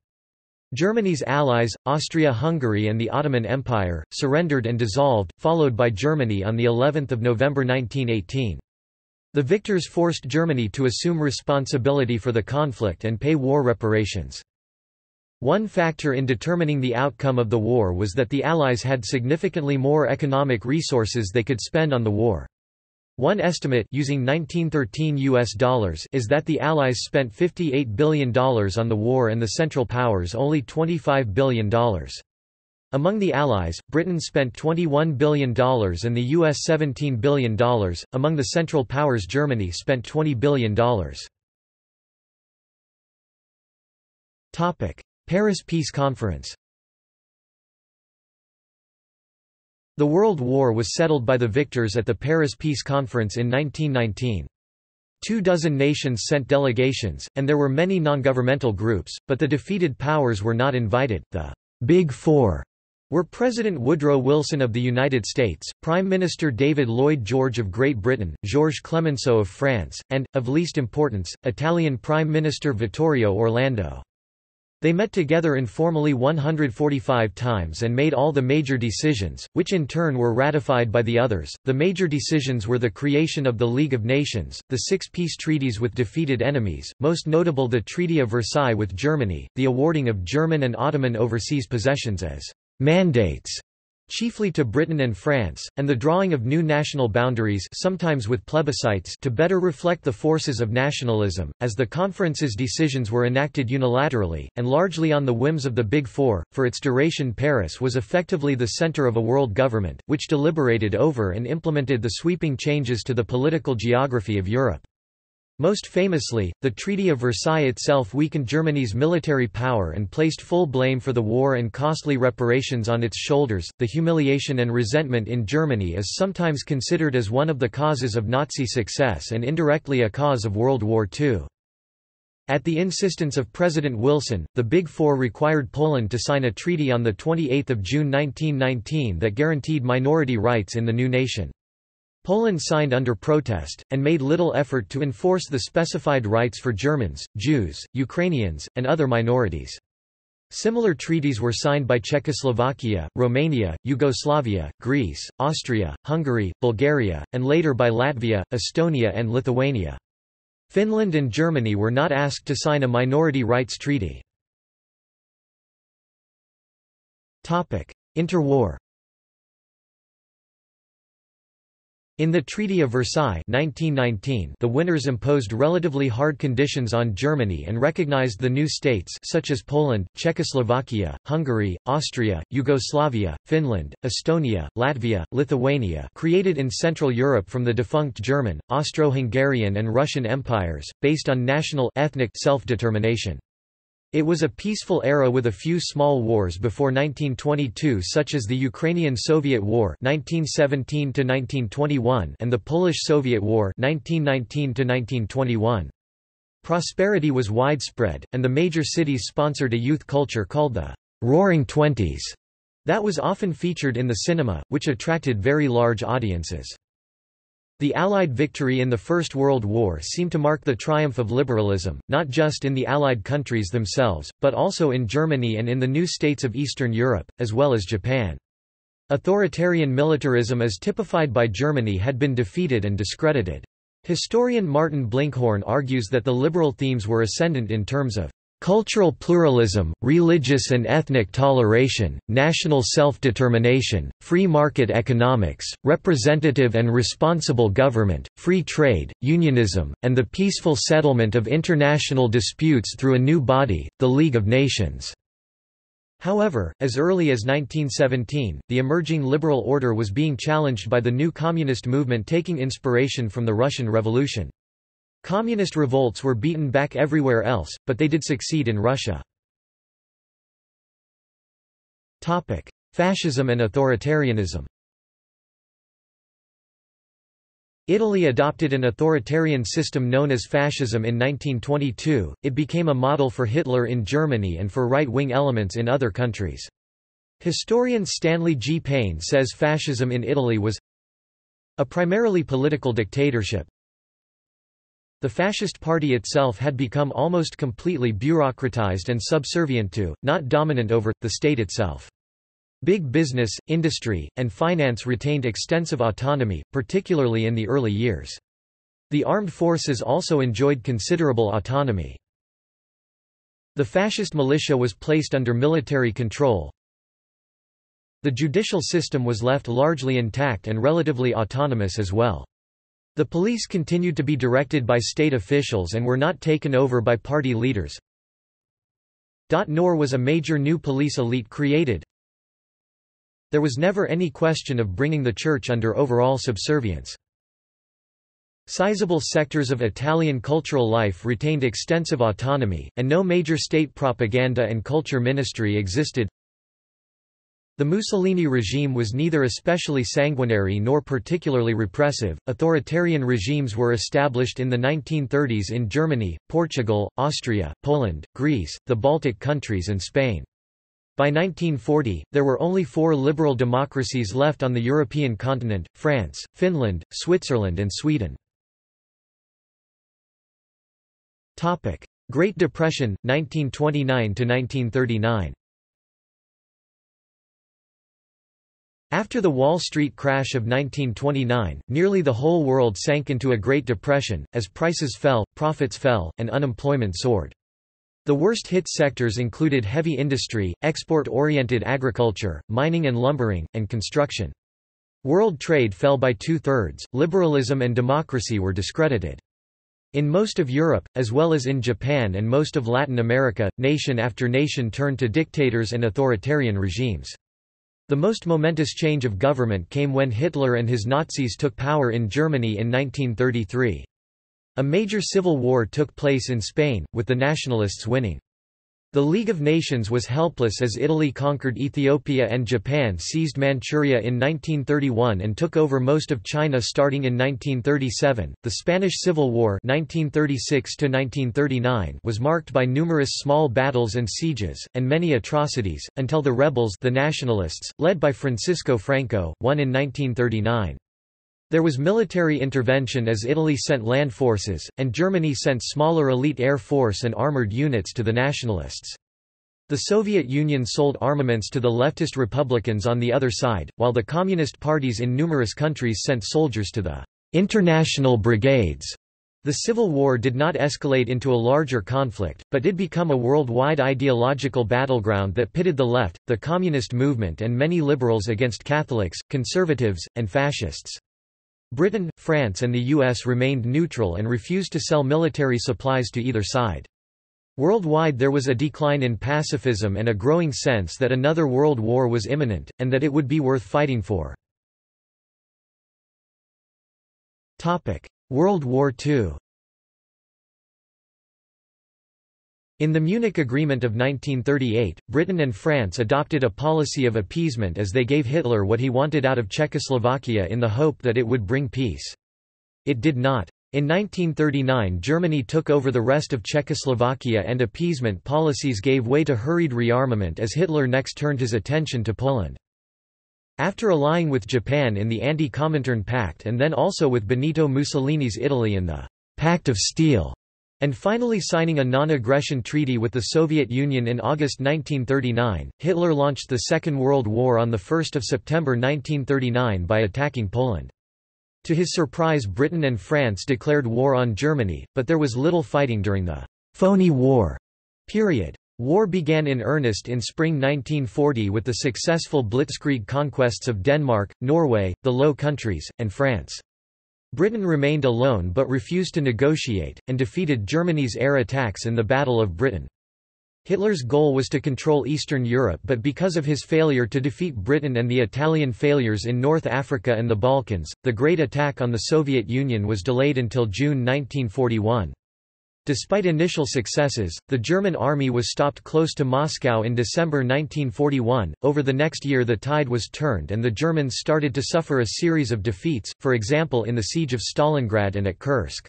Germany's allies, Austria-Hungary and the Ottoman Empire, surrendered and dissolved, followed by Germany on the 11th of November 1918. The victors forced Germany to assume responsibility for the conflict and pay war reparations. One factor in determining the outcome of the war was that the Allies had significantly more economic resources they could spend on the war. One estimate using 1913 US dollars is that the Allies spent $58 billion on the war and the Central Powers only $25 billion. Among the Allies, Britain spent $21 billion and the US $17 billion, among the Central Powers Germany spent $20 billion. Paris Peace Conference The World War was settled by the victors at the Paris Peace Conference in 1919. Two dozen nations sent delegations, and there were many non-governmental groups, but the defeated powers were not invited. The Big Four were President Woodrow Wilson of the United States, Prime Minister David Lloyd George of Great Britain, Georges Clemenceau of France, and, of least importance, Italian Prime Minister Vittorio Orlando. They met together informally 145 times and made all the major decisions, which in turn were ratified by the others. The major decisions were the creation of the League of Nations, the six peace treaties with defeated enemies, most notable the Treaty of Versailles with Germany, the awarding of German and Ottoman overseas possessions as mandates chiefly to Britain and France, and the drawing of new national boundaries sometimes with plebiscites to better reflect the forces of nationalism, as the conference's decisions were enacted unilaterally, and largely on the whims of the Big Four. For its duration Paris was effectively the center of a world government, which deliberated over and implemented the sweeping changes to the political geography of Europe. Most famously, the Treaty of Versailles itself weakened Germany's military power and placed full blame for the war and costly reparations on its shoulders. The humiliation and resentment in Germany is sometimes considered as one of the causes of Nazi success and indirectly a cause of World War II. At the insistence of President Wilson, the Big Four required Poland to sign a treaty on 28 June 1919 that guaranteed minority rights in the new nation. Poland signed under protest, and made little effort to enforce the specified rights for Germans, Jews, Ukrainians, and other minorities. Similar treaties were signed by Czechoslovakia, Romania, Yugoslavia, Greece, Austria, Hungary, Bulgaria, and later by Latvia, Estonia and Lithuania. Finland and Germany were not asked to sign a minority rights treaty. Interwar In the Treaty of Versailles 1919, the winners imposed relatively hard conditions on Germany and recognized the new states such as Poland, Czechoslovakia, Hungary, Austria, Yugoslavia, Finland, Estonia, Latvia, Lithuania created in Central Europe from the defunct German, Austro-Hungarian and Russian empires, based on national ethnic self-determination. It was a peaceful era with a few small wars before 1922 such as the Ukrainian-Soviet War 1917 and the Polish-Soviet War 1919 Prosperity was widespread, and the major cities sponsored a youth culture called the «Roaring Twenties» that was often featured in the cinema, which attracted very large audiences. The Allied victory in the First World War seemed to mark the triumph of liberalism, not just in the Allied countries themselves, but also in Germany and in the new states of Eastern Europe, as well as Japan. Authoritarian militarism as typified by Germany had been defeated and discredited. Historian Martin Blinkhorn argues that the liberal themes were ascendant in terms of Cultural pluralism, religious and ethnic toleration, national self-determination, free market economics, representative and responsible government, free trade, unionism, and the peaceful settlement of international disputes through a new body, the League of Nations. However, as early as 1917, the emerging liberal order was being challenged by the new communist movement taking inspiration from the Russian Revolution. Communist revolts were beaten back everywhere else, but they did succeed in Russia. Fascism and authoritarianism Italy adopted an authoritarian system known as fascism in 1922, it became a model for Hitler in Germany and for right-wing elements in other countries. Historian Stanley G. Payne says fascism in Italy was a primarily political dictatorship, the fascist party itself had become almost completely bureaucratized and subservient to, not dominant over, the state itself. Big business, industry, and finance retained extensive autonomy, particularly in the early years. The armed forces also enjoyed considerable autonomy. The fascist militia was placed under military control. The judicial system was left largely intact and relatively autonomous as well. The police continued to be directed by state officials and were not taken over by party leaders. Nor was a major new police elite created. There was never any question of bringing the church under overall subservience. Sizable sectors of Italian cultural life retained extensive autonomy, and no major state propaganda and culture ministry existed. The Mussolini regime was neither especially sanguinary nor particularly repressive. Authoritarian regimes were established in the 1930s in Germany, Portugal, Austria, Poland, Greece, the Baltic countries, and Spain. By 1940, there were only four liberal democracies left on the European continent, France, Finland, Switzerland and Sweden. Great Depression, 1929–1939 After the Wall Street crash of 1929, nearly the whole world sank into a Great Depression, as prices fell, profits fell, and unemployment soared. The worst hit sectors included heavy industry, export-oriented agriculture, mining and lumbering, and construction. World trade fell by two-thirds, liberalism and democracy were discredited. In most of Europe, as well as in Japan and most of Latin America, nation after nation turned to dictators and authoritarian regimes. The most momentous change of government came when Hitler and his Nazis took power in Germany in 1933. A major civil war took place in Spain, with the nationalists winning. The League of Nations was helpless as Italy conquered Ethiopia and Japan seized Manchuria in 1931 and took over most of China starting in 1937. The Spanish Civil War (1936–1939) was marked by numerous small battles and sieges and many atrocities until the rebels, the Nationalists, led by Francisco Franco, won in 1939. There was military intervention as Italy sent land forces, and Germany sent smaller elite air force and armoured units to the nationalists. The Soviet Union sold armaments to the leftist Republicans on the other side, while the Communist parties in numerous countries sent soldiers to the international brigades. The Civil War did not escalate into a larger conflict, but did become a worldwide ideological battleground that pitted the left, the communist movement and many liberals against Catholics, conservatives, and fascists. Britain, France and the US remained neutral and refused to sell military supplies to either side. Worldwide there was a decline in pacifism and a growing sense that another world war was imminent, and that it would be worth fighting for. World War II In the Munich Agreement of 1938, Britain and France adopted a policy of appeasement as they gave Hitler what he wanted out of Czechoslovakia in the hope that it would bring peace. It did not. In 1939 Germany took over the rest of Czechoslovakia and appeasement policies gave way to hurried rearmament as Hitler next turned his attention to Poland. After allying with Japan in the Anti-Comintern Pact and then also with Benito Mussolini's Italy in the Pact of Steel, and finally signing a non-aggression treaty with the Soviet Union in August 1939, Hitler launched the Second World War on 1 September 1939 by attacking Poland. To his surprise Britain and France declared war on Germany, but there was little fighting during the «phony war» period. War began in earnest in spring 1940 with the successful blitzkrieg conquests of Denmark, Norway, the Low Countries, and France. Britain remained alone but refused to negotiate, and defeated Germany's air attacks in the Battle of Britain. Hitler's goal was to control Eastern Europe but because of his failure to defeat Britain and the Italian failures in North Africa and the Balkans, the Great Attack on the Soviet Union was delayed until June 1941. Despite initial successes, the German army was stopped close to Moscow in December 1941. Over the next year, the tide was turned and the Germans started to suffer a series of defeats, for example in the siege of Stalingrad and at Kursk.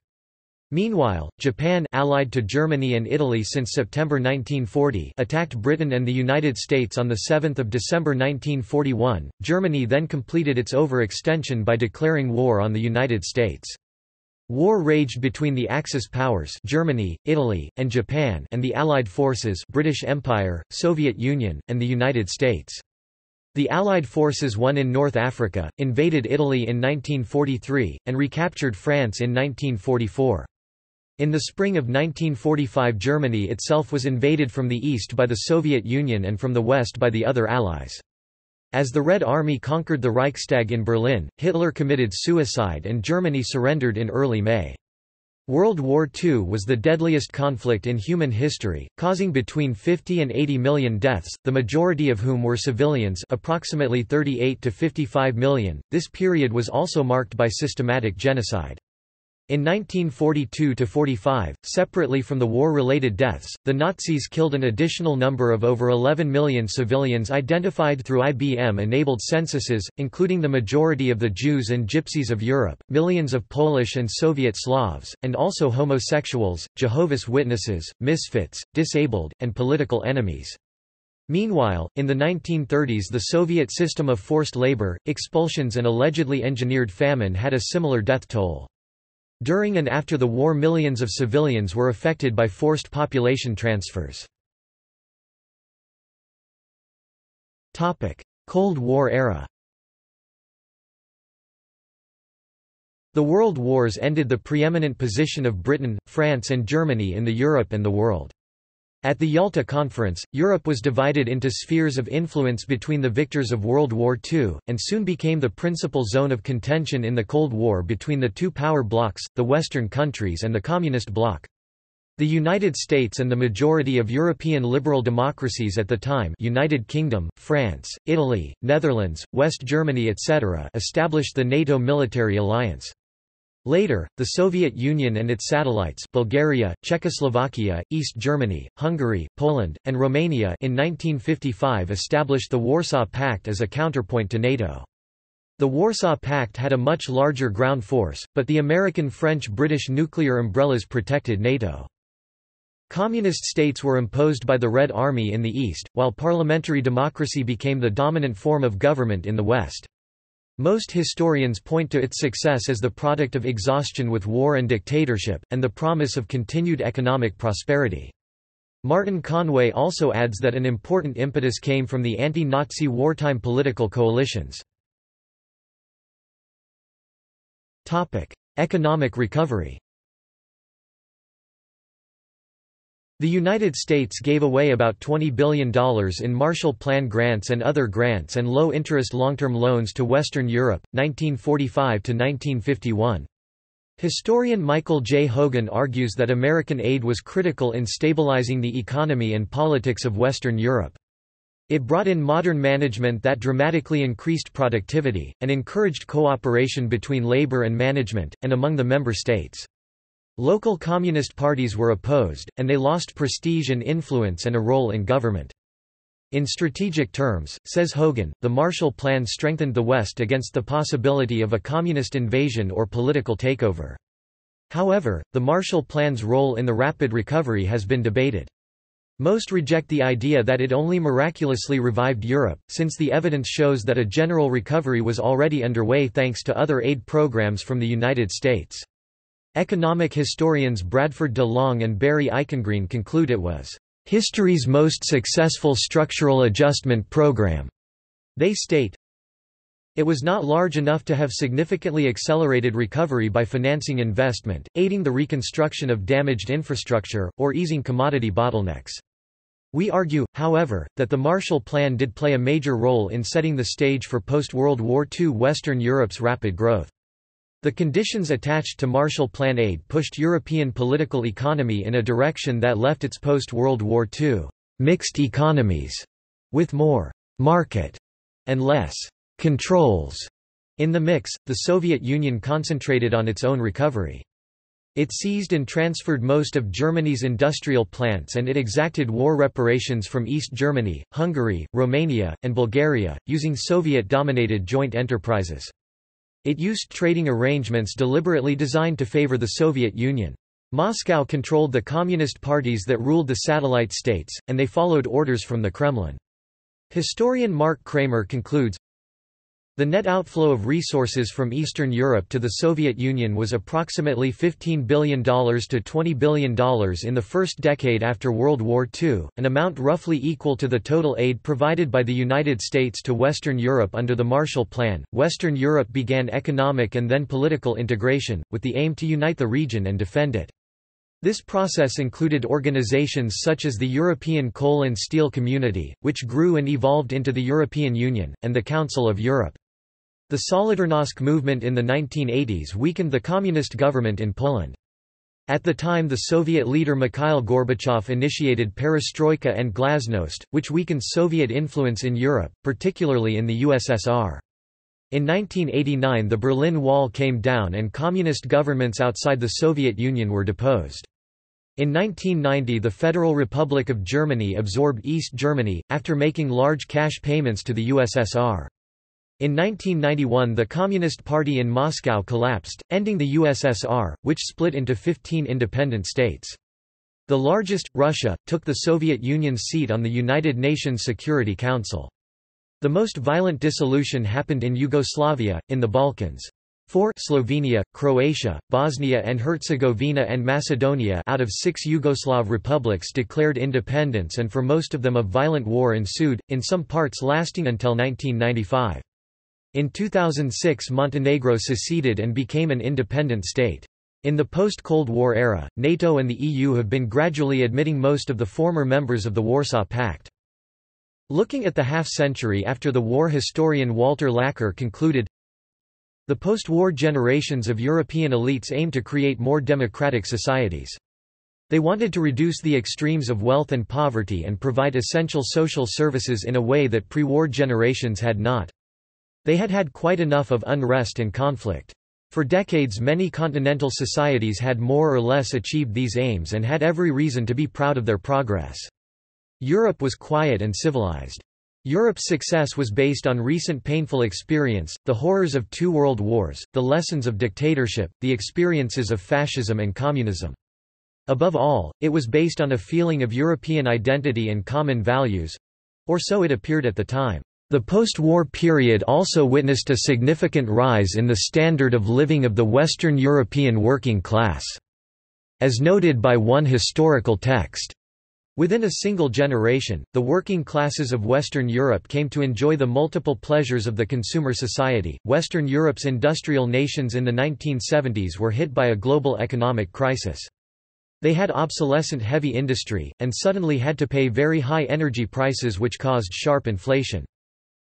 Meanwhile, Japan allied to Germany and Italy since September 1940 attacked Britain and the United States on 7 December 1941. Germany then completed its overextension by declaring war on the United States. War raged between the Axis powers Germany, Italy, and Japan and the Allied forces British Empire, Soviet Union, and the United States. The Allied forces won in North Africa, invaded Italy in 1943, and recaptured France in 1944. In the spring of 1945 Germany itself was invaded from the east by the Soviet Union and from the west by the other Allies. As the Red Army conquered the Reichstag in Berlin, Hitler committed suicide and Germany surrendered in early May. World War II was the deadliest conflict in human history, causing between 50 and 80 million deaths, the majority of whom were civilians approximately 38 to 55 million. This period was also marked by systematic genocide. In 1942–45, separately from the war-related deaths, the Nazis killed an additional number of over 11 million civilians identified through IBM-enabled censuses, including the majority of the Jews and Gypsies of Europe, millions of Polish and Soviet Slavs, and also homosexuals, Jehovah's Witnesses, misfits, disabled, and political enemies. Meanwhile, in the 1930s the Soviet system of forced labor, expulsions and allegedly engineered famine had a similar death toll. During and after the war millions of civilians were affected by forced population transfers. Cold War era The World Wars ended the preeminent position of Britain, France and Germany in the Europe and the world. At the Yalta Conference, Europe was divided into spheres of influence between the victors of World War II, and soon became the principal zone of contention in the Cold War between the two power blocs, the Western countries and the Communist bloc. The United States and the majority of European liberal democracies at the time United Kingdom, France, Italy, Netherlands, West Germany etc. established the NATO military alliance. Later, the Soviet Union and its satellites Bulgaria, Czechoslovakia, East Germany, Hungary, Poland, and Romania in 1955 established the Warsaw Pact as a counterpoint to NATO. The Warsaw Pact had a much larger ground force, but the American-French-British nuclear umbrellas protected NATO. Communist states were imposed by the Red Army in the East, while parliamentary democracy became the dominant form of government in the West. Most historians point to its success as the product of exhaustion with war and dictatorship, and the promise of continued economic prosperity. Martin Conway also adds that an important impetus came from the anti-Nazi wartime political coalitions. Economic recovery The United States gave away about $20 billion in Marshall Plan grants and other grants and low-interest long-term loans to Western Europe, 1945–1951. Historian Michael J. Hogan argues that American aid was critical in stabilizing the economy and politics of Western Europe. It brought in modern management that dramatically increased productivity, and encouraged cooperation between labor and management, and among the member states. Local communist parties were opposed, and they lost prestige and influence and a role in government. In strategic terms, says Hogan, the Marshall Plan strengthened the West against the possibility of a communist invasion or political takeover. However, the Marshall Plan's role in the rapid recovery has been debated. Most reject the idea that it only miraculously revived Europe, since the evidence shows that a general recovery was already underway thanks to other aid programs from the United States. Economic historians Bradford de Long and Barry Eichengreen conclude it was history's most successful structural adjustment program. They state, it was not large enough to have significantly accelerated recovery by financing investment, aiding the reconstruction of damaged infrastructure, or easing commodity bottlenecks. We argue, however, that the Marshall Plan did play a major role in setting the stage for post-World War II Western Europe's rapid growth. The conditions attached to Marshall Plan aid pushed European political economy in a direction that left its post-World War II mixed economies, with more market and less controls. In the mix, the Soviet Union concentrated on its own recovery. It seized and transferred most of Germany's industrial plants and it exacted war reparations from East Germany, Hungary, Romania, and Bulgaria, using Soviet-dominated joint enterprises. It used trading arrangements deliberately designed to favor the Soviet Union. Moscow controlled the communist parties that ruled the satellite states, and they followed orders from the Kremlin. Historian Mark Kramer concludes, the net outflow of resources from Eastern Europe to the Soviet Union was approximately $15 billion to $20 billion in the first decade after World War II, an amount roughly equal to the total aid provided by the United States to Western Europe under the Marshall Plan. Western Europe began economic and then political integration, with the aim to unite the region and defend it. This process included organizations such as the European Coal and Steel Community, which grew and evolved into the European Union, and the Council of Europe. The Solidarnosc movement in the 1980s weakened the communist government in Poland. At the time the Soviet leader Mikhail Gorbachev initiated perestroika and glasnost, which weakened Soviet influence in Europe, particularly in the USSR. In 1989 the Berlin Wall came down and communist governments outside the Soviet Union were deposed. In 1990 the Federal Republic of Germany absorbed East Germany, after making large cash payments to the USSR. In 1991 the Communist Party in Moscow collapsed, ending the USSR, which split into 15 independent states. The largest, Russia, took the Soviet Union's seat on the United Nations Security Council. The most violent dissolution happened in Yugoslavia, in the Balkans. 4 Slovenia, Croatia, Bosnia and Herzegovina and Macedonia out of six Yugoslav republics declared independence and for most of them a violent war ensued, in some parts lasting until 1995. In 2006 Montenegro seceded and became an independent state. In the post-Cold War era, NATO and the EU have been gradually admitting most of the former members of the Warsaw Pact. Looking at the half-century after the war historian Walter Laqueur concluded, the post-war generations of European elites aimed to create more democratic societies. They wanted to reduce the extremes of wealth and poverty and provide essential social services in a way that pre-war generations had not. They had had quite enough of unrest and conflict. For decades many continental societies had more or less achieved these aims and had every reason to be proud of their progress. Europe was quiet and civilized. Europe's success was based on recent painful experience, the horrors of two world wars, the lessons of dictatorship, the experiences of fascism and communism. Above all, it was based on a feeling of European identity and common values—or so it appeared at the time. The post-war period also witnessed a significant rise in the standard of living of the Western European working class. As noted by one historical text, Within a single generation, the working classes of Western Europe came to enjoy the multiple pleasures of the consumer society. Western Europe's industrial nations in the 1970s were hit by a global economic crisis. They had obsolescent heavy industry, and suddenly had to pay very high energy prices which caused sharp inflation.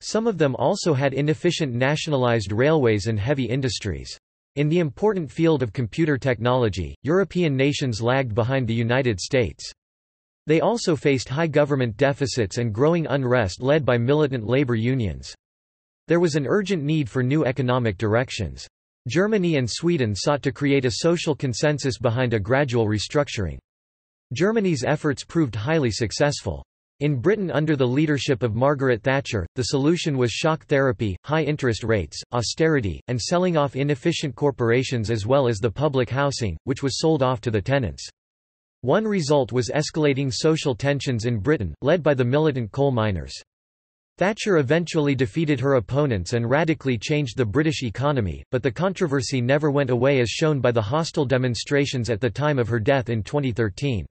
Some of them also had inefficient nationalized railways and heavy industries. In the important field of computer technology, European nations lagged behind the United States. They also faced high government deficits and growing unrest led by militant labor unions. There was an urgent need for new economic directions. Germany and Sweden sought to create a social consensus behind a gradual restructuring. Germany's efforts proved highly successful. In Britain under the leadership of Margaret Thatcher, the solution was shock therapy, high interest rates, austerity, and selling off inefficient corporations as well as the public housing, which was sold off to the tenants. One result was escalating social tensions in Britain, led by the militant coal miners. Thatcher eventually defeated her opponents and radically changed the British economy, but the controversy never went away as shown by the hostile demonstrations at the time of her death in 2013.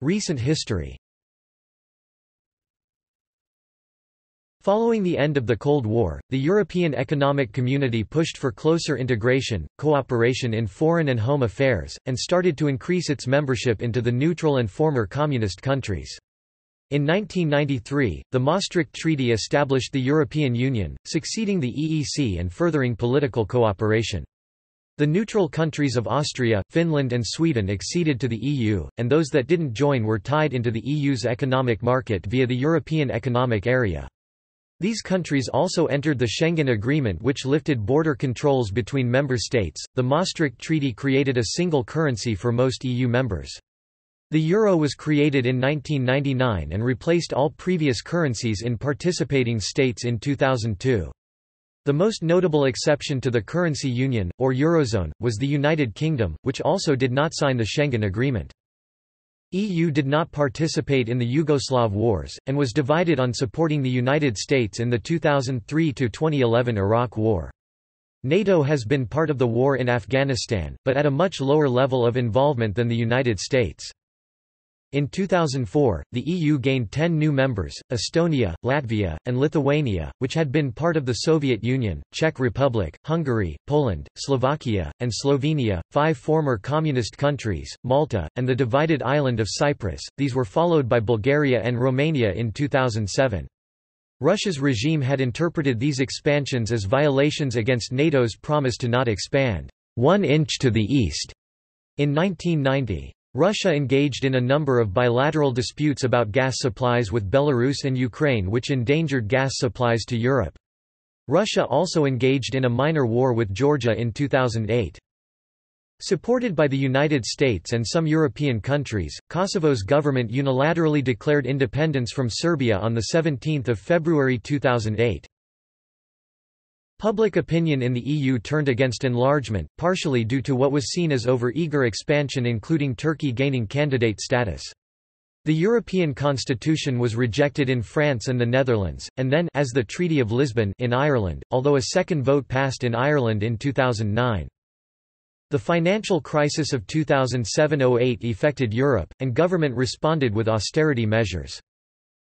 Recent history Following the end of the Cold War, the European Economic Community pushed for closer integration, cooperation in foreign and home affairs, and started to increase its membership into the neutral and former communist countries. In 1993, the Maastricht Treaty established the European Union, succeeding the EEC and furthering political cooperation. The neutral countries of Austria, Finland and Sweden acceded to the EU, and those that didn't join were tied into the EU's economic market via the European Economic Area. These countries also entered the Schengen Agreement which lifted border controls between member states. The Maastricht Treaty created a single currency for most EU members. The euro was created in 1999 and replaced all previous currencies in participating states in 2002. The most notable exception to the currency union, or Eurozone, was the United Kingdom, which also did not sign the Schengen Agreement. EU did not participate in the Yugoslav wars, and was divided on supporting the United States in the 2003–2011 Iraq War. NATO has been part of the war in Afghanistan, but at a much lower level of involvement than the United States. In 2004, the EU gained 10 new members, Estonia, Latvia, and Lithuania, which had been part of the Soviet Union, Czech Republic, Hungary, Poland, Slovakia, and Slovenia, five former communist countries, Malta, and the divided island of Cyprus. These were followed by Bulgaria and Romania in 2007. Russia's regime had interpreted these expansions as violations against NATO's promise to not expand one inch to the east in 1990. Russia engaged in a number of bilateral disputes about gas supplies with Belarus and Ukraine which endangered gas supplies to Europe. Russia also engaged in a minor war with Georgia in 2008. Supported by the United States and some European countries, Kosovo's government unilaterally declared independence from Serbia on 17 February 2008. Public opinion in the EU turned against enlargement, partially due to what was seen as over-eager expansion including Turkey gaining candidate status. The European Constitution was rejected in France and the Netherlands, and then as the Treaty of Lisbon in Ireland, although a second vote passed in Ireland in 2009. The financial crisis of 2007–08 affected Europe, and government responded with austerity measures.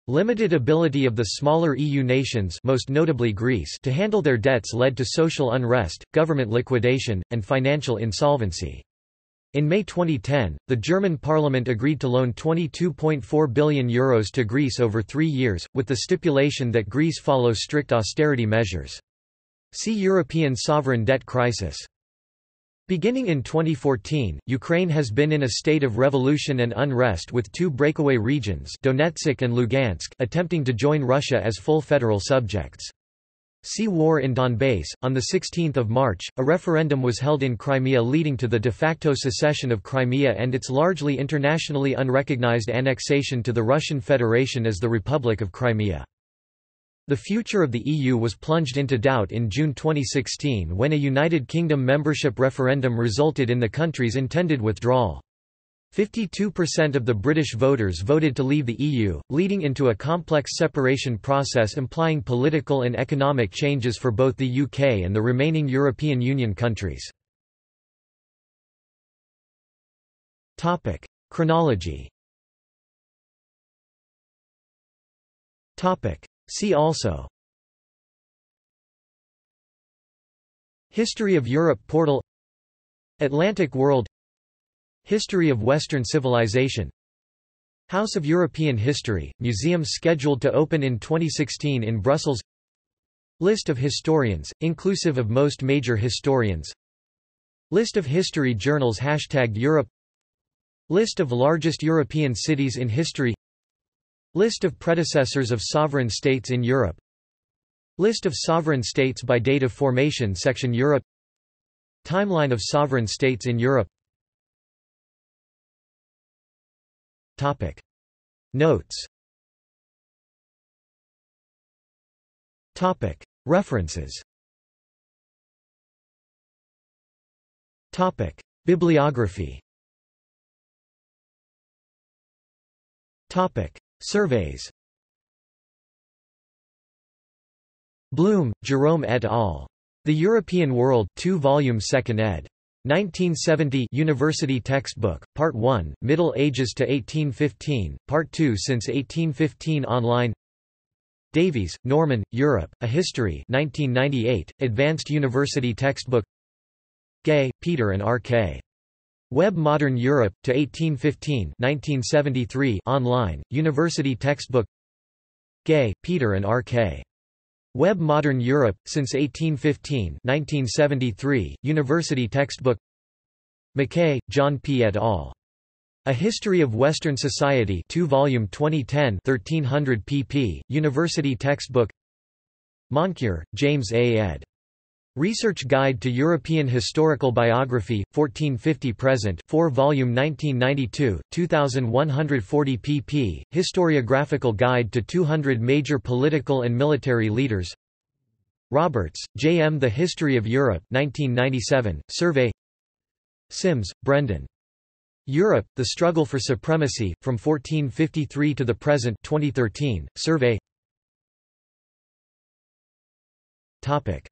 Limited ability of the smaller EU nations most notably Greece to handle their debts led to social unrest, government liquidation, and financial insolvency. In May 2010, the German parliament agreed to loan €22.4 billion Euros to Greece over three years, with the stipulation that Greece follow strict austerity measures. See European sovereign debt crisis. Beginning in 2014, Ukraine has been in a state of revolution and unrest with two breakaway regions Donetsk and Lugansk attempting to join Russia as full federal subjects. See War in Donbass. On 16 March, a referendum was held in Crimea leading to the de facto secession of Crimea and its largely internationally unrecognized annexation to the Russian Federation as the Republic of Crimea. The future of the EU was plunged into doubt in June 2016 when a United Kingdom membership referendum resulted in the country's intended withdrawal. 52% of the British voters voted to leave the EU, leading into a complex separation process implying political and economic changes for both the UK and the remaining European Union countries. Chronology See also. History of Europe portal. Atlantic World. History of Western Civilization. House of European History, museum scheduled to open in 2016 in Brussels. List of historians, inclusive of most major historians. List of history journals Hashtag Europe. List of largest European cities in history List of predecessors of sovereign states in Europe List of sovereign states by date of formation Section Europe Timeline of sovereign states in Europe Topic. Notes Topic. References Topic. Bibliography Topic. Surveys Bloom, Jerome et al. The European World 2 volume 2nd ed. 1970 University Textbook, Part 1, Middle Ages to 1815, Part 2 Since 1815 online Davies, Norman, Europe, A History 1998, Advanced University Textbook Gay, Peter and R.K. Webb Modern Europe, to 1815 1973 online, University Textbook Gay, Peter and R.K. Webb Modern Europe, since 1815 1973, University Textbook McKay, John P. et al. A History of Western Society 2 volume 2010 1300 pp. University Textbook Moncure, James A. ed. Research Guide to European Historical Biography, 1450-present 4 volume 1992, 2140 pp. Historiographical Guide to 200 Major Political and Military Leaders Roberts, J. M. The History of Europe 1997, Survey Simms, Brendan. Europe, The Struggle for Supremacy, From 1453 to the Present 2013, Survey Topic.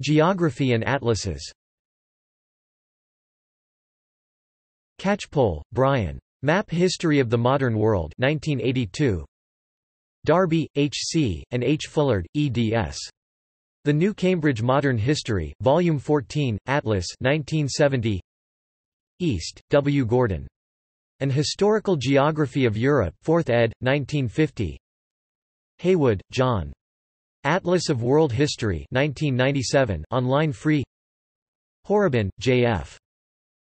Geography and atlases Catchpole, Brian. Map History of the Modern World 1982. Darby, H. C., and H. Fullard, eds. The New Cambridge Modern History, Volume 14, Atlas 1970. East, W. Gordon. An Historical Geography of Europe 4th ed., 1950. Haywood, John. Atlas of World History 1997 online free Horrabin, J.F.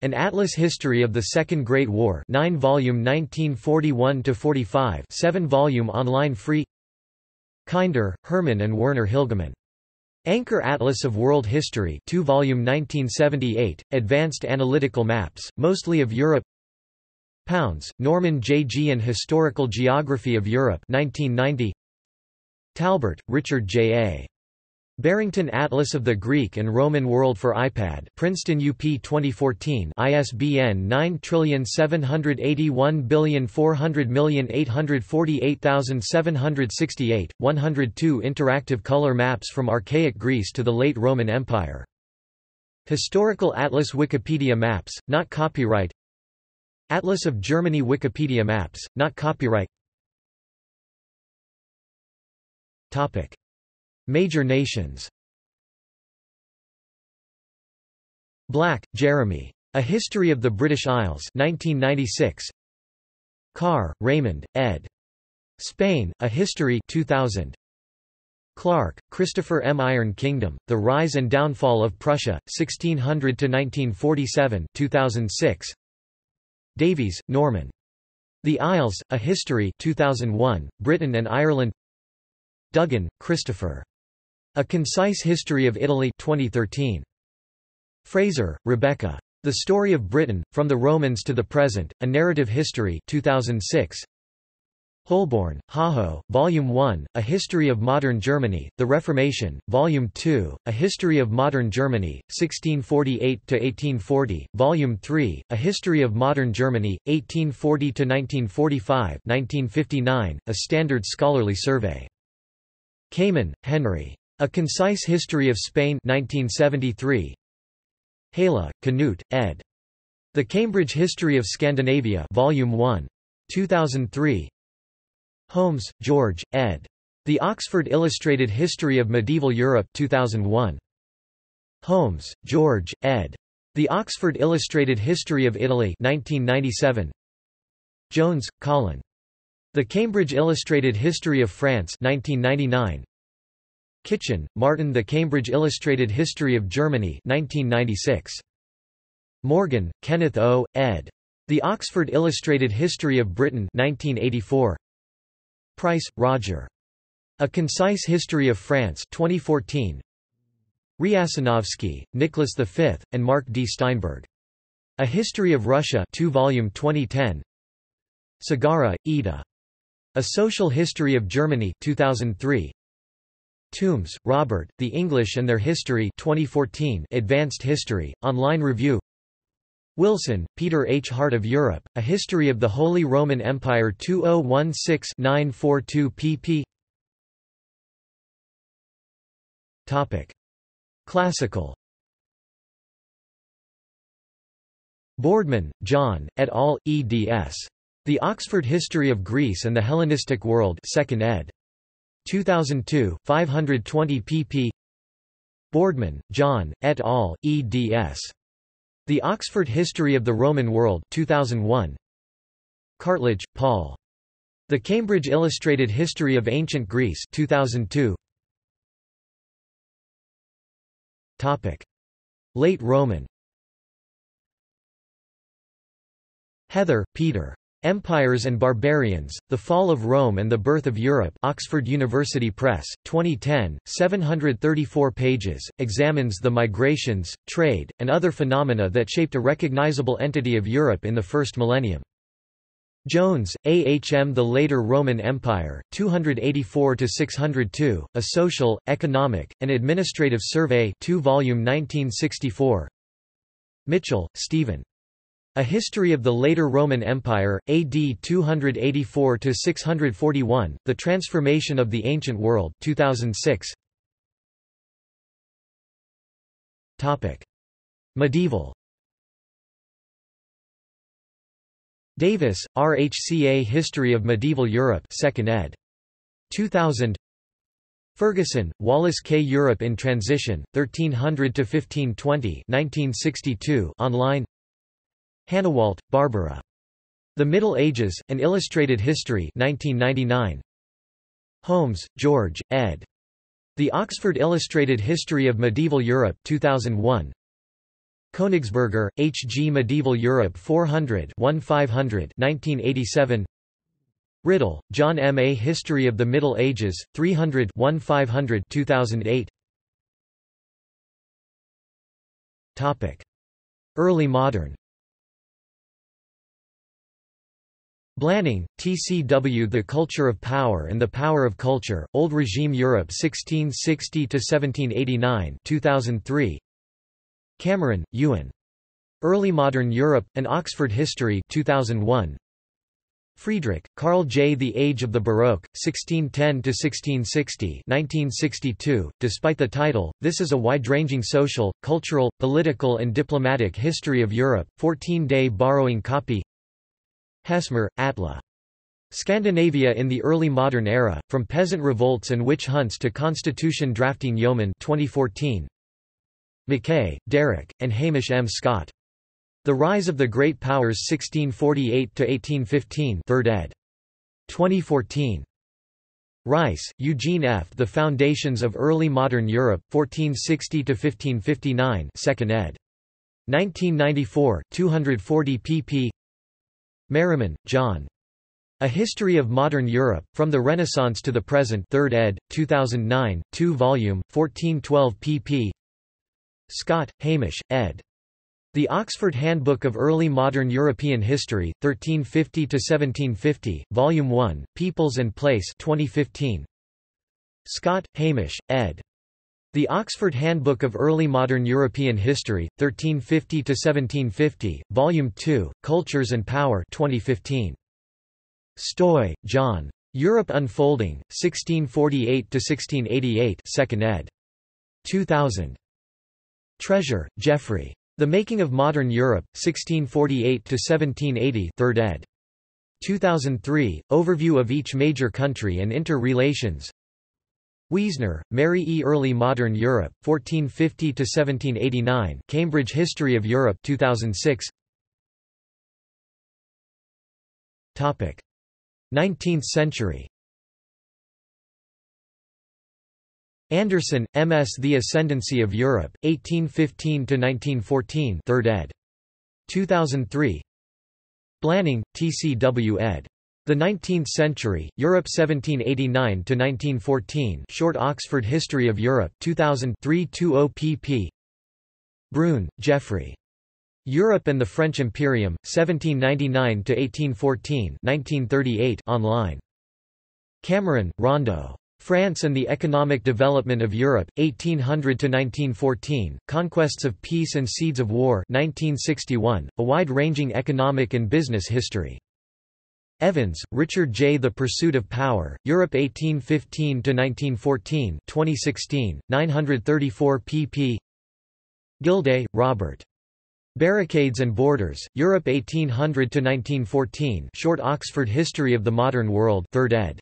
An Atlas History of the Second Great War 9 volume 1941–45 7 volume online free Kinder, Hermann and Werner Hilgemann. Anchor Atlas of World History 2 volume 1978, Advanced Analytical Maps, mostly of Europe Pounds, Norman J. G. and Historical Geography of Europe 1990 Talbert, Richard J. A. Barrington Atlas of the Greek and Roman World for iPad Princeton UP 2014 ISBN 9781400848768, 102 Interactive color maps from archaic Greece to the late Roman Empire. Historical Atlas Wikipedia Maps, not copyright Atlas of Germany Wikipedia Maps, not copyright Topic. Major nations Black, Jeremy. A History of the British Isles 1996. Carr, Raymond, ed. Spain, A History 2000. Clark, Christopher M. Iron Kingdom, The Rise and Downfall of Prussia, 1600–1947 2006. Davies, Norman. The Isles, A History 2001, Britain and Ireland Duggan, Christopher. A Concise History of Italy 2013. Fraser, Rebecca. The Story of Britain, From the Romans to the Present, A Narrative History 2006. Holborn, Hajo, Volume 1, A History of Modern Germany, The Reformation, Volume 2, A History of Modern Germany, 1648–1840, Volume 3, A History of Modern Germany, 1840–1945 1959, A Standard Scholarly Survey. Kamen, Henry. A Concise History of Spain 1973. Halle, Knut, ed. The Cambridge History of Scandinavia Volume 1. 2003. Holmes, George, ed. The Oxford Illustrated History of Medieval Europe 2001. Holmes, George, ed. The Oxford Illustrated History of Italy 1997. Jones, Colin. The Cambridge Illustrated History of France 1999. Kitchen, Martin The Cambridge Illustrated History of Germany 1996. Morgan, Kenneth O., ed. The Oxford Illustrated History of Britain 1984. Price, Roger. A Concise History of France 2014. Riasanovsky, Nicholas V, and Mark D. Steinberg. A History of Russia 2 volume 2010. Sagarra, Eda. A Social History of Germany 2003. Tombs, Robert, The English and Their History 2014 Advanced History, online review Wilson, Peter H. Heart of Europe, A History of the Holy Roman Empire 2016-942 pp. Classical Boardman, John, et al., eds. The Oxford History of Greece and the Hellenistic World 2nd ed. 2002, 520 pp. Boardman, John, et al., eds. The Oxford History of the Roman World 2001. Cartledge, Paul. The Cambridge Illustrated History of Ancient Greece 2002. Topic. Late Roman Heather, Peter. Empires and Barbarians, The Fall of Rome and the Birth of Europe Oxford University Press, 2010, 734 pages, examines the migrations, trade, and other phenomena that shaped a recognizable entity of Europe in the first millennium. Jones, A. H. M. The Later Roman Empire, 284–602, A Social, Economic, and Administrative Survey 2 volume 1964 Mitchell, Stephen. A History of the Later Roman Empire, AD 284–641, The Transformation of the Ancient World 2006. Medieval Davis, RHCA History of Medieval Europe 2nd ed. 2000 Ferguson, Wallace K. Europe in Transition, 1300–1520 1962 online Hanawalt, Barbara. The Middle Ages, An Illustrated History 1999. Holmes, George, ed. The Oxford Illustrated History of Medieval Europe 2001. Königsberger, H. G. Medieval Europe 400 1500 1987. Riddle, John M. A History of the Middle Ages, 300 1500 2008. Topic. Early modern Blanning, TCW The Culture of Power and the Power of Culture, Old Regime Europe 1660–1789 2003. Cameron, Ewan. Early Modern Europe, An Oxford History 2001. Friedrich, Carl J. The Age of the Baroque, 1610–1660 1962. Despite the title, this is a wide-ranging social, cultural, political and diplomatic history of Europe, 14-day borrowing copy Hesmyr, Atle. Scandinavia in the Early Modern Era, From Peasant Revolts and Witch Hunts to Constitution Drafting Yeoman 2014. McKay, Derek, and Hamish M. Scott. The Rise of the Great Powers 1648–1815 3rd ed. 2014. Rice, Eugene F. The Foundations of Early Modern Europe, 1460–1559 2nd ed. 1994, 240 pp. Merriman, John. A History of Modern Europe, From the Renaissance to the Present 3rd ed., 2009, 2 volume, 1412 pp. Scott, Hamish, ed. The Oxford Handbook of Early Modern European History, 1350–1750, Volume 1, Peoples and Place 2015. Scott, Hamish, ed. The Oxford Handbook of Early Modern European History, 1350–1750, Volume 2, Cultures and Power 2015. Stoye, John. Europe Unfolding, 1648–1688 2nd ed. 2000. Treasure, Geoffrey. The Making of Modern Europe, 1648–1780 3rd ed. 2003, Overview of each major country and inter-relations Wiesner, Mary E. Early Modern Europe, 1450–1789 Cambridge History of Europe 2006 Topic. 19th century Anderson, M.S. The Ascendancy of Europe, 1815–1914 3rd ed. 2003 Blanning, T.C.W. ed. The Nineteenth Century, Europe 1789–1914 Short Oxford History of Europe 2003 20 pp. Bruun, Geoffrey. Europe and the French Imperium, 1799–1814 1938 online. Cameron, Rondo. France and the Economic Development of Europe, 1800–1914, Conquests of Peace and Seeds of War 1961, a wide-ranging economic and business history. Evans, Richard J. The Pursuit of Power, Europe 1815–1914 2016, 934 pp. Gildea, Robert. Barricades and Borders, Europe 1800–1914 Short Oxford History of the Modern World 3rd ed.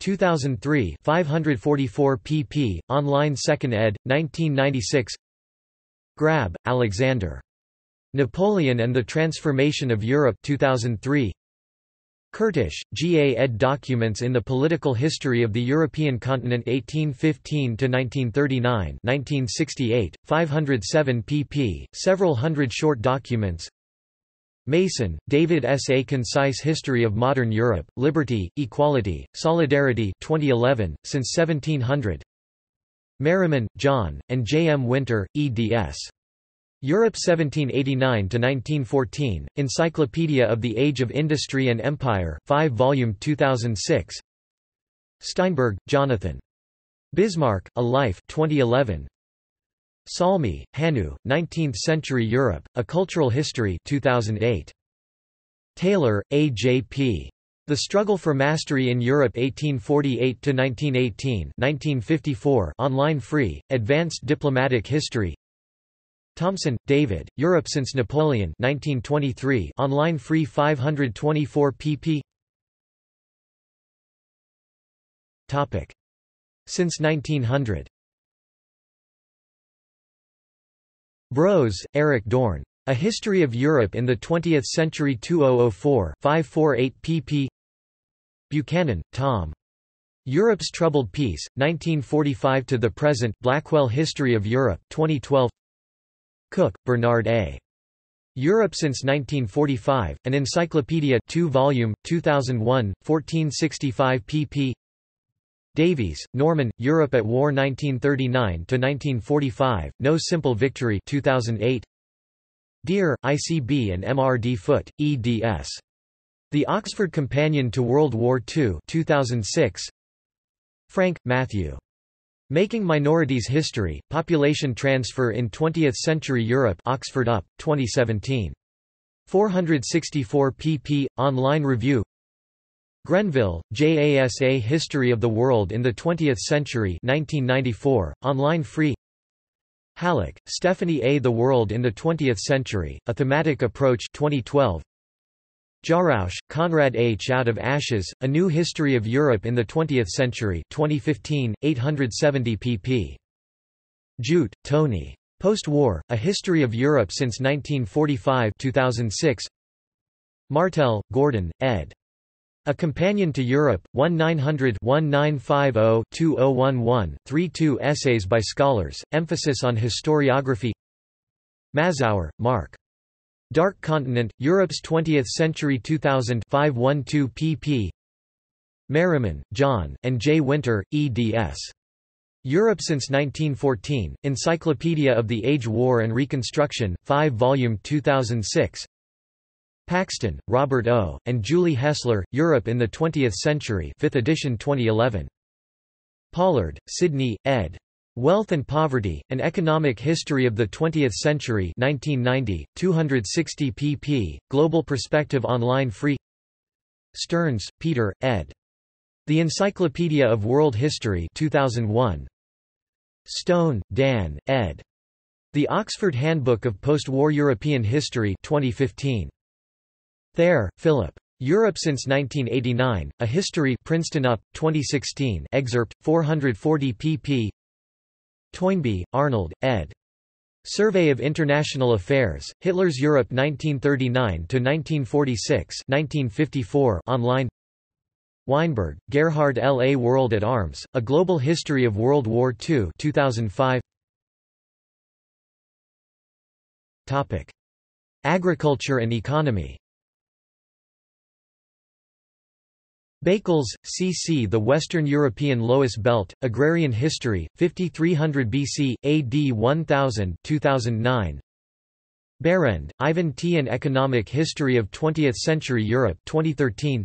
2003 544 pp. Online 2nd ed., 1996 Grab, Alexander. Napoleon and the Transformation of Europe 2003 Kertesz, G. A. ed. Documents in the Political History of the European Continent 1815–1939 1968, 507 pp., several hundred short documents Mason, David S. A Concise History of Modern Europe, Liberty, Equality, Solidarity 2011, since 1700 Merriman, John, and J. M. Winter, eds. Europe 1789–1914, Encyclopedia of the Age of Industry and Empire 5 volume 2006 Steinberg, Jonathan. Bismarck, A Life 2011. Salmi, Hannu, 19th-Century Europe, A Cultural History 2008. Taylor, A. J. P. The Struggle for Mastery in Europe 1848–1918 1954 online free, Advanced Diplomatic History Thomson, David, Europe since Napoleon 1923 online free 524 pp Topic. Since 1900 Brose, Eric Dorn. A History of Europe in the Twentieth Century 2004 548 pp Buchanan, Tom. Europe's Troubled Peace, 1945 to the Present Blackwell History of Europe 2012 Cook, Bernard A. Europe since 1945, an encyclopedia 2 volume, 2001, 1465 pp. Davies, Norman, Europe at War 1939–1945, No Simple Victory 2008. Dear, ICB and M. R. D. Foot, eds. The Oxford Companion to World War II 2006. Frank, Matthew. Making Minorities History, Population Transfer in Twentieth-Century Europe Oxford UP, 2017. 464 pp. Online review Grenville, JASA History of the World in the Twentieth Century 1994, online free Hallock, Stephanie A. The World in the Twentieth Century, A Thematic Approach 2012. Jarausch, Konrad H. Out of Ashes, A New History of Europe in the Twentieth Century 2015, 870 pp. Judt, Tony. Post-War, A History of Europe since 1945 2006. Martel, Gordon, ed. A Companion to Europe, 1900-1950-2011, 32 essays by scholars, emphasis on historiography Mazower, Mark. Dark Continent, Europe's 20th Century 2000 512 pp. Merriman, John, and J. Winter, eds. Europe since 1914, Encyclopedia of the Age War and Reconstruction, 5 volume 2006 Paxton, Robert O., and Julie Hessler, Europe in the Twentieth Century 5th edition 2011. Pollard, Sidney, ed. Wealth and Poverty, An Economic History of the Twentieth Century 1990, 260 pp. Global Perspective Online Free Stearns, Peter, ed. The Encyclopedia of World History 2001. Stone, Dan, ed. The Oxford Handbook of Post-War European History 2015. Ther, Philip. Europe since 1989, A History Princeton UP, 2016 excerpt, 440 pp. Toynbee, Arnold, ed. Survey of International Affairs, Hitler's Europe 1939–1946 online Weinberg, Gerhard L. A World at Arms, A Global History of World War II 2005. Agriculture and economy Bakels, C. C. The Western European Loess Belt, Agrarian History, 5300 BC, AD 1000 2009. Berend, Ivan T. An Economic History of Twentieth-Century Europe 2013.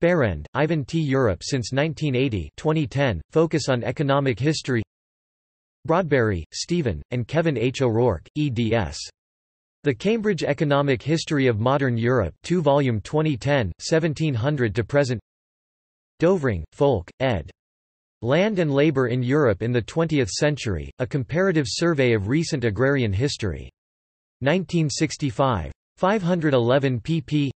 Berend, Ivan T. Europe since 1980 2010, Focus on Economic History Broadberry, Stephen, and Kevin H. O'Rourke, eds. The Cambridge Economic History of Modern Europe 2 volume 2010, 1700 to present Dovring, Folke, ed. Land and Labour in Europe in the Twentieth Century, A Comparative Survey of Recent Agrarian History. 1965. 511 pp.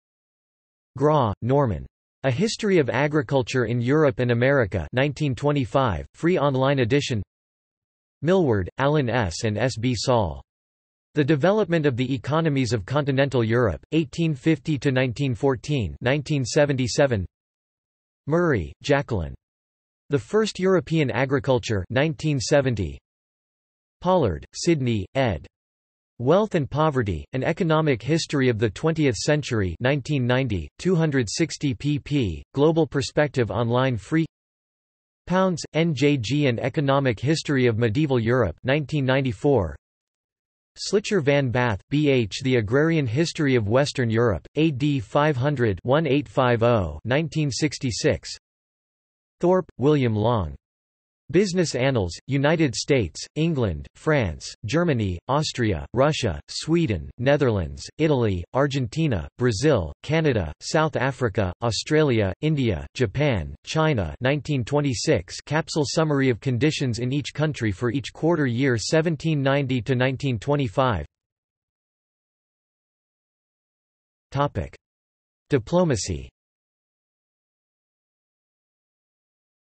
Graw, Norman. A History of Agriculture in Europe and America 1925, free online edition Milward, Alan S. and S. B. Saul. The Development of the Economies of Continental Europe, 1850–1914 1977. Murray, Jacqueline. The First European Agriculture 1970. Pollard, Sidney, ed. Wealth and Poverty, An Economic History of the Twentieth Century 1990, 260 pp. Global Perspective Online Free Pounds, NJG An Economic History of Medieval Europe 1994. Slicher van Bath, B. H. The Agrarian History of Western Europe, AD 500 1850 1966. Thorpe, William Long. Business Annals, United States, England, France, Germany, Austria, Russia, Sweden, Netherlands, Italy, Argentina, Brazil, Canada, South Africa, Australia, India, Japan, China 1926 capsule summary of conditions in each country for each quarter year 1790 to 1925 Topic. Diplomacy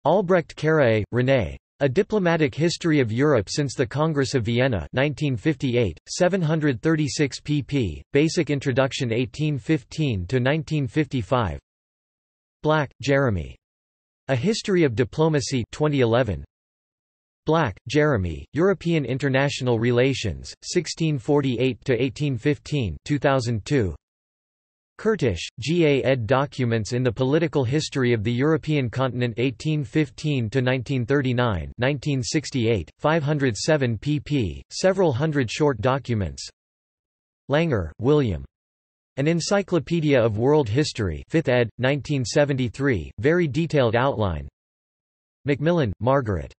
Albrecht Carré, René. A Diplomatic History of Europe since the Congress of Vienna 1958, 736 pp. Basic Introduction 1815–1955 Black, Jeremy. A History of Diplomacy 2011. Black, Jeremy, European International Relations, 1648–1815 2002. Kertesz, G. A. ed. Documents in the Political History of the European Continent 1815–1939 1968, 507 pp., several hundred short documents Langer, William. An Encyclopedia of World History 5th ed., 1973, very detailed outline Macmillan, Margaret.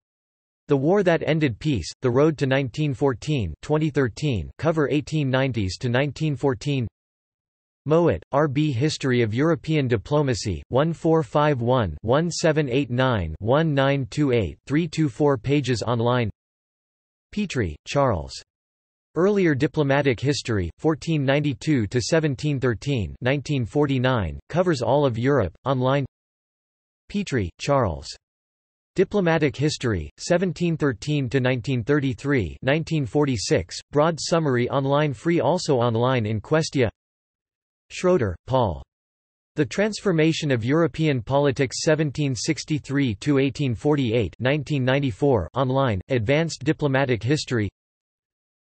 The War That Ended Peace, The Road to 1914 2013 cover 1890s to 1914 Mowat, R. B. History of European Diplomacy, 1451-1789-1928 324 pages online Petrie, Charles. Earlier Diplomatic History, 1492–1713 1949, covers all of Europe, online Petrie, Charles. Diplomatic History, 1713–1933 1946, broad summary online free also online in Questia Schroeder, Paul. The Transformation of European Politics 1763–1848 1994 online, Advanced Diplomatic History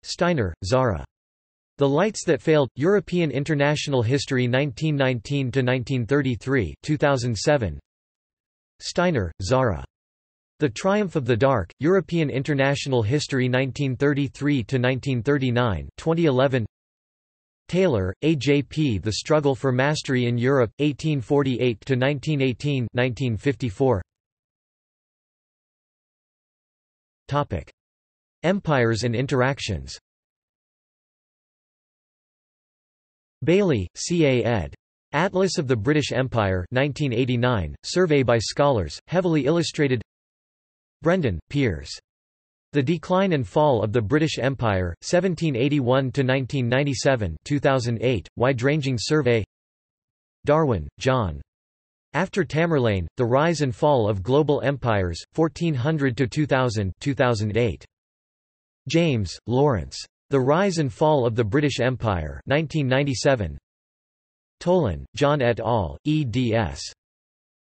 Steiner, Zara. The Lights That Failed, European International History 1919–1933 2007. Steiner, Zara. The Triumph of the Dark, European International History 1933–1939 2011. Taylor, A. J. P. The Struggle for Mastery in Europe, 1848–1918 1954. Empires and interactions Bayly, C. A. ed. Atlas of the British Empire 1989, survey by scholars, heavily illustrated Brendon, Piers. The Decline and Fall of the British Empire, 1781–1997 2008, wide-ranging survey Darwin, John. After Tamerlane, The Rise and Fall of Global Empires, 1400–2000 2008. James, Lawrence. The Rise and Fall of the British Empire 1997. Tolan, John et al., eds.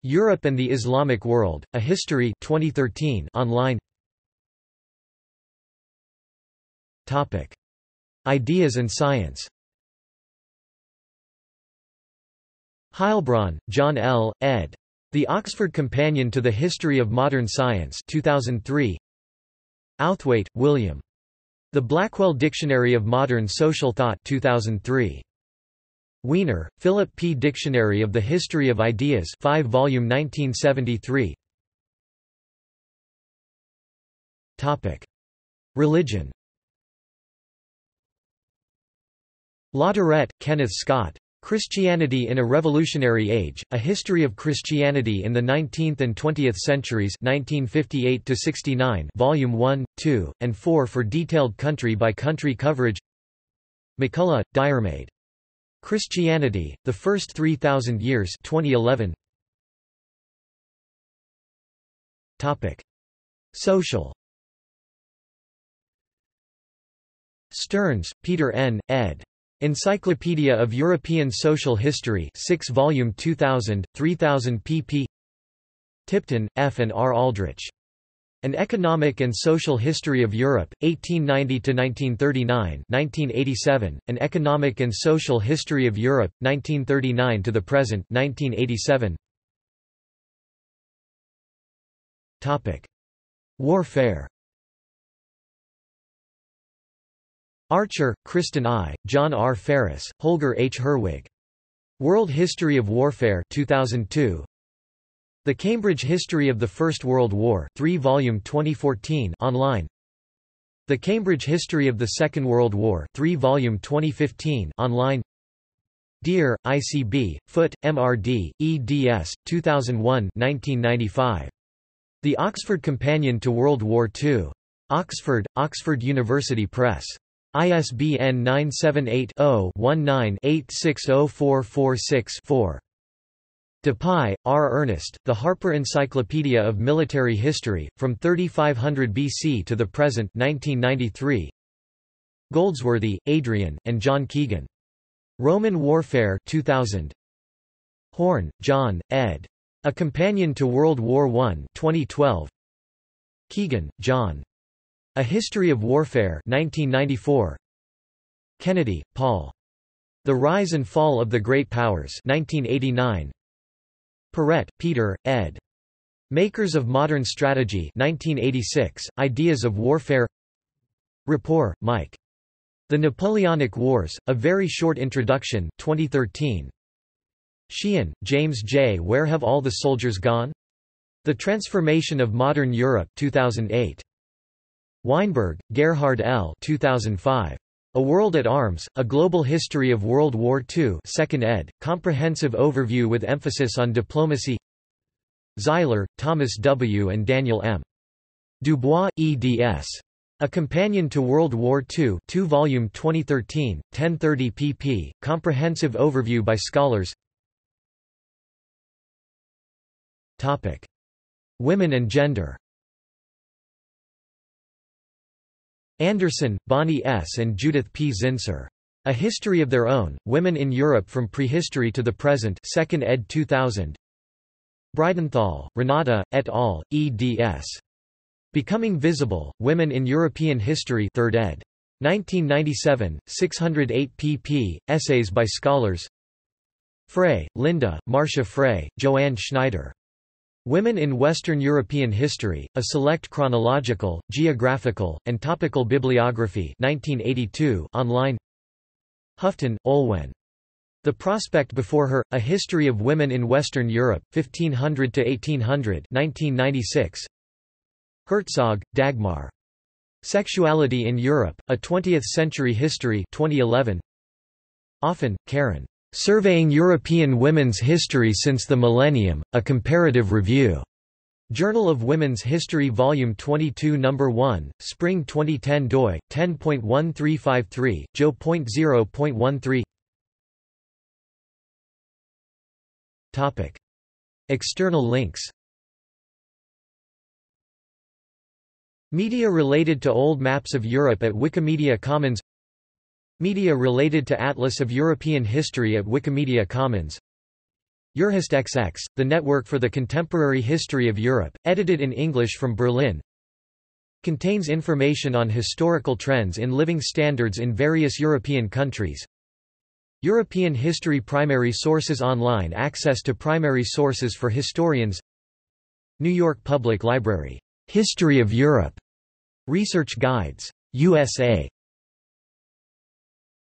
Europe and the Islamic World, A History 2013 online Topic. Ideas and Science Heilbron, John L., ed. The Oxford Companion to the History of Modern Science 2003. Outhwaite, William. The Blackwell Dictionary of Modern Social Thought 2003. Wiener, Philip P. Dictionary of the History of Ideas 5 volume 1973. Topic. Religion Latourette, Kenneth Scott, Christianity in a Revolutionary Age, A History of Christianity in the Nineteenth and Twentieth Centuries 1958 Volume 1, 2, and 4 for detailed country-by-country -country coverage MacCulloch, Diarmaid. Christianity, The First Three Thousand Years 2011. Topic. Social Stearns, Peter N., ed. Encyclopedia of European Social History 6 volume 2000, 3000 pp. Tipton, F. and R. Aldrich. An Economic and Social History of Europe, 1890–1939 1987, An Economic and Social History of Europe, 1939 to the present 1987. Warfare Archer, Christon I., John R. Ferris, Holger H. Herwig. World History of Warfare 2002. The Cambridge History of the First World War 3 volume 2014 online. The Cambridge History of the Second World War 3 volume 2015 online. Dear, ICB, Foot, MRD, eds. 2001 1995. The Oxford Companion to World War II. Oxford, Oxford University Press. ISBN 978-0-19-860446-4. Dupuy, R. Ernest, The Harper Encyclopedia of Military History, From 3500 BC to the Present 1993. Goldsworthy, Adrian, and John Keegan. Roman Warfare 2000. Horne, John, ed. A Companion to World War I 2012. Keegan, John. A History of Warfare 1994. Kennedy, Paul. The Rise and Fall of the Great Powers 1989. Paret, Peter, ed. Makers of Modern Strategy 1986, Ideas of Warfare Rapport, Mike. The Napoleonic Wars, A Very Short Introduction 2013. Sheehan, James J. Where Have All the Soldiers Gone? The Transformation of Modern Europe 2008. Weinberg, Gerhard L. 2005. A World at Arms, A Global History of World War II 2nd ed., comprehensive overview with emphasis on diplomacy Zeiler, Thomas W. and Daniel M. Dubois, eds. A Companion to World War II 2 volume 2013, 1030 pp. Comprehensive overview by scholars Topic. Women and gender Anderson, Bonnie S. and Judith P. Zinsser. A History of Their Own, Women in Europe from Prehistory to the Present 2nd ed. 2000 Bridenthal, Renata, et al., eds. Becoming Visible, Women in European History 3rd ed. 1997, 608 pp. Essays by scholars Frey, Linda, Marcia Frey, Joanne Schneider. Women in Western European History, A Select Chronological, Geographical, and Topical Bibliography 1982 online Hufton, Olwen. The Prospect Before Her, A History of Women in Western Europe, 1500–1800 1996 Herzog, Dagmar. Sexuality in Europe, A Twentieth-Century History 2011. Offen, Karen. Surveying European Women's History Since the Millennium, A Comparative Review. Journal of Women's History Volume 22 No. 1, Spring 2010 doi, 10.1353, jo.0.13 External links Media related to old maps of Europe at Wikimedia Commons Media related to Atlas of European History at Wikimedia Commons EurHistXX, the network for the contemporary history of Europe, edited in English from Berlin Contains information on historical trends in living standards in various European countries European History Primary Sources Online Access to primary sources for historians New York Public Library History of Europe. Research Guides. USA.